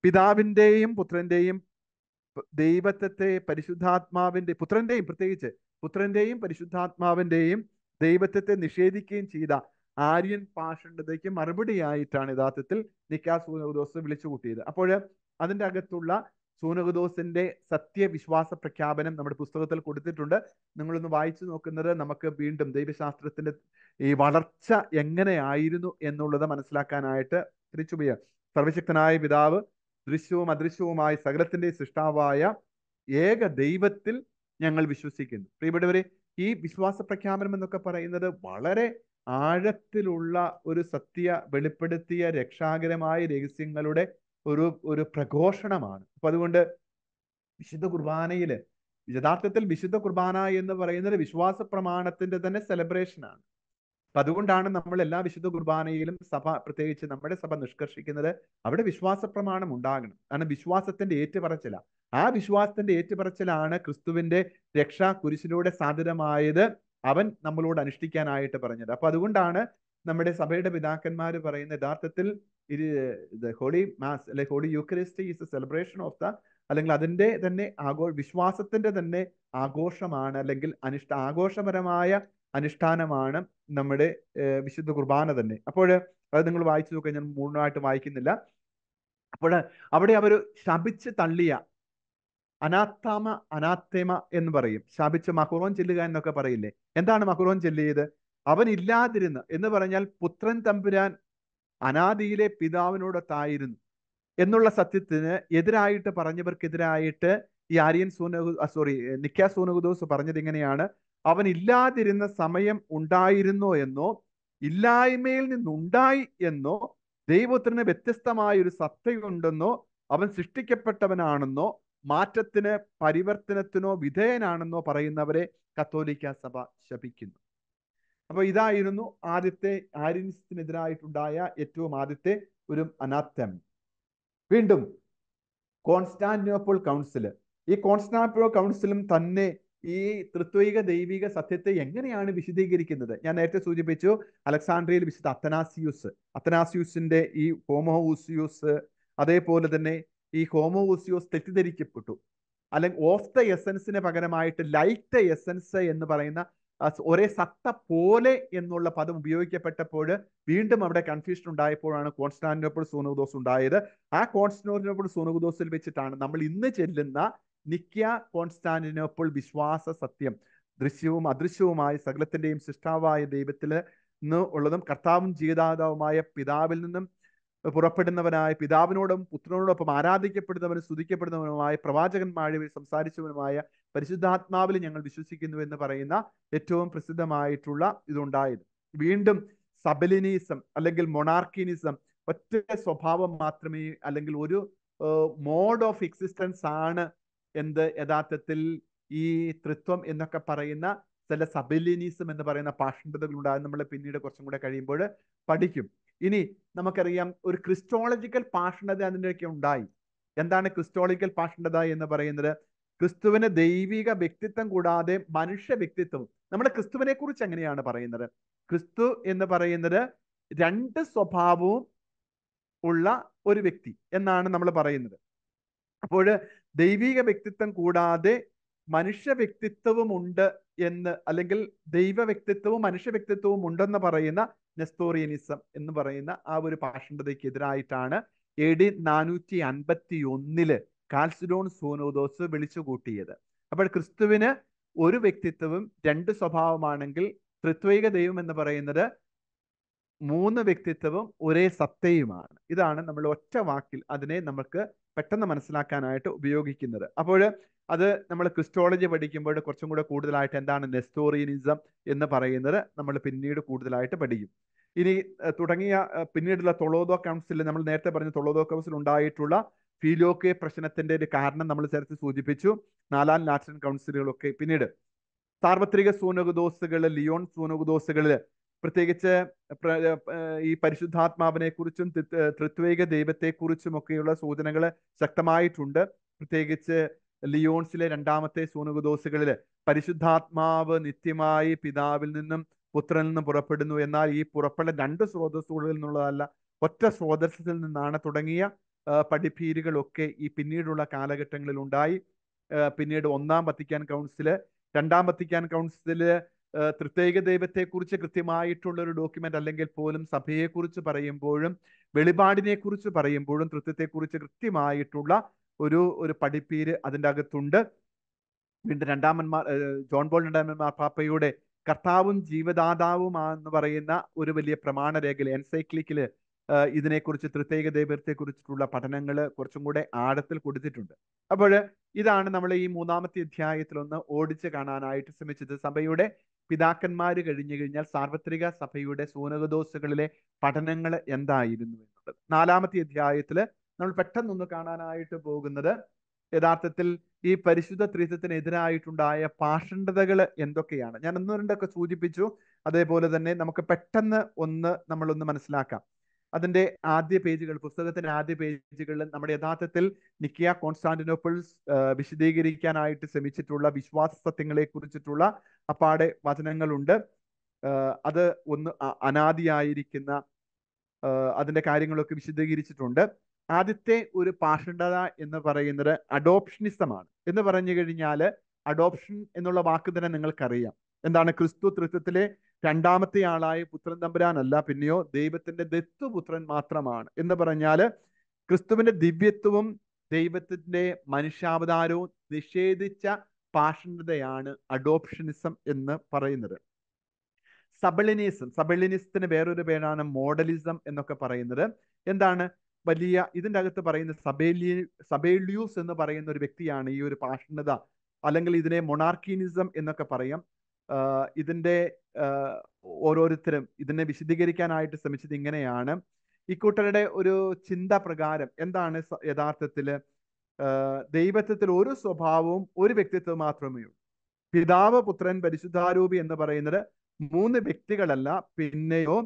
പിതാവിന്റെയും പുത്രന്റെയും ദൈവത്വത്തെ പരിശുദ്ധാത്മാവിന്റെ പുത്രന്റെയും പ്രത്യേകിച്ച് പുത്രന്റെയും പരിശുദ്ധാത്മാവിന്റെയും ദൈവത്വത്തെ നിഷേധിക്കുകയും ചെയ്ത ആര്യൻ പാഷണ്ഡതയ്ക്ക് മറുപടിയായിട്ടാണ് യഥാർത്ഥത്തിൽ നിക്കാ സൂനകദോസ് വിളിച്ചു കൂട്ടിയത്. അപ്പോൾ അതിന്റെ അകത്തുള്ള സൂനകദോസിന്റെ സത്യവിശ്വാസ പ്രഖ്യാപനം നമ്മുടെ പുസ്തകത്തിൽ കൊടുത്തിട്ടുണ്ട്. നിങ്ങളൊന്ന് വായിച്ചു നോക്കുന്നത് നമുക്ക് വീണ്ടും ദൈവശാസ്ത്രത്തിന്റെ ഈ വളർച്ച എങ്ങനെയായിരുന്നു എന്നുള്ളത് മനസ്സിലാക്കാനായിട്ട് തിരിച്ചുപോയ സർവശക്തനായ പിതാവ് ദൃശ്യവും അദൃശ്യവുമായ സകലത്തിന്റെ സൃഷ്ടാവായ ഏക ദൈവത്തിൽ ഞങ്ങൾ വിശ്വസിക്കുന്നു. പ്രിയപ്പെട്ടവരെ ഈ വിശ്വാസ പ്രഖ്യാപനം എന്നൊക്കെ പറയുന്നത് വളരെ ആഴത്തിലുള്ള ഒരു സത്യ വെളിപ്പെടുത്തിയ രക്ഷാകരമായ രഹസ്യങ്ങളുടെ ഒരു ഒരു പ്രഘോഷണമാണ്. അപ്പൊ അതുകൊണ്ട് വിശുദ്ധ കുർബാനയിൽ യഥാർത്ഥത്തിൽ വിശുദ്ധ കുർബാന എന്ന് പറയുന്നത് വിശ്വാസ പ്രമാണത്തിന്റെ തന്നെ സെലിബ്രേഷൻ ആണ്. അപ്പൊ അതുകൊണ്ടാണ് നമ്മൾ എല്ലാ വിശുദ്ധ കുർബാനയിലും സഭ പ്രത്യേകിച്ച് നമ്മുടെ സഭ നിഷ്കർഷിക്കുന്നത് അവിടെ വിശ്വാസ പ്രമാണം ഉണ്ടാകണം. കാരണം വിശ്വാസത്തിന്റെ ഏറ്റുപറച്ചില. ആ വിശ്വാസത്തിന്റെ ഏറ്റുപറച്ചിലാണ് ക്രിസ്തുവിന്റെ രക്ഷാ കുരിശിലൂടെ സാധ്യതമായത് അവൻ നമ്മളോട് അനുഷ്ഠിക്കാനായിട്ട് പറഞ്ഞത്. അപ്പൊ അതുകൊണ്ടാണ് നമ്മുടെ സഭയുടെ പിതാക്കന്മാർ പറയുന്ന യഥാർത്ഥത്തിൽ ഇത് ഹോളി മാസ് അല്ലെ holy eucharist is a celebration of the അല്ലെങ്കിൽ അതിന്റെ തന്നെ ആഘോ വിശ്വാസത്തിന്റെ തന്നെ ആഘോഷമാണ് അല്ലെങ്കിൽ അനുഷ്ഠ ആഘോഷപരമായ അനുഷ്ഠാനമാണ് നമ്മുടെ വിശുദ്ധ കുർബാന തന്നെ. അപ്പോൾ അത് നിങ്ങൾ വായിച്ചു നോക്കുക ഞാൻ മുഴുവനായിട്ട് വായിക്കുന്നില്ല. അപ്പോൾ അവിടെ അവർ ശപിച്ച് തള്ളിയ അനാത്താമ അനാത്തേമ എന്ന് പറയും. ശപിച്ച് മഹുറോൻ ചെല്ലുക എന്നൊക്കെ പറയില്ലേ? എന്താണ് മഹുറോൻ ചെല്ലിയത്? അവൻ ഇല്ലാതിരുന്ന് എന്ന് പറഞ്ഞാൽ പുത്രൻ തമ്പുരാൻ അനാദിയിലെ പിതാവിനോടൊത്തായിരുന്നു എന്നുള്ള സത്യത്തിന് എതിരായിട്ട് പറഞ്ഞവർക്കെതിരായിട്ട് ഈ ആര്യൻ സൂനകു സോറി നിക്ക സൂനകുദോസ് പറഞ്ഞത് ഇങ്ങനെയാണ്. അവൻ ഇല്ലാതിരുന്ന സമയം ഉണ്ടായിരുന്നോ എന്നോ ഇല്ലായ്മയിൽ നിന്നുണ്ടായി എന്നോ ദൈവത്തിന് വ്യത്യസ്തമായ ഒരു സത്തയുണ്ടെന്നോ അവൻ സൃഷ്ടിക്കപ്പെട്ടവനാണെന്നോ മാറ്റത്തിന് പരിവർത്തനത്തിനോ വിധേയനാണെന്നോ പറയുന്നവരെ കത്തോലിക്ക സഭ ശപിക്കുന്നു. അപ്പൊ ഇതായിരുന്നു ആദ്യത്തെ ആര്യനിസത്തിനെതിരായിട്ടുണ്ടായ ഏറ്റവും ആദ്യത്തെ ഒരു അനാത്തം വീണ്ടും കോൺസ്റ്റാന്റിനോപ്പിൾ കൗൺസിൽ. ഈ കോൺസ്റ്റാന്റിനോപ്പിൾ കൗൺസിലും തന്നെ ഈ തൃത്വിക ദൈവിക സത്യത്തെ എങ്ങനെയാണ് വിശദീകരിക്കുന്നത്? ഞാൻ നേരത്തെ സൂചിപ്പിച്ചു അലക്സാണ്ട്രിയയിൽ വിശുദ്ധ അത്തനാസിയൂസ്. അത്തനാസിയൂസിന്റെ ഈ ഹോമോഊസിയൂസ് അതേപോലെ തന്നെ ഈ ഹോമോഊസിയൂസ് തെറ്റിദ്ധരിക്കപ്പെട്ടു. അല്ലെങ്കിൽ ഓഫ് ദ എസൻസിന് പകരമായിട്ട് ലൈക്ക് ദ എസൻസ് എന്ന് പറയുന്ന ഒരേ സത്ത പോലെ എന്നുള്ള പദം ഉപയോഗിക്കപ്പെട്ടപ്പോൾ വീണ്ടും അവിടെ കൺഫ്യൂഷൻ ഉണ്ടായപ്പോഴാണ് കോൺസ്റ്റാന്റിനോപ്പിൾ സൂനകുദോസ് ഉണ്ടായത്. ആ കോൺസ്റ്റാന്റിനോപ്പിൾ സൂനകുദോസിൽ വെച്ചിട്ടാണ് നമ്മൾ ഇന്ന് ചെല്ലുന്ന നിക്യ കോൺസ്റ്റാന്റിനോപ്പിൾ വിശ്വാസ സത്യം. ദൃശ്യവും അദൃശ്യവുമായ സകലത്തിന്റെയും സൃഷ്ടാവായ ദൈവത്തിൽ നിന്ന് ഉള്ളതും കർത്താവും ജീവിതാതാവുമായ പിതാവിൽ നിന്നും പുറപ്പെടുന്നവനായ പിതാവിനോടും പുത്രനോടൊപ്പം ആരാധിക്കപ്പെടുന്നവനും സ്തുതിക്കപ്പെടുന്നവനുമായ പ്രവാചകന്മാരെ സംസാരിച്ചവനുമായ പരിശുദ്ധാത്മാവിൽ ഞങ്ങൾ വിശ്വസിക്കുന്നു എന്ന് പറയുന്ന ഏറ്റവും പ്രസിദ്ധമായിട്ടുള്ള ഇതുണ്ടായത്. വീണ്ടും സബലിനിസം അല്ലെങ്കിൽ മൊണാർക്കിനിസം ഒറ്റ സ്വഭാവം മാത്രമേ അല്ലെങ്കിൽ ഒരു മോഡ് ഓഫ് എക്സിസ്റ്റൻസ് ആണ് എന്ത് യഥാർത്ഥത്തിൽ ഈ തൃത്വം എന്നൊക്കെ പറയുന്ന ചില സബലിനിസം എന്ന് പറയുന്ന പാഷണ്ഡതകൾ ഉണ്ടാകും. നമ്മൾ പിന്നീട് കുറച്ചും കൂടെ കഴിയുമ്പോൾ പഠിക്കും. ഇനി നമുക്കറിയാം ഒരു ക്രിസ്റ്റോളജിക്കൽ പാഷണ്ഡത അതിന്റെയൊക്കെ ഉണ്ടായി. എന്താണ് ക്രിസ്റ്റോളജിക്കൽ പാഷണ്ഡത എന്ന് പറയുന്നത്? ക്രിസ്തുവിന് ദൈവിക വ്യക്തിത്വം കൂടാതെ മനുഷ്യ വ്യക്തിത്വം. നമ്മുടെ ക്രിസ്തുവിനെ കുറിച്ച് എങ്ങനെയാണ് പറയുന്നത്? ക്രിസ്തു എന്ന് പറയുന്നത് രണ്ട് സ്വഭാവവും ഉള്ള ഒരു വ്യക്തി എന്നാണ് നമ്മൾ പറയുന്നത്. അപ്പോൾ ദൈവിക വ്യക്തിത്വം കൂടാതെ മനുഷ്യ വ്യക്തിത്വവും ഉണ്ട് എന്ന് അല്ലെങ്കിൽ ദൈവ വ്യക്തിത്വവും മനുഷ്യ വ്യക്തിത്വവും ഉണ്ടെന്ന് പറയുന്ന നെസ്തോറിയനിസം എന്ന് പറയുന്ന ആ ഒരു പാഷണ്ഡതയ്ക്കെതിരായിട്ടാണ് എ ഡി നാനൂറ്റി അൻപത്തി ഒന്നിൽ കാൽസിഡോൺ സോനോദോസ് വിളിച്ചു കൂട്ടിയത്. അപ്പോൾ ക്രിസ്തുവിന് ഒരു വ്യക്തിത്വവും രണ്ട് സ്വഭാവമാണെങ്കിൽ ത്രിത്വൈക ദൈവം എന്ന് പറയുന്നത് മൂന്ന് വ്യക്തിത്വവും ഒരേ സത്തയുമാണ്. ഇതാണ് നമ്മൾ ഒറ്റ വാക്കിൽ അതിനെ നമുക്ക് പെട്ടെന്ന് മനസ്സിലാക്കാനായിട്ട് ഉപയോഗിക്കുന്നത്. അപ്പോൾ അത് നമ്മൾ ക്രിസ്റ്റോളജി പഠിക്കുമ്പോൾ കുറച്ചും കൂടെ കൂടുതലായിട്ട് എന്താണ് നെസ്റ്റോറിയനിസം എന്ന് പറയുന്നത് നമ്മൾ പിന്നീട് കൂടുതലായിട്ട് പഠിക്കും. ഇനി തുടങ്ങിയ പിന്നീടുള്ള തൊളോദോ കൗൺസിലിൽ നമ്മൾ നേരത്തെ പറഞ്ഞ തൊളോദോ കൗൺസിൽ ഉണ്ടായിട്ടുള്ള ഫീലോക്കെ പ്രശ്നത്തിന്റെ ഒരു കാരണം നമ്മൾ ചേർത്ത് സൂചിപ്പിച്ചു. നാലാം ലാറ്റിൻ കൗൺസിലുകളൊക്കെ പിന്നീട്. സാർവത്രിക സൂനകുദോസുകൾ ലിയോൺ സൂനകുദോസുകളിൽ പ്രത്യേകിച്ച് ഈ പരിശുദ്ധാത്മാവിനെ കുറിച്ചും തൃത്വേക ദൈവത്തെക്കുറിച്ചും ഒക്കെയുള്ള സൂചനകൾ ശക്തമായിട്ടുണ്ട്. പ്രത്യേകിച്ച് ലിയോൺസിലെ രണ്ടാമത്തെ സൂനുകുദോസുകളിൽ പരിശുദ്ധാത്മാവ് നിത്യമായി പിതാവിൽ നിന്നും പുത്രനിൽ നിന്നും പുറപ്പെടുന്നു. എന്നാൽ ഈ പുറപ്പെടൽ രണ്ട് സ്രോതസ്സുകളിൽ നിന്നുള്ളതല്ല ഒറ്റ സ്രോതസ്സിൽ നിന്നാണ് തുടങ്ങിയ പഠിപ്പീരുകളൊക്കെ ഈ പിന്നീടുള്ള കാലഘട്ടങ്ങളിൽ ഉണ്ടായി പിന്നീട് ഒന്നാം വത്തിക്കാൻ കൗൺസിൽ രണ്ടാം വത്തിക്കാൻ കൗൺസിൽ തൃത്യേക ദൈവത്തെക്കുറിച്ച് കൃത്യമായിട്ടുള്ള ഒരു ഡോക്യുമെന്റ് അല്ലെങ്കിൽ പോലും സഭയെക്കുറിച്ച് പറയുമ്പോഴും വെളിപാടിനെ കുറിച്ച് പറയുമ്പോഴും തൃത്വത്തെക്കുറിച്ച് കൃത്യമായിട്ടുള്ള ഒരു ഒരു പഠിപ്പീര് അതിന്റെ അകത്തുണ്ട്. വീണ്ടും രണ്ടാമന്മാർ ജോൺ പോൾ രണ്ടാമന്മാർ പാപ്പയുടെ കർത്താവും ജീവദാതാവുമാണെന്ന് പറയുന്ന ഒരു വലിയ പ്രമാണരേഖയിൽ എൻസൈക്ലിക്കിൽ ഇതിനെക്കുറിച്ച് തൃത്യേക ദൈവത്തെ കുറിച്ചിട്ടുള്ള പഠനങ്ങൾ കുറച്ചും കൂടെ ആഴത്തിൽ കൊടുത്തിട്ടുണ്ട്. അപ്പോൾ ഇതാണ് നമ്മൾ ഈ മൂന്നാമത്തെ അധ്യായത്തിൽ ഒന്ന് ഓടിച്ച് കാണാനായിട്ട് ശ്രമിച്ചത്. സഭയുടെ പിതാക്കന്മാർ കഴിഞ്ഞു കഴിഞ്ഞാൽ സാർവത്രിക സഭയുടെ സൂനകദോസുകളിലെ പഠനങ്ങൾ എന്തായിരുന്നു എന്നുള്ളത്. നാലാമത്തെ അധ്യായത്തിൽ നമ്മൾ പെട്ടെന്നൊന്ന് കാണാനായിട്ട് പോകുന്നത് യഥാർത്ഥത്തിൽ ഈ പരിശുദ്ധ ത്രിത്വത്തിനെതിരായിട്ടുണ്ടായ പാഷണ്ഡതകൾ എന്തൊക്കെയാണ്? ഞാൻ ഒന്ന് രണ്ടൊക്കെ സൂചിപ്പിച്ചു. അതേപോലെ തന്നെ നമുക്ക് പെട്ടെന്ന് ഒന്ന് നമ്മളൊന്ന് മനസ്സിലാക്കാം. അതിന്റെ ആദ്യ പേജുകൾ പുസ്തകത്തിന്റെ ആദ്യ പേജുകളിൽ നമ്മുടെ യഥാർത്ഥത്തിൽ നിക്കിയ കോൺസ്റ്റാന്റിനോപ്പിൾസ് വിശദീകരിക്കാനായിട്ട് ശ്രമിച്ചിട്ടുള്ള വിശ്വാസ സത്യങ്ങളെ കുറിച്ചിട്ടുള്ള അപ്പാടെ വചനങ്ങളുണ്ട്. അത് ഒന്ന് അനാദിയായിരിക്കുന്ന അതിന്റെ കാര്യങ്ങളൊക്കെ വിശദീകരിച്ചിട്ടുണ്ട്. ആദ്യത്തെ ഒരു പാഷണ്ഡത എന്ന് പറയുന്നത് അഡോപ്ഷനിസമാണ്. എന്ന് പറഞ്ഞു കഴിഞ്ഞാൽ അഡോപ്ഷൻ എന്നുള്ള വാക്ക് തന്നെ നിങ്ങൾക്കറിയാം. എന്താണ് ക്രിസ്തു തൃത്വത്തിലെ രണ്ടാമത്തെ ആളായ പുത്രൻ തമ്പുരാനല്ല പിന്നെയോ ദൈവത്തിന്റെ ദത്തുപുത്രൻ മാത്രമാണ്. എന്ന് പറഞ്ഞാൽ ക്രിസ്തുവിന്റെ ദിവ്യത്വവും ദൈവത്തിന്റെ മനുഷ്യാവതാരവും നിഷേധിച്ച പാഷണ്ഡതയാണ് അഡോപ്ഷനിസം എന്ന് പറയുന്നത്. സബളിനിസം സബളിനിസത്തിന് വേറൊരു പേരാണ് മോഡലിസം എന്നൊക്കെ പറയുന്നത്. എന്താണ്? വലിയ ഇതിന്റെ അകത്ത് പറയുന്ന സബേലി സബേലിയൂസ് എന്ന് പറയുന്ന ഒരു വ്യക്തിയാണ് ഈ ഒരു പാഷണത അല്ലെങ്കിൽ ഇതിനെ മൊണാർക്കിനിസം എന്നൊക്കെ പറയാം. ആഹ് ഓരോരുത്തരും ഇതിനെ വിശദീകരിക്കാനായിട്ട് ശ്രമിച്ചത് ഇങ്ങനെയാണ്. ഇക്കൂട്ടരുടെ ഒരു ചിന്ത പ്രകാരം എന്താണ് യഥാർത്ഥത്തിൽ ദൈവത്വത്തിൽ ഒരു സ്വഭാവവും ഒരു വ്യക്തിത്വം മാത്രമേ ഉള്ളൂ. പിതാവ് പുത്രൻ പരിശുദ്ധാരൂപി എന്ന് പറയുന്നത് മൂന്ന് വ്യക്തികളല്ല പിന്നെയോ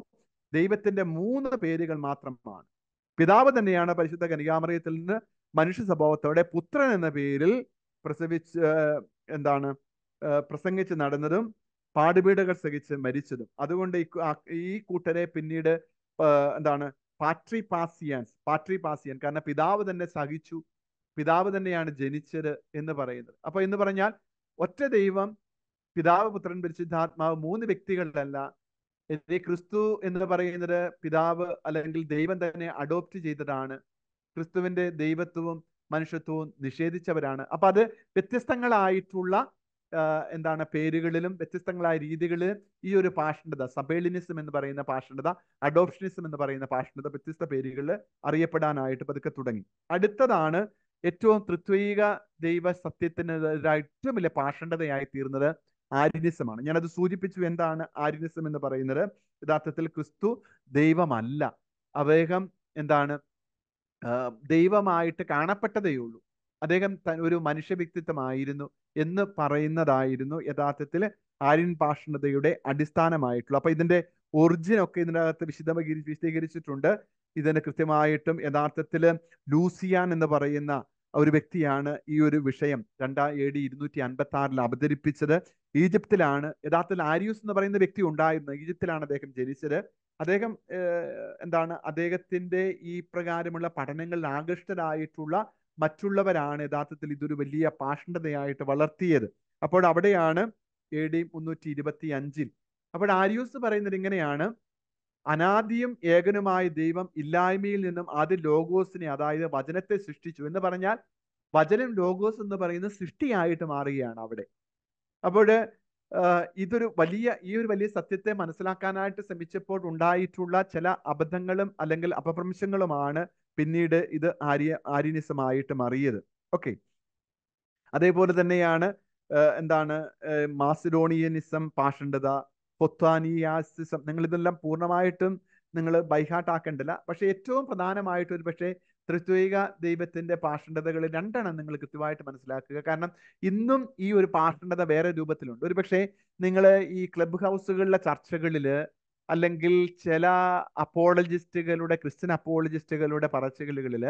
ദൈവത്തിന്റെ മൂന്ന് പേരുകൾ മാത്രമാണ്. പിതാവ് തന്നെയാണ് പരിശുദ്ധ കനികാമറിയത്തിൽ നിന്ന് മനുഷ്യ സ്വഭാവത്തോടെ പുത്രൻ എന്ന പേരിൽ പ്രസവിച്ച് എന്താണ് പ്രസംഗിച്ച് നടന്നതും പാടുപീടുകൾ സഹിച്ച് മരിച്ചതും. അതുകൊണ്ട് ഈ കൂട്ടരെ പിന്നീട് എന്താണ് പാട്രി പാസിയാൻസ് പാട്രി പാസിയൻ കാരണം പിതാവ് തന്നെ സഹിച്ചു പിതാവ് തന്നെയാണ് ജനിച്ചത് എന്ന് പറയുന്നത്. അപ്പൊ എന്ന് പറഞ്ഞാൽ ഒറ്റ ദൈവം പിതാവ് പുത്രൻ പരിശുദ്ധാത്മാവ് മൂന്ന് വ്യക്തികളിലല്ല. ക്രിസ്തു എന്ന് പറയുന്നത് പിതാവ് അല്ലെങ്കിൽ ദൈവം തന്നെ അഡോപ്റ്റ് ചെയ്തതാണ്. ക്രിസ്തുവിന്റെ ദൈവത്വവും മനുഷ്യത്വവും നിഷേധിച്ചവരാണ്. അപ്പൊ അത് വ്യത്യസ്തങ്ങളായിട്ടുള്ള എന്താണ് പേരുകളിലും വ്യത്യസ്തങ്ങളായ രീതികളിൽ ഈ ഒരു പാഷണ്ഡത സബേലിനിസം എന്ന് പറയുന്ന പാഷണ്ഡത അഡോപ്ഷനിസം എന്ന് പറയുന്ന പാഷണ്ഡത വ്യത്യസ്ത പേരുകളിൽ അറിയപ്പെടാനായിട്ട് പതുക്കെ തുടങ്ങി. അടുത്തതാണ് ഏറ്റവും തൃത്വീക ദൈവ സത്യത്തിനെതിരായ ഏറ്റവും വലിയ പാഷണ്ഡതയായി തീർന്നത് ആര്യനിസമാണ്. ഞാനത് സൂചിപ്പിച്ചു എന്താണ് ആര്യനിസം എന്ന് പറയുന്നത്. യഥാർത്ഥത്തിൽ ക്രിസ്തു ദൈവമല്ല. അദ്ദേഹം എന്താണ് ദൈവമായിട്ട് കാണപ്പെട്ടതേ ഉള്ളൂ. അദ്ദേഹം ഒരു മനുഷ്യ വ്യക്തിത്വമായിരുന്നു എന്ന് പറയുന്നതായിരുന്നു യഥാർത്ഥത്തിൽ ആര്യൻ പാഷണതയുടെ അടിസ്ഥാനമായിട്ടുള്ള. അപ്പൊ ഇതിന്റെ ഒറിജിൻ ഒക്കെ ഇതിന്റെ അകത്ത് വിശദമായി വിശദീകരിച്ചിട്ടുണ്ട്. ഇതിന് കൃത്യമായിട്ടും യഥാർത്ഥത്തിൽ ലൂസിയാൻ എന്ന് പറയുന്ന ഒരു വ്യക്തിയാണ് ഈ ഒരു വിഷയം രണ്ടാം എ ഡി ഇരുന്നൂറ്റി അൻപത്തി ആറിൽ അവതരിപ്പിച്ചത്. ഈജിപ്തിലാണ് യഥാർത്ഥത്തിൽ ആര്യൂസ് എന്ന് പറയുന്ന വ്യക്തി ഉണ്ടായിരുന്നു. ഈജിപ്തിലാണ് അദ്ദേഹം ജനിച്ചത്. അദ്ദേഹം എന്താണ് അദ്ദേഹത്തിന്റെ ഈ പ്രകാരമുള്ള പഠനങ്ങളിൽ ആകൃഷ്ടരായിട്ടുള്ള മറ്റുള്ളവരാണ് യഥാർത്ഥത്തിൽ ഇതൊരു വലിയ പാഷണ്ഡതയായിട്ട് വളർത്തിയത്. അപ്പോൾ അവിടെയാണ് എ ഡി മുന്നൂറ്റി ഇരുപത്തി അഞ്ചിൽ അപ്പോൾ ആര്യൂസ് പറയുന്നത് ഇങ്ങനെയാണ്. അനാദിയും ഏകനുമായ ദൈവം ഇല്ലായ്മയിൽ നിന്നും ആദ്യം ലോഗോസിനെ അതായത് വചനത്തെ സൃഷ്ടിച്ചു എന്ന് പറഞ്ഞാൽ വചനം ലോഗോസ് എന്ന് പറയുന്ന സൃഷ്ടിയായിട്ട് മാറുകയാണ് അവിടെ. അപ്പോൾ ഇതൊരു വലിയ ഈ ഒരു വലിയ സത്യത്തെ മനസ്സിലാക്കാനായിട്ട് ശ്രമിച്ചപ്പോൾ ഉണ്ടായിട്ടുള്ള ചില അബദ്ധങ്ങളും അല്ലെങ്കിൽ അപഭ്രംശങ്ങളുമാണ് പിന്നീട് ഇത് ആര്യ ആര്യനിസമായിട്ട് മാറിയത്. ഓക്കെ അതേപോലെ തന്നെയാണ് എന്താണ് മാസിഡോണിയനിസം പാഷണ്ഡത പൊത്വാനിയാസിസം. നിങ്ങൾ ഇതെല്ലാം പൂർണമായിട്ടും നിങ്ങൾ ബൈഹാർട്ട് ആക്കണ്ടില്ല പക്ഷെ ഏറ്റവും പ്രധാനമായിട്ട് ഒരു പക്ഷേ ത്രിത്വിക ദൈവത്തിന്റെ പാഷണ്ഡതകൾ രണ്ടെണ്ണം നിങ്ങൾ കൃത്യമായിട്ട് മനസ്സിലാക്കുക. കാരണം ഇന്നും ഈ ഒരു പാഷണ്ഡത വേറെ രൂപത്തിലുണ്ട്. ഒരു പക്ഷേ നിങ്ങൾ ഈ ക്ലബ് ഹൗസുകളിലെ ചർച്ചകളിൽ അല്ലെങ്കിൽ ചില അപ്പോളജിസ്റ്റുകളുടെ ക്രിസ്ത്യൻ അപ്പോളജിസ്റ്റുകളുടെ പറച്ചിലുകളിൽ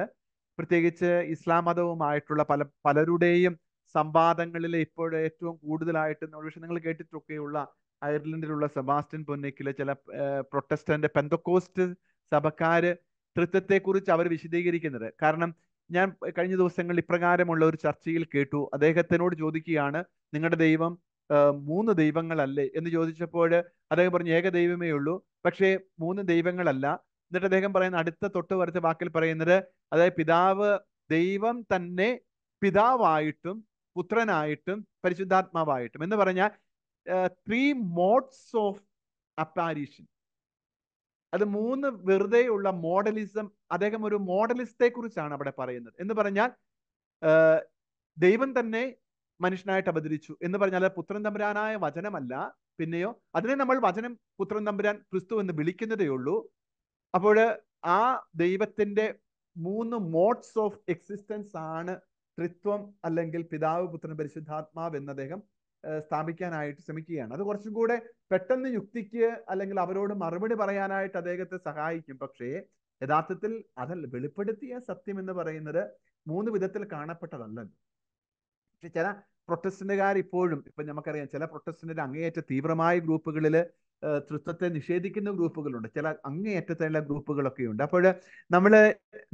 പ്രത്യേകിച്ച് ഇസ്ലാം മതവുമായിട്ടുള്ള പല പലരുടെയും സംവാദങ്ങളിൽ ഇപ്പോൾ ഏറ്റവും കൂടുതലായിട്ട് ഒരുപക്ഷെ നിങ്ങൾ കേട്ടിട്ടൊക്കെയുള്ള അയർലൻഡിലുള്ള സെബാസ്റ്റ്യൻ പൊന്നിക്കിലെ ചില പ്രൊട്ടസ്റ്റന്റ് പെന്തക്കോസ്റ്റ് സഭക്കാര് തൃത്വത്തെക്കുറിച്ച് അവർ വിശദീകരിക്കുന്നത്. കാരണം ഞാൻ കഴിഞ്ഞ ദിവസങ്ങളിൽ ഇപ്രകാരമുള്ള ഒരു ചർച്ചയിൽ കേട്ടു. അദ്ദേഹത്തിനോട് ചോദിക്കുകയാണ് നിങ്ങളുടെ ദൈവം മൂന്ന് ദൈവങ്ങളല്ലേ എന്ന് ചോദിച്ചപ്പോൾ അദ്ദേഹം പറഞ്ഞു ഏക ദൈവമേ ഉള്ളൂ. പക്ഷേ മൂന്ന് ദൈവങ്ങളല്ല. എന്നിട്ട് അദ്ദേഹം പറയുന്ന അടുത്ത തൊട്ട് വരച്ച വാക്കിൽ പറയുന്നത് അതായത് പിതാവ് ദൈവം തന്നെ പിതാവായിട്ടും പുത്രനായിട്ടും പരിശുദ്ധാത്മാവായിട്ടും എന്ന് പറഞ്ഞാൽ ത്രീ മോഡ്സ് ഓഫ് അപ്പാരീഷൻ അത് മൂന്ന് വെറുതെയുള്ള മോഡലിസം അദ്ദേഹം ഒരു മോഡലിസത്തെ കുറിച്ചാണ് അവിടെ പറയുന്നത്. എന്ന് പറഞ്ഞാൽ ദൈവം തന്നെ മനുഷ്യനായിട്ട് അവതരിച്ചു എന്ന് പറഞ്ഞാൽ പുത്രൻ തമ്പുരാനായ വചനമല്ല. പിന്നെയോ അതിനെ നമ്മൾ വചനം പുത്രൻ തമ്പുരാൻ ക്രിസ്തു എന്ന് വിളിക്കുന്നതേ ഉള്ളൂ. അപ്പോൾ ആ ദൈവത്തിന്റെ മൂന്ന് മോഡ്സ് ഓഫ് എക്സിസ്റ്റൻസ് ആണ് ത്രിത്വം അല്ലെങ്കിൽ പിതാവ് പുത്രൻ പരിശുദ്ധാത്മാവ് എന്ന് അദ്ദേഹം സ്ഥാപിക്കാനായിട്ട് ശ്രമിക്കുകയാണ്. അത് കുറച്ചും കൂടെ പെട്ടെന്ന് യുക്തിക്ക് അല്ലെങ്കിൽ അവരോട് മറുപടി പറയാനായിട്ട് അദ്ദേഹത്തെ സഹായിക്കും. പക്ഷേ യഥാർത്ഥത്തിൽ അതല്ല വെളിപ്പെടുത്തിയ സത്യം എന്ന് പറയുന്നത് മൂന്ന് വിധത്തിൽ കാണപ്പെട്ടതല്ലല്ലോ. ചില പ്രൊട്ടസ്റ്റന്റുകാർ ഇപ്പോഴും ഇപ്പൊ നമുക്കറിയാം ചില പ്രൊട്ടസ്റ്റന്റിന്റെ അങ്ങേയറ്റ തീവ്രമായ ഗ്രൂപ്പുകളിൽ തൃത്വത്തെ നിഷേധിക്കുന്ന ഗ്രൂപ്പുകളുണ്ട്. ചില അങ്ങേയറ്റത്തുള്ള ഗ്രൂപ്പുകളൊക്കെ ഉണ്ട് അപ്പോൾ നമ്മൾ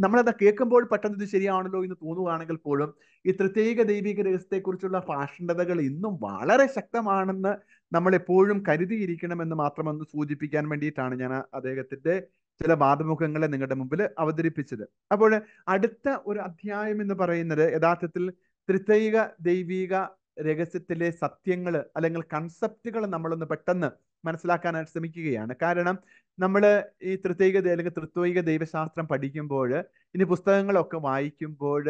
നമ്മളത് കേൾക്കുമ്പോൾ പെട്ടെന്ന് ഇത് ശരിയാണല്ലോ എന്ന് തോന്നുകയാണെങ്കിൽ പോലും ഈ പ്രത്യേക ദൈവിക രഹസ്യത്തെക്കുറിച്ചുള്ള ഭാഷണ്ഡതകൾ ഇന്നും വളരെ ശക്തമാണെന്ന് നമ്മൾ എപ്പോഴും കരുതിയിരിക്കണമെന്ന് മാത്രമൊന്ന് സൂചിപ്പിക്കാൻ വേണ്ടിയിട്ടാണ് ഞാൻ അദ്ദേഹത്തിന്റെ ചില വാദമുഖങ്ങളെ നിങ്ങളുടെ മുമ്പിൽ അവതരിപ്പിച്ചത്. അപ്പോൾ അടുത്ത ഒരു അധ്യായം എന്ന് പറയുന്നത് യഥാർത്ഥത്തിൽ ത്രിത്വൈക ദൈവീക രഹസ്യത്തിലെ സത്യങ്ങൾ അല്ലെങ്കിൽ കൺസെപ്റ്റുകൾ നമ്മളൊന്ന് പെട്ടെന്ന് മനസ്സിലാക്കാനായിട്ട് ശ്രമിക്കുകയാണ്. കാരണം നമ്മൾ ഈ ത്രിത്വൈക അല്ലെങ്കിൽ തൃത്വൈക ദൈവശാസ്ത്രം പഠിക്കുമ്പോൾ ഇനി പുസ്തകങ്ങളൊക്കെ വായിക്കുമ്പോൾ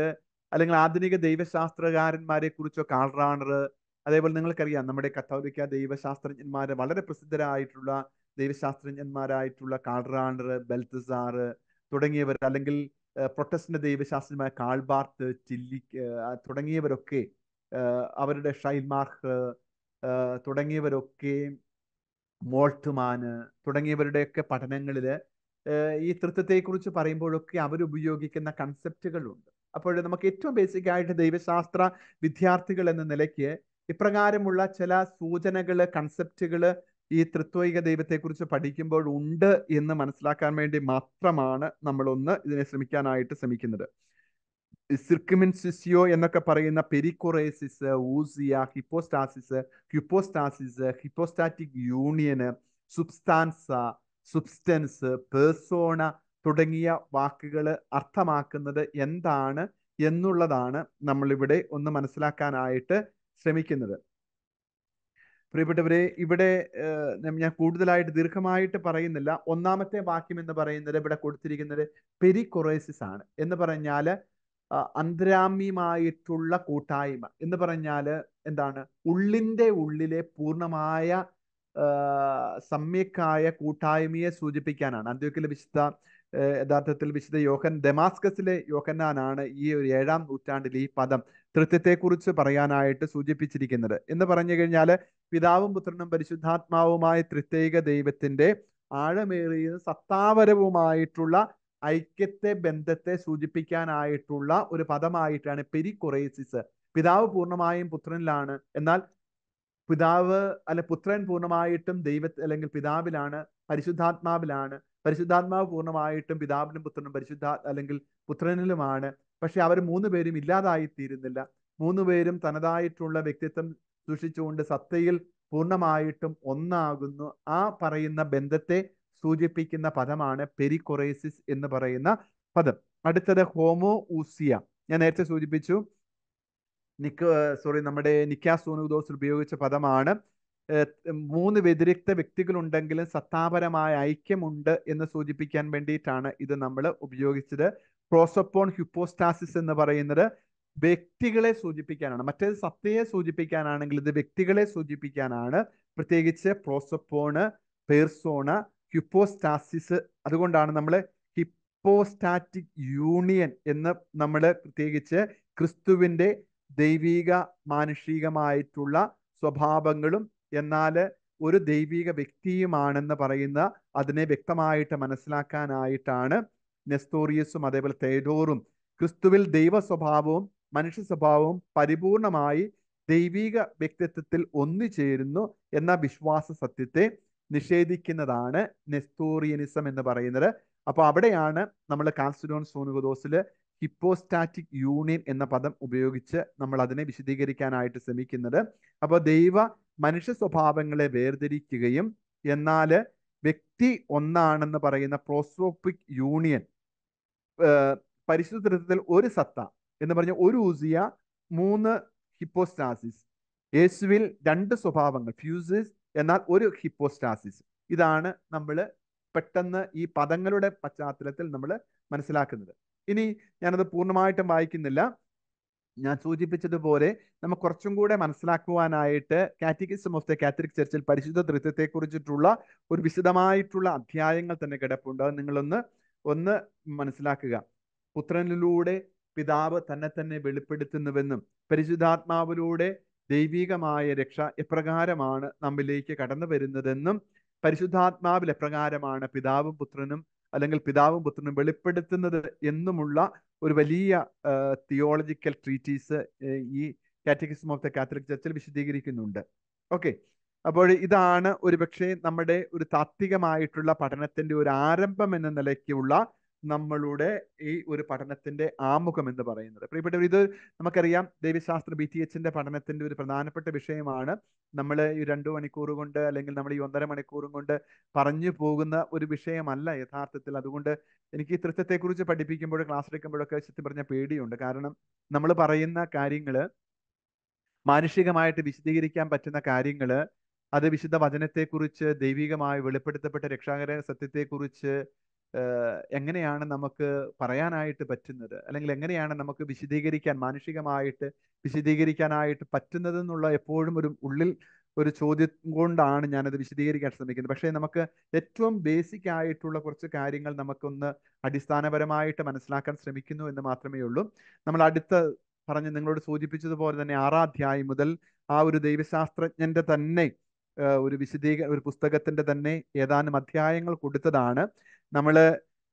അല്ലെങ്കിൽ ആധുനിക ദൈവശാസ്ത്രകാരന്മാരെ കുറിച്ചോ കാൾറാണർ അതേപോലെ നിങ്ങൾക്കറിയാം നമ്മുടെ കത്തോലിക്ക ദൈവശാസ്ത്രജ്ഞന്മാർ വളരെ പ്രസിദ്ധരായിട്ടുള്ള ദൈവശാസ്ത്രജ്ഞന്മാരായിട്ടുള്ള കാൾറാണർ ബെൽത്തസാർ തുടങ്ങിയവർ അല്ലെങ്കിൽ പ്രൊട്ടസ്റ്റന്റ് ദൈവശാസ്ത്രമായ കാൾബാർട്ട് ചില്ലി തുടങ്ങിയവരൊക്കെ അവരുടെ ഷൈൽമാർക്ക് തുടങ്ങിയവരൊക്കെ മോൾട്ട്മാന് തുടങ്ങിയവരുടെയൊക്കെ പഠനങ്ങളിൽ ഈ തൃത്വത്തെക്കുറിച്ച് പറയുമ്പോഴൊക്കെ അവരുപയോഗിക്കുന്ന കൺസെപ്റ്റുകളുണ്ട്. അപ്പോൾ നമുക്ക് ഏറ്റവും ബേസിക് ആയിട്ട് ദൈവശാസ്ത്ര വിദ്യാർത്ഥികൾ എന്ന നിലയ്ക്ക് ഇപ്രകാരമുള്ള ചില സൂചനകൾ കൺസെപ്റ്റുകൾ ഈ തൃത്വൈക ദൈവത്തെക്കുറിച്ച് പഠിക്കുമ്പോൾ ഉണ്ട് എന്ന് മനസ്സിലാക്കാൻ വേണ്ടി മാത്രമാണ് നമ്മളൊന്ന് ഇതിനെ ശ്രമിക്കാനായിട്ട് ശ്രമിക്കുന്നത്. സിർക്കുമിൻസിസിയോ എന്നൊക്കെ പറയുന്ന പെരിക്കൊറേസിസ് ഊസിയ ഹിപ്പോസ്റ്റാസിസ് ക്യുപ്പോസ്റ്റാസിസ് ഹിപ്പോസ്റ്റാറ്റിക് യൂണിയന് സുബ്സ്റ്റാൻസ സുബ്സ്റ്റൻസ് പേഴ്സോണ തുടങ്ങിയ വാക്കുകൾ അർത്ഥമാക്കുന്നത് എന്താണ് എന്നുള്ളതാണ് നമ്മളിവിടെ ഒന്ന് മനസ്സിലാക്കാനായിട്ട് ശ്രമിക്കുന്നത്. പ്രിയപ്പെട്ടവരെ ഇവിടെ ഞാൻ കൂടുതലായിട്ട് ദീർഘമായിട്ട് പറയുന്നില്ല. ഒന്നാമത്തെ വാക്യം എന്ന് പറയുന്നത് ഇവിടെ കൊടുത്തിരിക്കുന്നത് പെരിക്കൊറേസിസ് ആണ് എന്ന് പറഞ്ഞാൽ അന്തരാമ്യമായിട്ടുള്ള കൂട്ടായ്മ. എന്ന് പറഞ്ഞാൽ എന്താണ്? ഉള്ളിന്റെ ഉള്ളിലെ പൂർണമായ സമ്യക്കായ കൂട്ടായ്മയെ സൂചിപ്പിക്കാനാണ്. അന്ത്യോക്കിലെ വിശുദ്ധ യഥാർത്ഥത്തിൽ വിശുദ്ധ യോഹൻ ഡെമാസ്കസിലെ യോഹന്നാനാണ് ഈ ഒരു ഏഴാം നൂറ്റാണ്ടിൽ ഈ പദം തൃത്വത്തെക്കുറിച്ച് പറയാനായിട്ട് സൂചിപ്പിച്ചിരിക്കുന്നത്. എന്ന് പറഞ്ഞു കഴിഞ്ഞാൽ പിതാവും പുത്രനും പരിശുദ്ധാത്മാവുമായ തൃത്യേക ദൈവത്തിന്റെ ആഴമേറിയ സത്താപരവുമായിട്ടുള്ള ഐക്യത്തെ ബന്ധത്തെ സൂചിപ്പിക്കാനായിട്ടുള്ള ഒരു പദമായിട്ടാണ് പെരിക്കൊറേസിസ് പിതാവ് പൂർണമായും പുത്രനിലാണ്. എന്നാൽ പിതാവ് അല്ലെ പുത്രൻ പൂർണമായിട്ടും ദൈവ അല്ലെങ്കിൽ പിതാവിലാണ് പരിശുദ്ധാത്മാവിലാണ്. പരിശുദ്ധാത്മാവ് പൂർണമായിട്ടും പിതാവിനും പുത്രനും പരിശുദ്ധ അല്ലെങ്കിൽ പുത്രനിലുമാണ്. പക്ഷെ അവർ മൂന്ന് പേരും ഇല്ലാതായി തീരുന്നില്ല മൂന്ന് പേരും തനതായിട്ടുള്ള വ്യക്തിത്വം സൂക്ഷിച്ചുകൊണ്ട് സത്തയിൽ പൂർണമായിട്ടും ഒന്നാകുന്നു. ആ പറയുന്ന ബന്ധത്തെ സൂചിപ്പിക്കുന്ന പദമാണ് പെരിക്കൊറേസിസ് എന്ന് പറയുന്ന പദം. അടുത്തത് ഹോമോ ഊസിയ ഞാൻ നേരത്തെ സൂചിപ്പിച്ചു. നിക്ക് സോറി നമ്മുടെ നിക്കാസൂനുദോസ് ഉപയോഗിച്ച പദമാണ് മൂന്ന് വ്യതിരിക്ത വ്യക്തികളുണ്ടെങ്കിലും സത്താപരമായ ഐക്യമുണ്ട് എന്ന് സൂചിപ്പിക്കാൻ വേണ്ടിയിട്ടാണ് ഇത് നമ്മൾ ഉപയോഗിച്ചത്. പ്രോസപ്പോൺ ഹ്യൂപ്പോസ്റ്റാസിസ് എന്ന് പറയുന്നത് വ്യക്തികളെ സൂചിപ്പിക്കാനാണ്. മറ്റേത് സത്തയെ സൂചിപ്പിക്കാനാണെങ്കിൽ ഇത് വ്യക്തികളെ സൂചിപ്പിക്കാനാണ്. പ്രത്യേകിച്ച് പ്രോസപ്പോണ് പേർസോണ ഹ്യൂപ്പോസ്റ്റാസിസ് അതുകൊണ്ടാണ് നമ്മൾ ഹിപ്പോസ്റ്റാറ്റിക് യൂണിയൻ എന്ന് നമ്മൾ പ്രത്യേകിച്ച് ക്രിസ്തുവിന്റെ ദൈവിക മാനുഷികമായിട്ടുള്ള സ്വഭാവങ്ങളും എന്നാൽ ഒരു ദൈവിക വ്യക്തിയുമാണെന്ന് പറയുന്ന അതിനെ വ്യക്തമായിട്ട് മനസ്സിലാക്കാനായിട്ടാണ് നെസ്തോറിയസും അതേപോലെ തേഡോറും ക്രിസ്തുവിൽ ദൈവ സ്വഭാവവും മനുഷ്യ സ്വഭാവവും പരിപൂർണമായി ദൈവിക വ്യക്തിത്വത്തിൽ ഒന്നുചേരുന്നു എന്ന വിശ്വാസ സത്യത്തെ നിഷേധിക്കുന്നതാണ് നെസ്തോറിയനിസം എന്ന് പറയുന്നത്. അപ്പോൾ അവിടെയാണ് നമ്മൾ കാൽസിഡോൺ സോനുഗദോസിൽ ഹിപ്പോസ്റ്റാറ്റിക് യൂണിയൻ എന്ന പദം ഉപയോഗിച്ച് നമ്മൾ അതിനെ വിശദീകരിക്കാനായിട്ട് ശ്രമിക്കുന്നത്. അപ്പോൾ ദൈവ മനുഷ്യ സ്വഭാവങ്ങളെ വേർതിരിക്കുകയും എന്നാൽ വ്യക്തി ഒന്നാണെന്ന് പറയുന്ന പ്രോസോപ്പിക് യൂണിയൻ പരിശുദ്ധ തൃത്വത്തിൽ ഒരു സത്ത എന്ന് പറഞ്ഞ ഒരു ഊസിയ മൂന്ന് ഹിപ്പോസ്റ്റാസിസ്. യേശുവിൽ രണ്ട് സ്വഭാവങ്ങൾ ഫ്യൂസിസ് എന്നാൽ ഒരു ഹിപ്പോസ്റ്റാസിസ്. ഇതാണ് നമ്മൾ പെട്ടെന്ന് ഈ പദങ്ങളുടെ പശ്ചാത്തലത്തിൽ നമ്മൾ മനസ്സിലാക്കുന്നത്. ഇനി ഞാനത് പൂർണമായിട്ടും വായിക്കുന്നില്ല. ഞാൻ സൂചിപ്പിച്ചതുപോലെ നമുക്ക് കുറച്ചും കൂടെ മനസ്സിലാക്കുവാനായിട്ട് കാറ്റഗിസം ഓഫ് ദ കാത്തലിക് ചർച്ചിൽ പരിശുദ്ധ ധൃത്തത്തെ കുറിച്ചിട്ടുള്ള ഒരു വിശദമായിട്ടുള്ള അധ്യായങ്ങൾ തന്നെ കിടപ്പുണ്ട്. അത് നിങ്ങളൊന്ന് ഒന്ന് മനസ്സിലാക്കുക. പുത്രനിലൂടെ പിതാവ് തന്നെ തന്നെ വെളിപ്പെടുത്തുന്നുവെന്നും പരിശുദ്ധാത്മാവിലൂടെ ദൈവികമായ രക്ഷ എപ്രകാരമാണ് നമ്മിലേക്ക് കടന്നു വരുന്നതെന്നും പരിശുദ്ധാത്മാവിൽ എപ്രകാരമാണ് പിതാവും പുത്രനും അല്ലെങ്കിൽ പിതാവും പുത്രനും വെളിപ്പെടുത്തുന്നത് എന്നുമുള്ള ഒരു വലിയ തിയോളജിക്കൽ ട്രീറ്റീസ് ഈ കാറ്റഗിസം ഓഫ് ദ കാത്തലിക് ചർച്ചിൽ വിശദീകരിക്കുന്നുണ്ട്. ഓക്കെ അപ്പോൾ ഇതാണ് ഒരുപക്ഷെ നമ്മുടെ ഒരു താത്വികമായിട്ടുള്ള പഠനത്തിന്റെ ഒരു ആരംഭം എന്ന നിലയ്ക്കുള്ള നമ്മളുടെ ഈ ഒരു പഠനത്തിന്റെ ആമുഖം എന്ന് പറയുന്നത്. പ്രിയപ്പെട്ടവർ ഇത് നമുക്കറിയാം ദൈവശാസ്ത്ര ബി ടി എച്ചിന്റെ പഠനത്തിന്റെ ഒരു പ്രധാനപ്പെട്ട വിഷയമാണ്. നമ്മൾ ഈ രണ്ടു മണിക്കൂർ കൊണ്ട് അല്ലെങ്കിൽ നമ്മൾ ഈ ഒന്നര മണിക്കൂറും കൊണ്ട് പറഞ്ഞു പോകുന്ന ഒരു വിഷയമല്ല യഥാർത്ഥത്തിൽ. അതുകൊണ്ട് എനിക്ക് ഈ തൃത്വത്തെക്കുറിച്ച് പഠിപ്പിക്കുമ്പോൾ ക്ലാസ് എടുക്കുമ്പോഴൊക്കെ സത്യം പറഞ്ഞ പേടിയുണ്ട്. കാരണം നമ്മൾ പറയുന്ന കാര്യങ്ങൾ മാനുഷികമായിട്ട് വിശദീകരിക്കാൻ പറ്റുന്ന കാര്യങ്ങൾ അത് വിശുദ്ധ വചനത്തെക്കുറിച്ച് ദൈവികമായി വെളിപ്പെടുത്തപ്പെട്ട രക്ഷാകര സത്യത്തെക്കുറിച്ച് എങ്ങനെയാണ് നമുക്ക് പറയാനായിട്ട് പറ്റുന്നത്? അല്ലെങ്കിൽ എങ്ങനെയാണ് നമുക്ക് വിശദീകരിക്കാൻ മാനുഷികമായിട്ട് വിശദീകരിക്കാനായിട്ട് പറ്റുന്നത് എന്നുള്ള എപ്പോഴും ഒരു ഉള്ളിൽ ഒരു ചോദ്യം കൊണ്ടാണ് ഞാനത് വിശദീകരിക്കാൻ ശ്രമിക്കുന്നത്. പക്ഷേ നമുക്ക് ഏറ്റവും ബേസിക് ആയിട്ടുള്ള കുറച്ച് കാര്യങ്ങൾ നമുക്കൊന്ന് അടിസ്ഥാനപരമായിട്ട് മനസ്സിലാക്കാൻ ശ്രമിക്കുന്നു എന്ന് മാത്രമേ ഉള്ളൂ. നമ്മൾ അടുത്ത പറഞ്ഞ് നിങ്ങളോട് സൂചിപ്പിച്ചതുപോലെ തന്നെ ആറാം അധ്യായം മുതൽ ആ ഒരു ദൈവശാസ്ത്രജ്ഞന്റെ തന്നെ ഒരു വിശദീക ഒരു പുസ്തകത്തിന്റെ തന്നെ ഏതാനും അധ്യായങ്ങൾ കൊടുത്തതാണ്. നമ്മൾ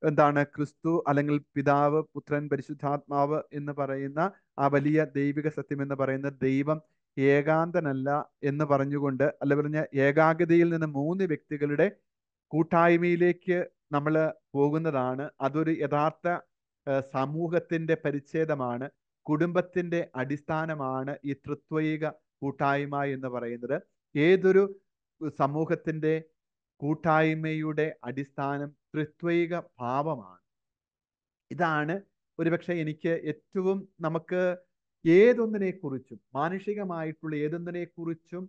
എന്താണ് ക്രിസ്തു അല്ലെങ്കിൽ പിതാവ് പുത്രൻ പരിശുദ്ധാത്മാവ് എന്ന് പറയുന്ന ആ വലിയ ദൈവിക സത്യം എന്ന് പറയുന്ന ദൈവം ഏകാന്തനല്ല എന്ന് പറഞ്ഞുകൊണ്ട് അല്ല പറഞ്ഞ ഏകാഗ്രതയിൽ നിന്ന് മൂന്ന് വ്യക്തികളുടെ കൂട്ടായ്മയിലേക്ക് നമ്മൾ പോകുന്നതാണ്. അതൊരു യഥാർത്ഥ സമൂഹത്തിന്റെ പരിച്ഛേദമാണ്. കുടുംബത്തിന്റെ അടിസ്ഥാനമാണ് ഈ തൃത്വൈക കൂട്ടായ്മ എന്ന് പറയുന്നത്. ഏതൊരു സമൂഹത്തിന്റെ കൂട്ടായ്മയുടെ അടിസ്ഥാനം ത്രിത്വൈക ഭാവമാണ്. ഇതാണ് ഒരുപക്ഷെ എനിക്ക് ഏറ്റവും നമുക്ക് ഏതൊന്നിനെക്കുറിച്ചും മാനുഷികമായിട്ടുള്ള ഏതൊന്നിനെ കുറിച്ചും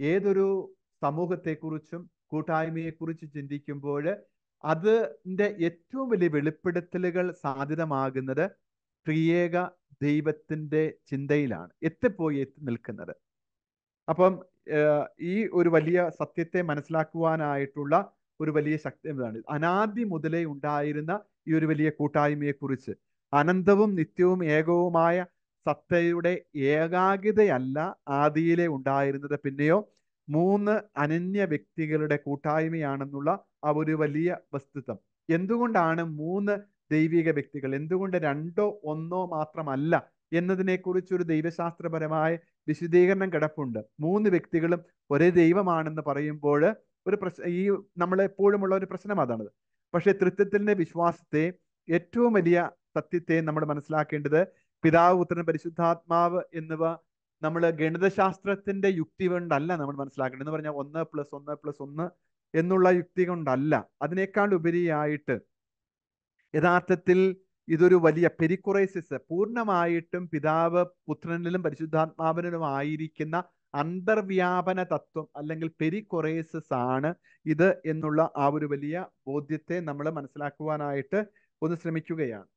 ഏതൊരു സമൂഹത്തെക്കുറിച്ചും കൂട്ടായ്മയെക്കുറിച്ച് ചിന്തിക്കുമ്പോൾ അതിന്റെ ഏറ്റവും വലിയ വെളിപ്പെടുത്തലുകൾ സാധ്യതമാകുന്നത് ത്രിയേക ദൈവത്തിന്റെ ചിന്തയിലാണ് എത്തിപ്പോയി എത്തി നിൽക്കുന്നത്. അപ്പം ഈ ഒരു വലിയ സത്യത്തെ മനസ്സിലാക്കുവാനായിട്ടുള്ള ഒരു വലിയ ശക്തി എന്താണ് അനാദി മുതലേ ഉണ്ടായിരുന്ന ഈ ഒരു വലിയ കൂട്ടായ്മയെക്കുറിച്ച്. അനന്തവും നിത്യവും ഏകവുമായ സത്തയുടെ ഏകാഗ്രതയല്ല ആദിയിലെ ഉണ്ടായിരുന്നത്. പിന്നെയോ മൂന്ന് അനന്യ വ്യക്തികളുടെ കൂട്ടായ്മയാണെന്നുള്ള ആ ഒരു വലിയ വസ്തുത്വം എന്തുകൊണ്ടാണ് മൂന്ന് ദൈവിക വ്യക്തികൾ? എന്തുകൊണ്ട് രണ്ടോ ഒന്നോ മാത്രമല്ല എന്നതിനെക്കുറിച്ച് ഒരു ദൈവശാസ്ത്രപരമായ വിശദീകരണം കിടപ്പുണ്ട്. മൂന്ന് വ്യക്തികളും ഒരേ ദൈവമാണെന്ന് പറയുമ്പോൾ ഒരു പ്രശ്ന ഈ നമ്മളെപ്പോഴുമുള്ള ഒരു പ്രശ്നം അതാണത്. പക്ഷെ തൃത്വത്തിന്റെ വിശ്വാസത്തെ ഏറ്റവും വലിയ സത്യത്തെ നമ്മൾ മനസ്സിലാക്കേണ്ടത് പിതാവ് പുത്രൻ പരിശുദ്ധാത്മാവ് എന്നിവ നമ്മൾ ഗണിതശാസ്ത്രത്തിന്റെ യുക്തി കൊണ്ടല്ല നമ്മൾ മനസ്സിലാക്കേണ്ടത്. എന്ന് പറഞ്ഞാൽ ഒന്ന് പ്ലസ് ഒന്ന് പ്ലസ് ഒന്ന് എന്നുള്ള യുക്തി കൊണ്ടല്ല. അതിനേക്കാൾ ഉപരിയായിട്ട് യഥാർത്ഥത്തിൽ ഇതൊരു വലിയ പെരിക്കുറൈസിസ്. പൂർണമായിട്ടും പിതാവ് പുത്രനിലും പരിശുദ്ധാത്മാവിനും ആയിരിക്കുന്ന അന്തർവ്യാപന തത്വം അല്ലെങ്കിൽ പെരിക്കൊറേസിസ് ആണ് ഇത് എന്നുള്ള ആ ഒരു വലിയ ബോധ്യത്തെ നമ്മൾ മനസ്സിലാക്കുവാനായിട്ട് ഒന്ന് ശ്രമിക്കുകയാണ്.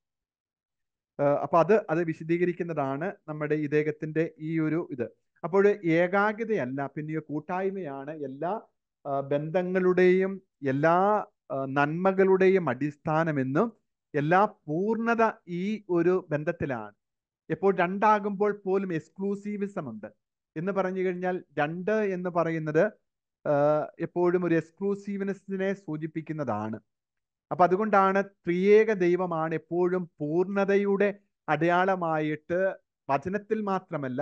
അപ്പൊ അത് അത് വിശദീകരിക്കുന്നതാണ് നമ്മുടെ ഇദ്ദേഹത്തിന്റെ ഈ ഒരു ഇത്. അപ്പോൾ ഏകാഗ്രതയല്ല പിന്നെയോ കൂട്ടായ്മയാണ് എല്ലാ ബന്ധങ്ങളുടെയും എല്ലാ നന്മകളുടെയും അടിസ്ഥാനമെന്നും എല്ലാ പൂർണത ഈ ഒരു ബന്ധത്തിലാണ്. എപ്പോൾ രണ്ടാകുമ്പോൾ പോലും എക്സ്ക്ലൂസീവിസം ഉണ്ട്. എന്ന് പറഞ്ഞു കഴിഞ്ഞാൽ രണ്ട് എന്ന് പറയുന്നത് എപ്പോഴും ഒരു എക്സ്ക്ലൂസീവ്നെസ്സിനെ സൂചിപ്പിക്കുന്നതാണ്. അപ്പൊ അതുകൊണ്ടാണ് ത്രിയേക ദൈവമാണ് എപ്പോഴും പൂർണതയുടെ അടയാളമായിട്ട് വചനത്തിൽ മാത്രമല്ല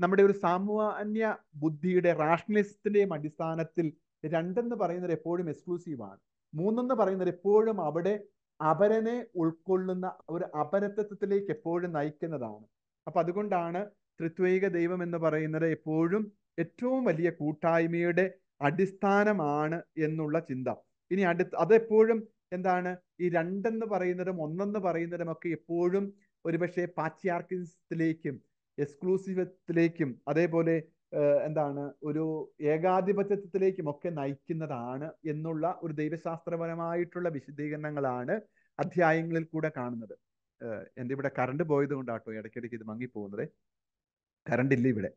നമ്മുടെ ഒരു സാമാന്യ ബുദ്ധിയുടെ റാഷണലിസത്തിന്റെയും അടിസ്ഥാനത്തിൽ രണ്ടെന്ന് പറയുന്നത് എപ്പോഴും എക്സ്ക്ലൂസീവാണ് മൂന്നെന്ന് പറയുന്നത് എപ്പോഴും അവിടെ അപരനെ ഉൾക്കൊള്ളുന്ന ഒരു അപരത്വത്തിലേക്ക് എപ്പോഴും നയിക്കുന്നതാണ്. അപ്പൊ അതുകൊണ്ടാണ് ത്രിത്വൈക ദൈവം എന്ന് പറയുന്നത് എപ്പോഴും ഏറ്റവും വലിയ കൂട്ടായ്മയുടെ അടിസ്ഥാനമാണ് എന്നുള്ള ചിന്ത. ഇനി അടുത്ത് അതെപ്പോഴും എന്താണ്? ഈ രണ്ടെന്ന് പറയുന്നതും ഒന്നെന്ന് പറയുന്നതും ഒക്കെ എപ്പോഴും ഒരുപക്ഷെ പാച്യാർക്കിസത്തിലേക്കും എക്സ്ക്ലൂസീവത്തിലേക്കും അതേപോലെ എന്താണ് ഒരു ഏകാധിപത്യത്തിലേക്കും ഒക്കെ നയിക്കുന്നതാണ് എന്നുള്ള ഒരു ദൈവശാസ്ത്രപരമായിട്ടുള്ള വിശദീകരണങ്ങളാണ് അധ്യായങ്ങളിൽ കൂടെ കാണുന്നത്. എന്റെ ഇവിടെ കറണ്ട് പോയത് കൊണ്ടാട്ടോ ഇടയ്ക്കിടയ്ക്ക് ഇത് മങ്ങിപ്പോകുന്നത്. കറണ്ട് ഇല്ല ഇവിടെ.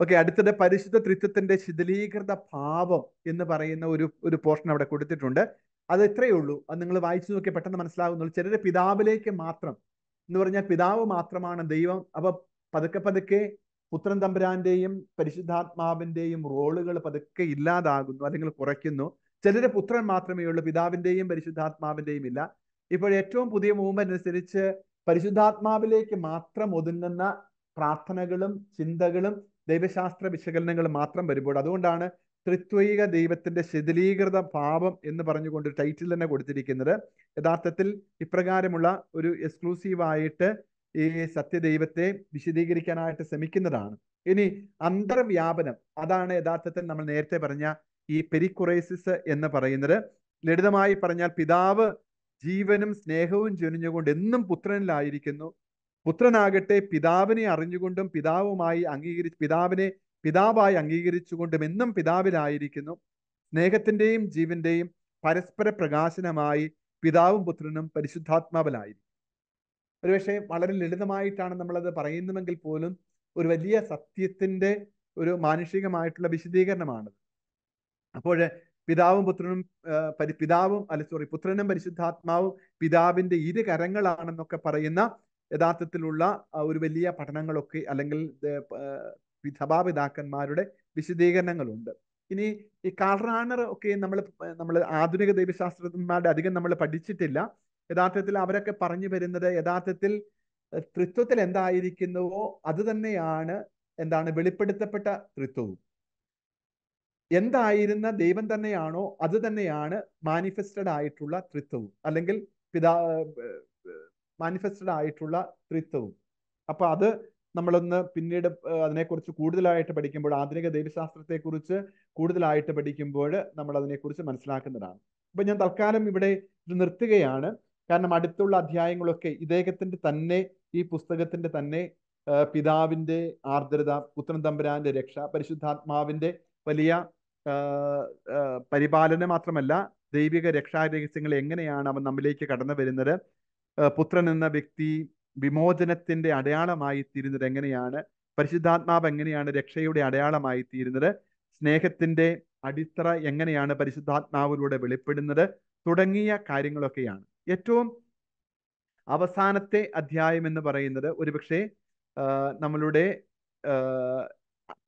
ഓക്കെ അടുത്തത് പരിശുദ്ധ ത്രിത്വത്തിന്റെ ശിഥിലീകൃത ഭാവം എന്ന് പറയുന്ന ഒരു ഒരു പോർഷൻ അവിടെ കൊടുത്തിട്ടുണ്ട്. അത് ഇത്രയേ ഉള്ളൂ. അത് നിങ്ങൾ വായിച്ചു നോക്കി പെട്ടെന്ന് മനസ്സിലാകുന്നുള്ളൂ ചിലര് പിതാവിലേക്ക് മാത്രം എന്ന് പറഞ്ഞാൽ പിതാവ് മാത്രമാണ് ദൈവം. അപ്പൊ പതുക്കെ പതുക്കെ പുത്രൻ തമ്പുരാന്റെയും പരിശുദ്ധാത്മാവിന്റെയും റോളുകൾ പതുക്കെ ഇല്ലാതാകുന്നു അല്ലെങ്കിൽ കുറയ്ക്കുന്നു. ചിലര് പുത്രൻ മാത്രമേ ഉള്ളൂ പിതാവിന്റെയും പരിശുദ്ധാത്മാവിന്റെയും ഇല്ല. ഇപ്പോൾ ഏറ്റവും പുതിയ മൂവ്മെന്റ് അനുസരിച്ച് പരിശുദ്ധാത്മാവിലേക്ക് മാത്രം ഒതുങ്ങുന്ന പ്രാർത്ഥനകളും ചിന്തകളും ദൈവശാസ്ത്ര വിശകലനങ്ങളും മാത്രം വരുമ്പോൾ അതുകൊണ്ടാണ് ത്രിത്വൈക ദൈവത്തിന്റെ ശിഥിലീകൃത ഭാവം എന്ന് പറഞ്ഞുകൊണ്ട് ടൈറ്റിൽ തന്നെ കൊടുത്തിരിക്കുന്നത്. യഥാർത്ഥത്തിൽ ഇപ്രകാരമുള്ള ഒരു എക്സ്ക്ലൂസീവ് ആയിട്ട് ഈ സത്യദൈവത്തെ വിശദീകരിക്കാനായിട്ട് ശ്രമിക്കുന്നതാണ്. ഇനി അന്തർവ്യാപനം അതാണ് യഥാർത്ഥത്തിൽ നമ്മൾ നേരത്തെ പറഞ്ഞ ഈ പെരിക്കുറൈസിസ് എന്ന് പറയുന്നത്. ലളിതമായി പറഞ്ഞാൽ പിതാവ് ജീവനും സ്നേഹവും ചൊരിഞ്ഞുകൊണ്ട് എന്നും പുത്രനിലായിരിക്കുന്നു. പുത്രനാകട്ടെ പിതാവിനെ അറിഞ്ഞുകൊണ്ടും പിതാവുമായി അംഗീകരി പിതാവിനെ പിതാവായി അംഗീകരിച്ചുകൊണ്ടും എന്നും പിതാവിലായിരിക്കുന്നു. സ്നേഹത്തിന്റെയും ജീവന്റെയും പരസ്പര പ്രകാശനമായി പിതാവും പുത്രനും പരിശുദ്ധാത്മാവിലായിരിക്കും ഒരുപക്ഷെ വളരെ ലളിതമായിട്ടാണ് നമ്മളത് പറയുന്നുവെങ്കിൽ പോലും ഒരു വലിയ സത്യത്തിന്റെ ഒരു മാനുഷികമായിട്ടുള്ള വിശദീകരണമാണ് അപ്പോൾ പിതാവും പുത്രനും പിതാവും അല്ല സോറി പുത്രനും പരിശുദ്ധാത്മാവും പിതാവിന്റെ ഇരു കരങ്ങളാണെന്നൊക്കെ പറയുന്ന യഥാർത്ഥത്തിലുള്ള ഒരു വലിയ പഠനങ്ങളൊക്കെ അല്ലെങ്കിൽ സഭാപിതാക്കന്മാരുടെ വിശദീകരണങ്ങളുണ്ട്. ഇനി ഈ കാൾറാണർ ഒക്കെ നമ്മൾ നമ്മൾ ആധുനിക ദൈവശാസ്ത്രജ്ഞന്മാരുടെ അധികം നമ്മൾ പഠിച്ചിട്ടില്ല. യഥാർത്ഥത്തിൽ അവരൊക്കെ പറഞ്ഞു വരുന്നത് യഥാർത്ഥത്തിൽ തൃത്വത്തിൽ എന്തായിരിക്കുന്നുവോ അത് തന്നെയാണ് എന്താണ് വെളിപ്പെടുത്തപ്പെട്ട തൃത്വവും എന്തായിരുന്ന ദൈവം തന്നെയാണോ അത് തന്നെയാണ് മാനിഫെസ്റ്റഡ് ആയിട്ടുള്ള തൃത്വവും അല്ലെങ്കിൽ പിതാ മാനിഫെസ്റ്റഡ് ആയിട്ടുള്ള ത്രിത്വവും. അപ്പൊ അത് നമ്മളൊന്ന് പിന്നീട് അതിനെക്കുറിച്ച് കൂടുതലായിട്ട് പഠിക്കുമ്പോൾ ആധുനിക ദൈവശാസ്ത്രത്തെക്കുറിച്ച് കൂടുതലായിട്ട് പഠിക്കുമ്പോൾ നമ്മൾ അതിനെക്കുറിച്ച് മനസ്സിലാക്കുന്നതാണ് അപ്പൊ ഞാൻ തൽക്കാലം ഇവിടെ നിർത്തുകയാണ്. കാരണം അടുത്തുള്ള അധ്യായങ്ങളൊക്കെ ഇദ്ദേഹത്തിന്റെ തന്നെ ഈ പുസ്തകത്തിന്റെ തന്നെ പിതാവിന്റെ ആർദ്രത പുത്രൻ തമ്പുരാന്റെ രക്ഷ പരിശുദ്ധാത്മാവിന്റെ വലിയ പരിപാലനം മാത്രമല്ല ദൈവിക രക്ഷാരഹസ്യങ്ങൾ എങ്ങനെയാണ് അവൻ നമ്മിലേക്ക് കടന്നു വരുന്നത് പുത്രൻ എന്ന വ്യക്തി വിമോചനത്തിന്റെ അടയാളമായി തീരുന്നത് എങ്ങനെയാണ് പരിശുദ്ധാത്മാവ് എങ്ങനെയാണ് രക്ഷയുടെ അടയാളമായി തീരുന്നത് സ്നേഹത്തിന്റെ അടിത്തറ എങ്ങനെയാണ് പരിശുദ്ധാത്മാവിലൂടെ വെളിപ്പെടുന്നത് തുടങ്ങിയ കാര്യങ്ങളൊക്കെയാണ്. ഏറ്റവും അവസാനത്തെ അധ്യായം എന്ന് പറയുന്നത് ഒരുപക്ഷെ നമ്മളുടെ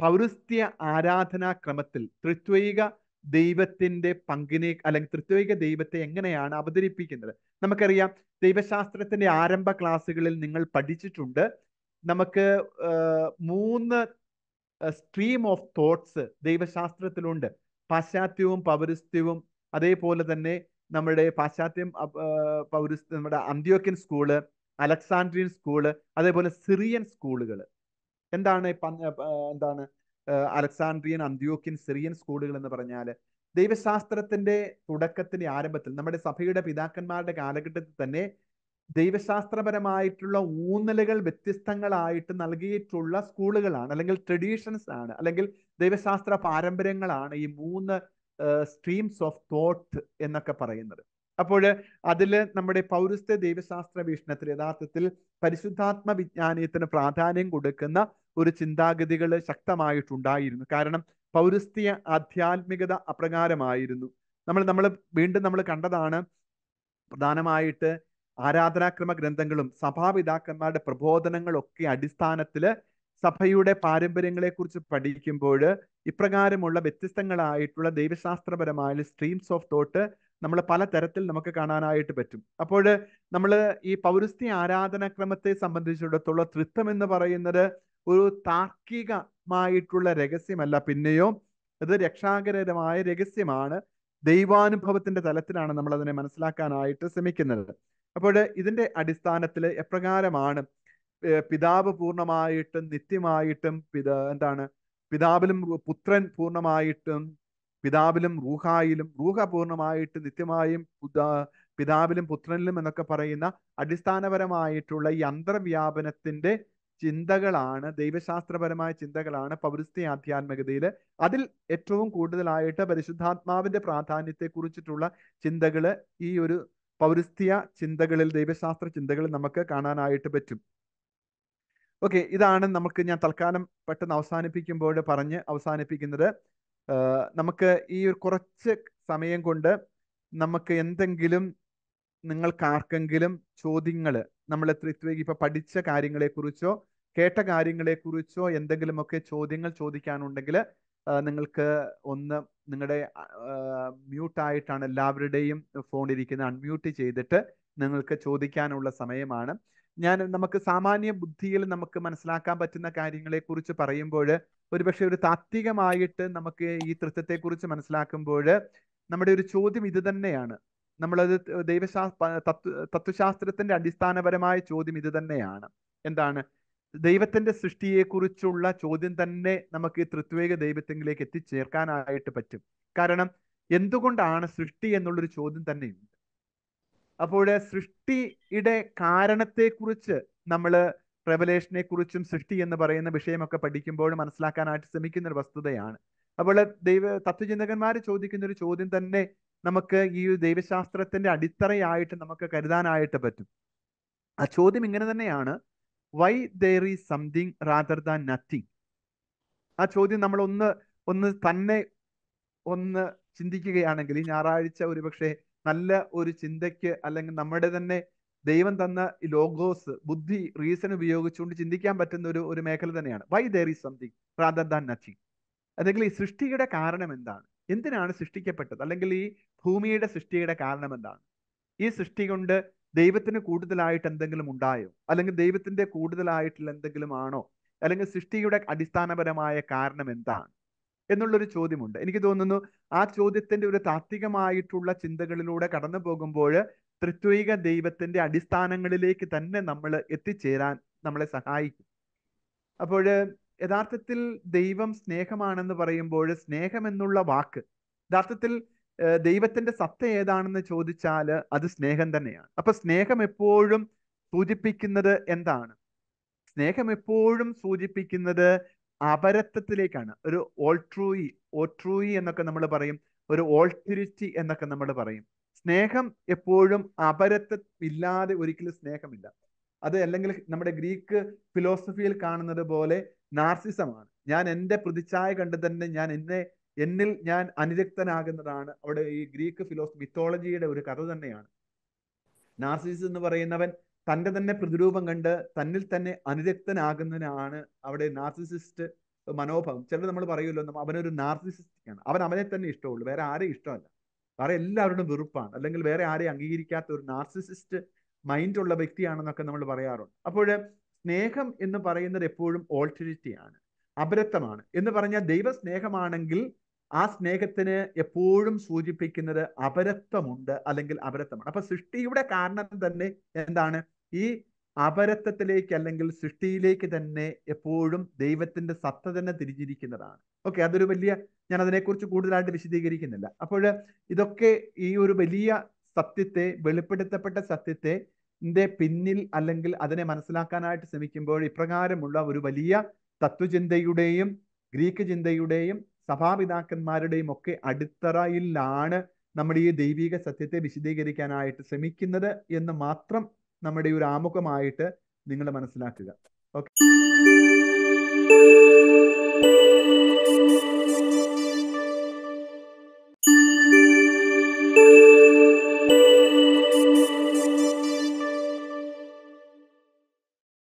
പൗരസ്ത്യ ആരാധനാ ക്രമത്തിൽ ത്രിത്വൈക ദൈവത്തിന്റെ പങ്കിനെ അല്ലെങ്കിൽ ത്രിത്വൈക ദൈവത്തെ എങ്ങനെയാണ് അവതരിപ്പിക്കുന്നത്? നമുക്കറിയാം ദൈവശാസ്ത്രത്തിന്റെ ആരംഭ ക്ലാസ്സുകളിൽ നിങ്ങൾ പഠിച്ചിട്ടുണ്ട്. നമുക്ക് മൂന്ന് സ്ട്രീം ഓഫ് തോട്ട്സ് ദൈവശാസ്ത്രത്തിലുണ്ട്. പാശ്ചാത്യവും പൗരസ്ത്യവും അതേപോലെ തന്നെ നമ്മുടെ പാശ്ചാത്യം പൗരസ്ത്യ നമ്മുടെ അന്ത്യോക്യൻ സ്കൂൾ അലക്സാൻഡ്രിയൻ സ്കൂൾ അതേപോലെ സിറിയൻ സ്കൂളുകൾ എന്താണ് എന്താണ് അലക്സാൻഡ്രിയൻ അന്ത്യോക്യൻ സിറിയൻ സ്കൂളുകൾ എന്ന് പറഞ്ഞാൽ ദൈവശാസ്ത്രത്തിന്റെ തുടക്കത്തിന്റെ ആരംഭത്തിൽ നമ്മുടെ സഭയുടെ പിതാക്കന്മാരുടെ കാലഘട്ടത്തിൽ തന്നെ ദൈവശാസ്ത്രപരമായിട്ടുള്ള ഊന്നലുകൾ വ്യത്യസ്തങ്ങളായിട്ട് നൽകിയിട്ടുള്ള സ്കൂളുകളാണ് അല്ലെങ്കിൽ ട്രഡീഷൻസ് ആണ് അല്ലെങ്കിൽ ദൈവശാസ്ത്ര പാരമ്പര്യങ്ങളാണ് ഈ മൂന്ന് സ്ട്രീംസ് ഓഫ് തോട്ട് എന്നൊക്കെ പറയുന്നത്. അപ്പോൾ അതിൽ നമ്മുടെ പൗരസ്ത്യ ദൈവശാസ്ത്ര വീക്ഷണത്തിൽ യഥാർത്ഥത്തിൽ പരിശുദ്ധാത്മ വിജ്ഞാനീയത്തിന് പ്രാധാന്യം കൊടുക്കുന്ന ഒരു ചിന്താഗതികൾ ശക്തമായിട്ടുണ്ടായിരുന്നു. കാരണം പൗരസ്ത്യ ആധ്യാത്മികത അപ്രകാരമായിരുന്നു. നമ്മൾ നമ്മൾ വീണ്ടും നമ്മൾ കണ്ടതാണ് പ്രധാനമായിട്ട് ആരാധനാക്രമ ഗ്രന്ഥങ്ങളും സഭാപിതാക്കന്മാരുടെ പ്രബോധനങ്ങളൊക്കെ അടിസ്ഥാനത്തിൽ സഭയുടെ പാരമ്പര്യങ്ങളെക്കുറിച്ച് പഠിക്കുമ്പോൾ ഇപ്രകാരമുള്ള വ്യത്യസ്തങ്ങളായിട്ടുള്ള ദൈവശാസ്ത്രപരമായ സ്ട്രീംസ് ഓഫ് തോട്ട് നമ്മൾ പല തരത്തിൽ നമുക്ക് കാണാനായിട്ട് പറ്റും. അപ്പോൾ നമ്മൾ ഈ പൗരസ്ത്യ ആരാധനാക്രമത്തെ സംബന്ധിച്ചിടത്തോളം തൃത്വം എന്ന് പറയുന്നത് ഒരു താർക്കികമായിട്ടുള്ള രഹസ്യമല്ല. പിന്നെയോ ഇത് രക്ഷാകരമായ രഹസ്യമാണ്. ദൈവാനുഭവത്തിന്റെ തലത്തിലാണ് നമ്മൾ അതിനെ മനസ്സിലാക്കാനായിട്ട് ശ്രമിക്കുന്നത്. അപ്പോൾ ഇതിന്റെ അടിസ്ഥാനത്തിൽ എപ്രകാരമാണ് പിതാവ് പൂർണമായിട്ടും നിത്യമായിട്ടും പിത എന്താണ്? പിതാവിലും പുത്രൻ പൂർണമായിട്ടും പിതാവിലും റൂഹായിലും റൂഹ പൂർണമായിട്ട് നിത്യമായും പിതാവിലും പുത്രനിലും എന്നൊക്കെ പറയുന്ന അടിസ്ഥാനപരമായിട്ടുള്ള ഈ അന്തർവ്യാപനത്തിന്റെ ചിന്തകളാണ് ദൈവശാസ്ത്രപരമായ ചിന്തകളാണ് പൗരസ്ത്യ ആധ്യാത്മികതയിൽ. അതിൽ ഏറ്റവും കൂടുതലായിട്ട് പരിശുദ്ധാത്മാവിന്റെ പ്രാധാന്യത്തെ കുറിച്ചിട്ടുള്ള ചിന്തകൾ ഈ ഒരു പൗരസ്ത്യ ചിന്തകളിൽ ദൈവശാസ്ത്ര ചിന്തകളിൽ നമുക്ക് കാണാനായിട്ട് പറ്റും. ഓക്കെ ഇതാണ് നമുക്ക് ഞാൻ തൽക്കാലം പെട്ടെന്ന് അവസാനിപ്പിക്കുമ്പോൾ പറഞ്ഞ് അവസാനിപ്പിക്കുന്നത്. നമുക്ക് ഈ ഒരു കുറച്ച് സമയം കൊണ്ട് നമുക്ക് എന്തെങ്കിലും നിങ്ങൾക്ക് ആർക്കെങ്കിലും ചോദ്യങ്ങൾ നമ്മൾ ഇപ്പൊ പഠിച്ച കാര്യങ്ങളെക്കുറിച്ചോ കേട്ട കാര്യങ്ങളെക്കുറിച്ചോ എന്തെങ്കിലുമൊക്കെ ചോദ്യങ്ങൾ ചോദിക്കാനുണ്ടെങ്കിൽ നിങ്ങൾക്ക് ഒന്ന് നിങ്ങളുടെ മ്യൂട്ടായിട്ടാണ് എല്ലാവരുടെയും ഫോൺ ഇരിക്കുന്നത് അൺമ്യൂട്ട് ചെയ്തിട്ട് നിങ്ങൾക്ക് ചോദിക്കാനുള്ള സമയമാണ്. ഞാൻ നമുക്ക് സാമാന്യ ബുദ്ധിയിൽ നമുക്ക് മനസ്സിലാക്കാൻ പറ്റുന്ന കാര്യങ്ങളെ കുറിച്ച് പറയുമ്പോൾ ഒരുപക്ഷെ ഒരു താത്വികമായിട്ട് നമുക്ക് ഈ തൃത്വത്തെ കുറിച്ച് മനസ്സിലാക്കുമ്പോൾ നമ്മുടെ ഒരു ചോദ്യം ഇത് തന്നെയാണ്. നമ്മളത് ദൈവശാസ്ത്ര തത്വ തത്വശാസ്ത്രത്തിന്റെ അടിസ്ഥാനപരമായ ചോദ്യം ഇത് തന്നെയാണ്. എന്താണ്? ദൈവത്തിന്റെ സൃഷ്ടിയെക്കുറിച്ചുള്ള ചോദ്യം തന്നെ നമുക്ക് ഈ തൃത്വേക ദൈവത്തിലേക്ക് എത്തിച്ചേർക്കാനായിട്ട് പറ്റും. കാരണം എന്തുകൊണ്ടാണ് സൃഷ്ടി എന്നുള്ളൊരു ചോദ്യം തന്നെയുണ്ട്. അപ്പോൾ സൃഷ്ടിയുടെ കാരണത്തെക്കുറിച്ച് നമ്മൾ റെവലേഷനെ കുറിച്ചും സൃഷ്ടി എന്ന് പറയുന്ന വിഷയമൊക്കെ പഠിക്കുമ്പോൾ മനസ്സിലാക്കാനായിട്ട് ശ്രമിക്കുന്ന ഒരു വസ്തുതയാണ്. അപ്പോൾ ദൈവ തത്വചിന്തകന്മാർ ചോദിക്കുന്ന ഒരു ചോദ്യം തന്നെ നമുക്ക് ഈ ദൈവശാസ്ത്രത്തിന്റെ അടിത്തറയായിട്ട് നമുക്ക് കരുതാനായിട്ട് പറ്റും. ആ ചോദ്യം ഇങ്ങനെ തന്നെയാണ്. Why there is something rather than nothing ആ ചോദ്യം നമ്മൾ ഒന്ന് ഒന്ന് തന്നെ ഒന്ന് ചിന്തിക്കുകയാണെങ്കിൽ ഈ ഞായറാഴ്ച ഒരുപക്ഷെ നല്ല ഒരു ചിന്തയ്ക്ക് അല്ലെങ്കിൽ നമ്മുടെ തന്നെ ദൈവം തന്ന ലോഗോസ് ബുദ്ധി റീസൺ ഉപയോഗിച്ചുകൊണ്ട് ചിന്തിക്കാൻ പറ്റുന്ന ഒരു ഒരു മേഖല തന്നെയാണ്. Why there is something rather than nothing അല്ലെങ്കിൽ ഈ സൃഷ്ടിയുടെ കാരണം എന്താണ്? എന്തിനാണ് സൃഷ്ടിക്കപ്പെട്ടത്? അല്ലെങ്കിൽ ഈ ഭൂമിയുടെ സൃഷ്ടിയുടെ കാരണം എന്താണ്? ഈ സൃഷ്ടി കൊണ്ട് ദൈവത്തിന് കൂടുതലായിട്ട് എന്തെങ്കിലും ഉണ്ടായോ? അല്ലെങ്കിൽ ദൈവത്തിന്റെ കൂടുതലായിട്ടുള്ള എന്തെങ്കിലും ആണോ? അല്ലെങ്കിൽ സൃഷ്ടിയുടെ അടിസ്ഥാനപരമായ കാരണം എന്താണ്? എന്നുള്ളൊരു ചോദ്യമുണ്ട്. എനിക്ക് തോന്നുന്നു ആ ചോദ്യത്തിന്റെ ഒരു താത്വികമായിട്ടുള്ള ചിന്തകളിലൂടെ കടന്നു പോകുമ്പോൾ തൃത്വിക ദൈവത്തിന്റെ അടിസ്ഥാനങ്ങളിലേക്ക് തന്നെ നമ്മൾ എത്തിച്ചേരാൻ നമ്മളെ സഹായിക്കും. അപ്പോൾ യഥാർത്ഥത്തിൽ ദൈവം സ്നേഹമാണെന്ന് പറയുമ്പോൾ സ്നേഹം എന്നുള്ള വാക്ക് യഥാർത്ഥത്തിൽ ദൈവത്തിന്റെ സത്ത ഏതാണെന്ന് ചോദിച്ചാൽ അത് സ്നേഹം തന്നെയാണ്. അപ്പൊ സ്നേഹം എപ്പോഴും സൂചിപ്പിക്കുന്നത് എന്താണ്? സ്നേഹം എപ്പോഴും സൂചിപ്പിക്കുന്നത് അപരത്വത്തിലേക്കാണ്. ഒരു ഓൾട്രൂയി ഓട്രൂയി എന്നൊക്കെ നമ്മൾ പറയും. ഒരു ഓൾട്രിറ്റി എന്നൊക്കെ നമ്മൾ പറയും. സ്നേഹം എപ്പോഴും അപരത്വം ഇല്ലാതെ ഒരിക്കലും സ്നേഹമില്ല. അത് അല്ലെങ്കിൽ നമ്മുടെ ഗ്രീക്ക് ഫിലോസഫിയിൽ കാണുന്നത് പോലെ നാർസിസമാണ് ഞാൻ എന്റെ പ്രതിച്ഛായ കണ്ട് തന്നെ ഞാൻ എന്നെ എന്നിൽ ഞാൻ അനുരക്തനാകുന്നതാണ് അവിടെ ഈ ഗ്രീക്ക് ഫിലോസഫി മിത്തോളജിയുടെ ഒരു കഥ തന്നെയാണ്. നാർസിസ് എന്ന് പറയുന്നവൻ തന്റെ തന്നെ പ്രതിരൂപം കണ്ട് തന്നിൽ തന്നെ അനുരക്തനാകുന്നതിനാണ് അവിടെ നാർസിസിസ്റ്റ് മനോഭാവം. ചിലർ നമ്മൾ പറയുമല്ലോ അവനൊരു നാർസിസിസ്റ്റിക് ആണ്. അവൻ അവനെ തന്നെ ഇഷ്ടമുള്ളൂ. വേറെ ആരെയും ഇഷ്ടമല്ല. വേറെ എല്ലാവരുടെയും വെറുപ്പാണ്. അല്ലെങ്കിൽ വേറെ ആരെയും അംഗീകരിക്കാത്ത ഒരു നാർസിസിസ്റ്റ് മൈൻഡ് ഉള്ള വ്യക്തിയാണെന്നൊക്കെ നമ്മൾ പറയാറുണ്ട്. അപ്പോൾ സ്നേഹം എന്ന് പറയുന്നത് എപ്പോഴും ഓൾട്ടറിറ്റിയാണ് അപരത്വമാണ്. എന്ന് പറഞ്ഞാൽ ദൈവ സ്നേഹമാണെങ്കിൽ ആ സ്നേഹത്തിന് എപ്പോഴും സൂചിപ്പിക്കുന്നത് അപരത്വമുണ്ട് അല്ലെങ്കിൽ അപരത്വമാണ്. അപ്പൊ സൃഷ്ടിയുടെ കാരണം തന്നെ എന്താണ്? ഈ അപരത്വത്തിലേക്ക് അല്ലെങ്കിൽ സൃഷ്ടിയിലേക്ക് തന്നെ എപ്പോഴും ദൈവത്തിന്റെ സത്ത തന്നെ തിരിഞ്ഞിരിക്കുന്നതാണ്. ഓക്കെ അതൊരു വലിയ ഞാൻ അതിനെക്കുറിച്ച് കൂടുതലായിട്ട് വിശദീകരിക്കുന്നില്ല. അപ്പോൾ ഇതൊക്കെ ഈ ഒരു വലിയ സത്യത്തെ വെളിപ്പെടുത്തപ്പെട്ട സത്യത്തെ പിന്നിൽ അല്ലെങ്കിൽ അതിനെ മനസ്സിലാക്കാനായിട്ട് ശ്രമിക്കുമ്പോൾ ഇപ്രകാരമുള്ള ഒരു വലിയ തത്വചിന്തയുടെയും ഗ്രീക്ക് ചിന്തയുടെയും സഭാപിതാക്കന്മാരുടെയും ഒക്കെ അടിത്തറയിലാണ് നമ്മൾ ഈ ദൈവിക സത്യത്തെ വിശദീകരിക്കാനായിട്ട് ശ്രമിക്കുന്നത് എന്ന് മാത്രം നമ്മുടെ ഒരു ആമുഖമായിട്ട് നിങ്ങൾ മനസ്സിലാക്കുക. ഓക്കെ.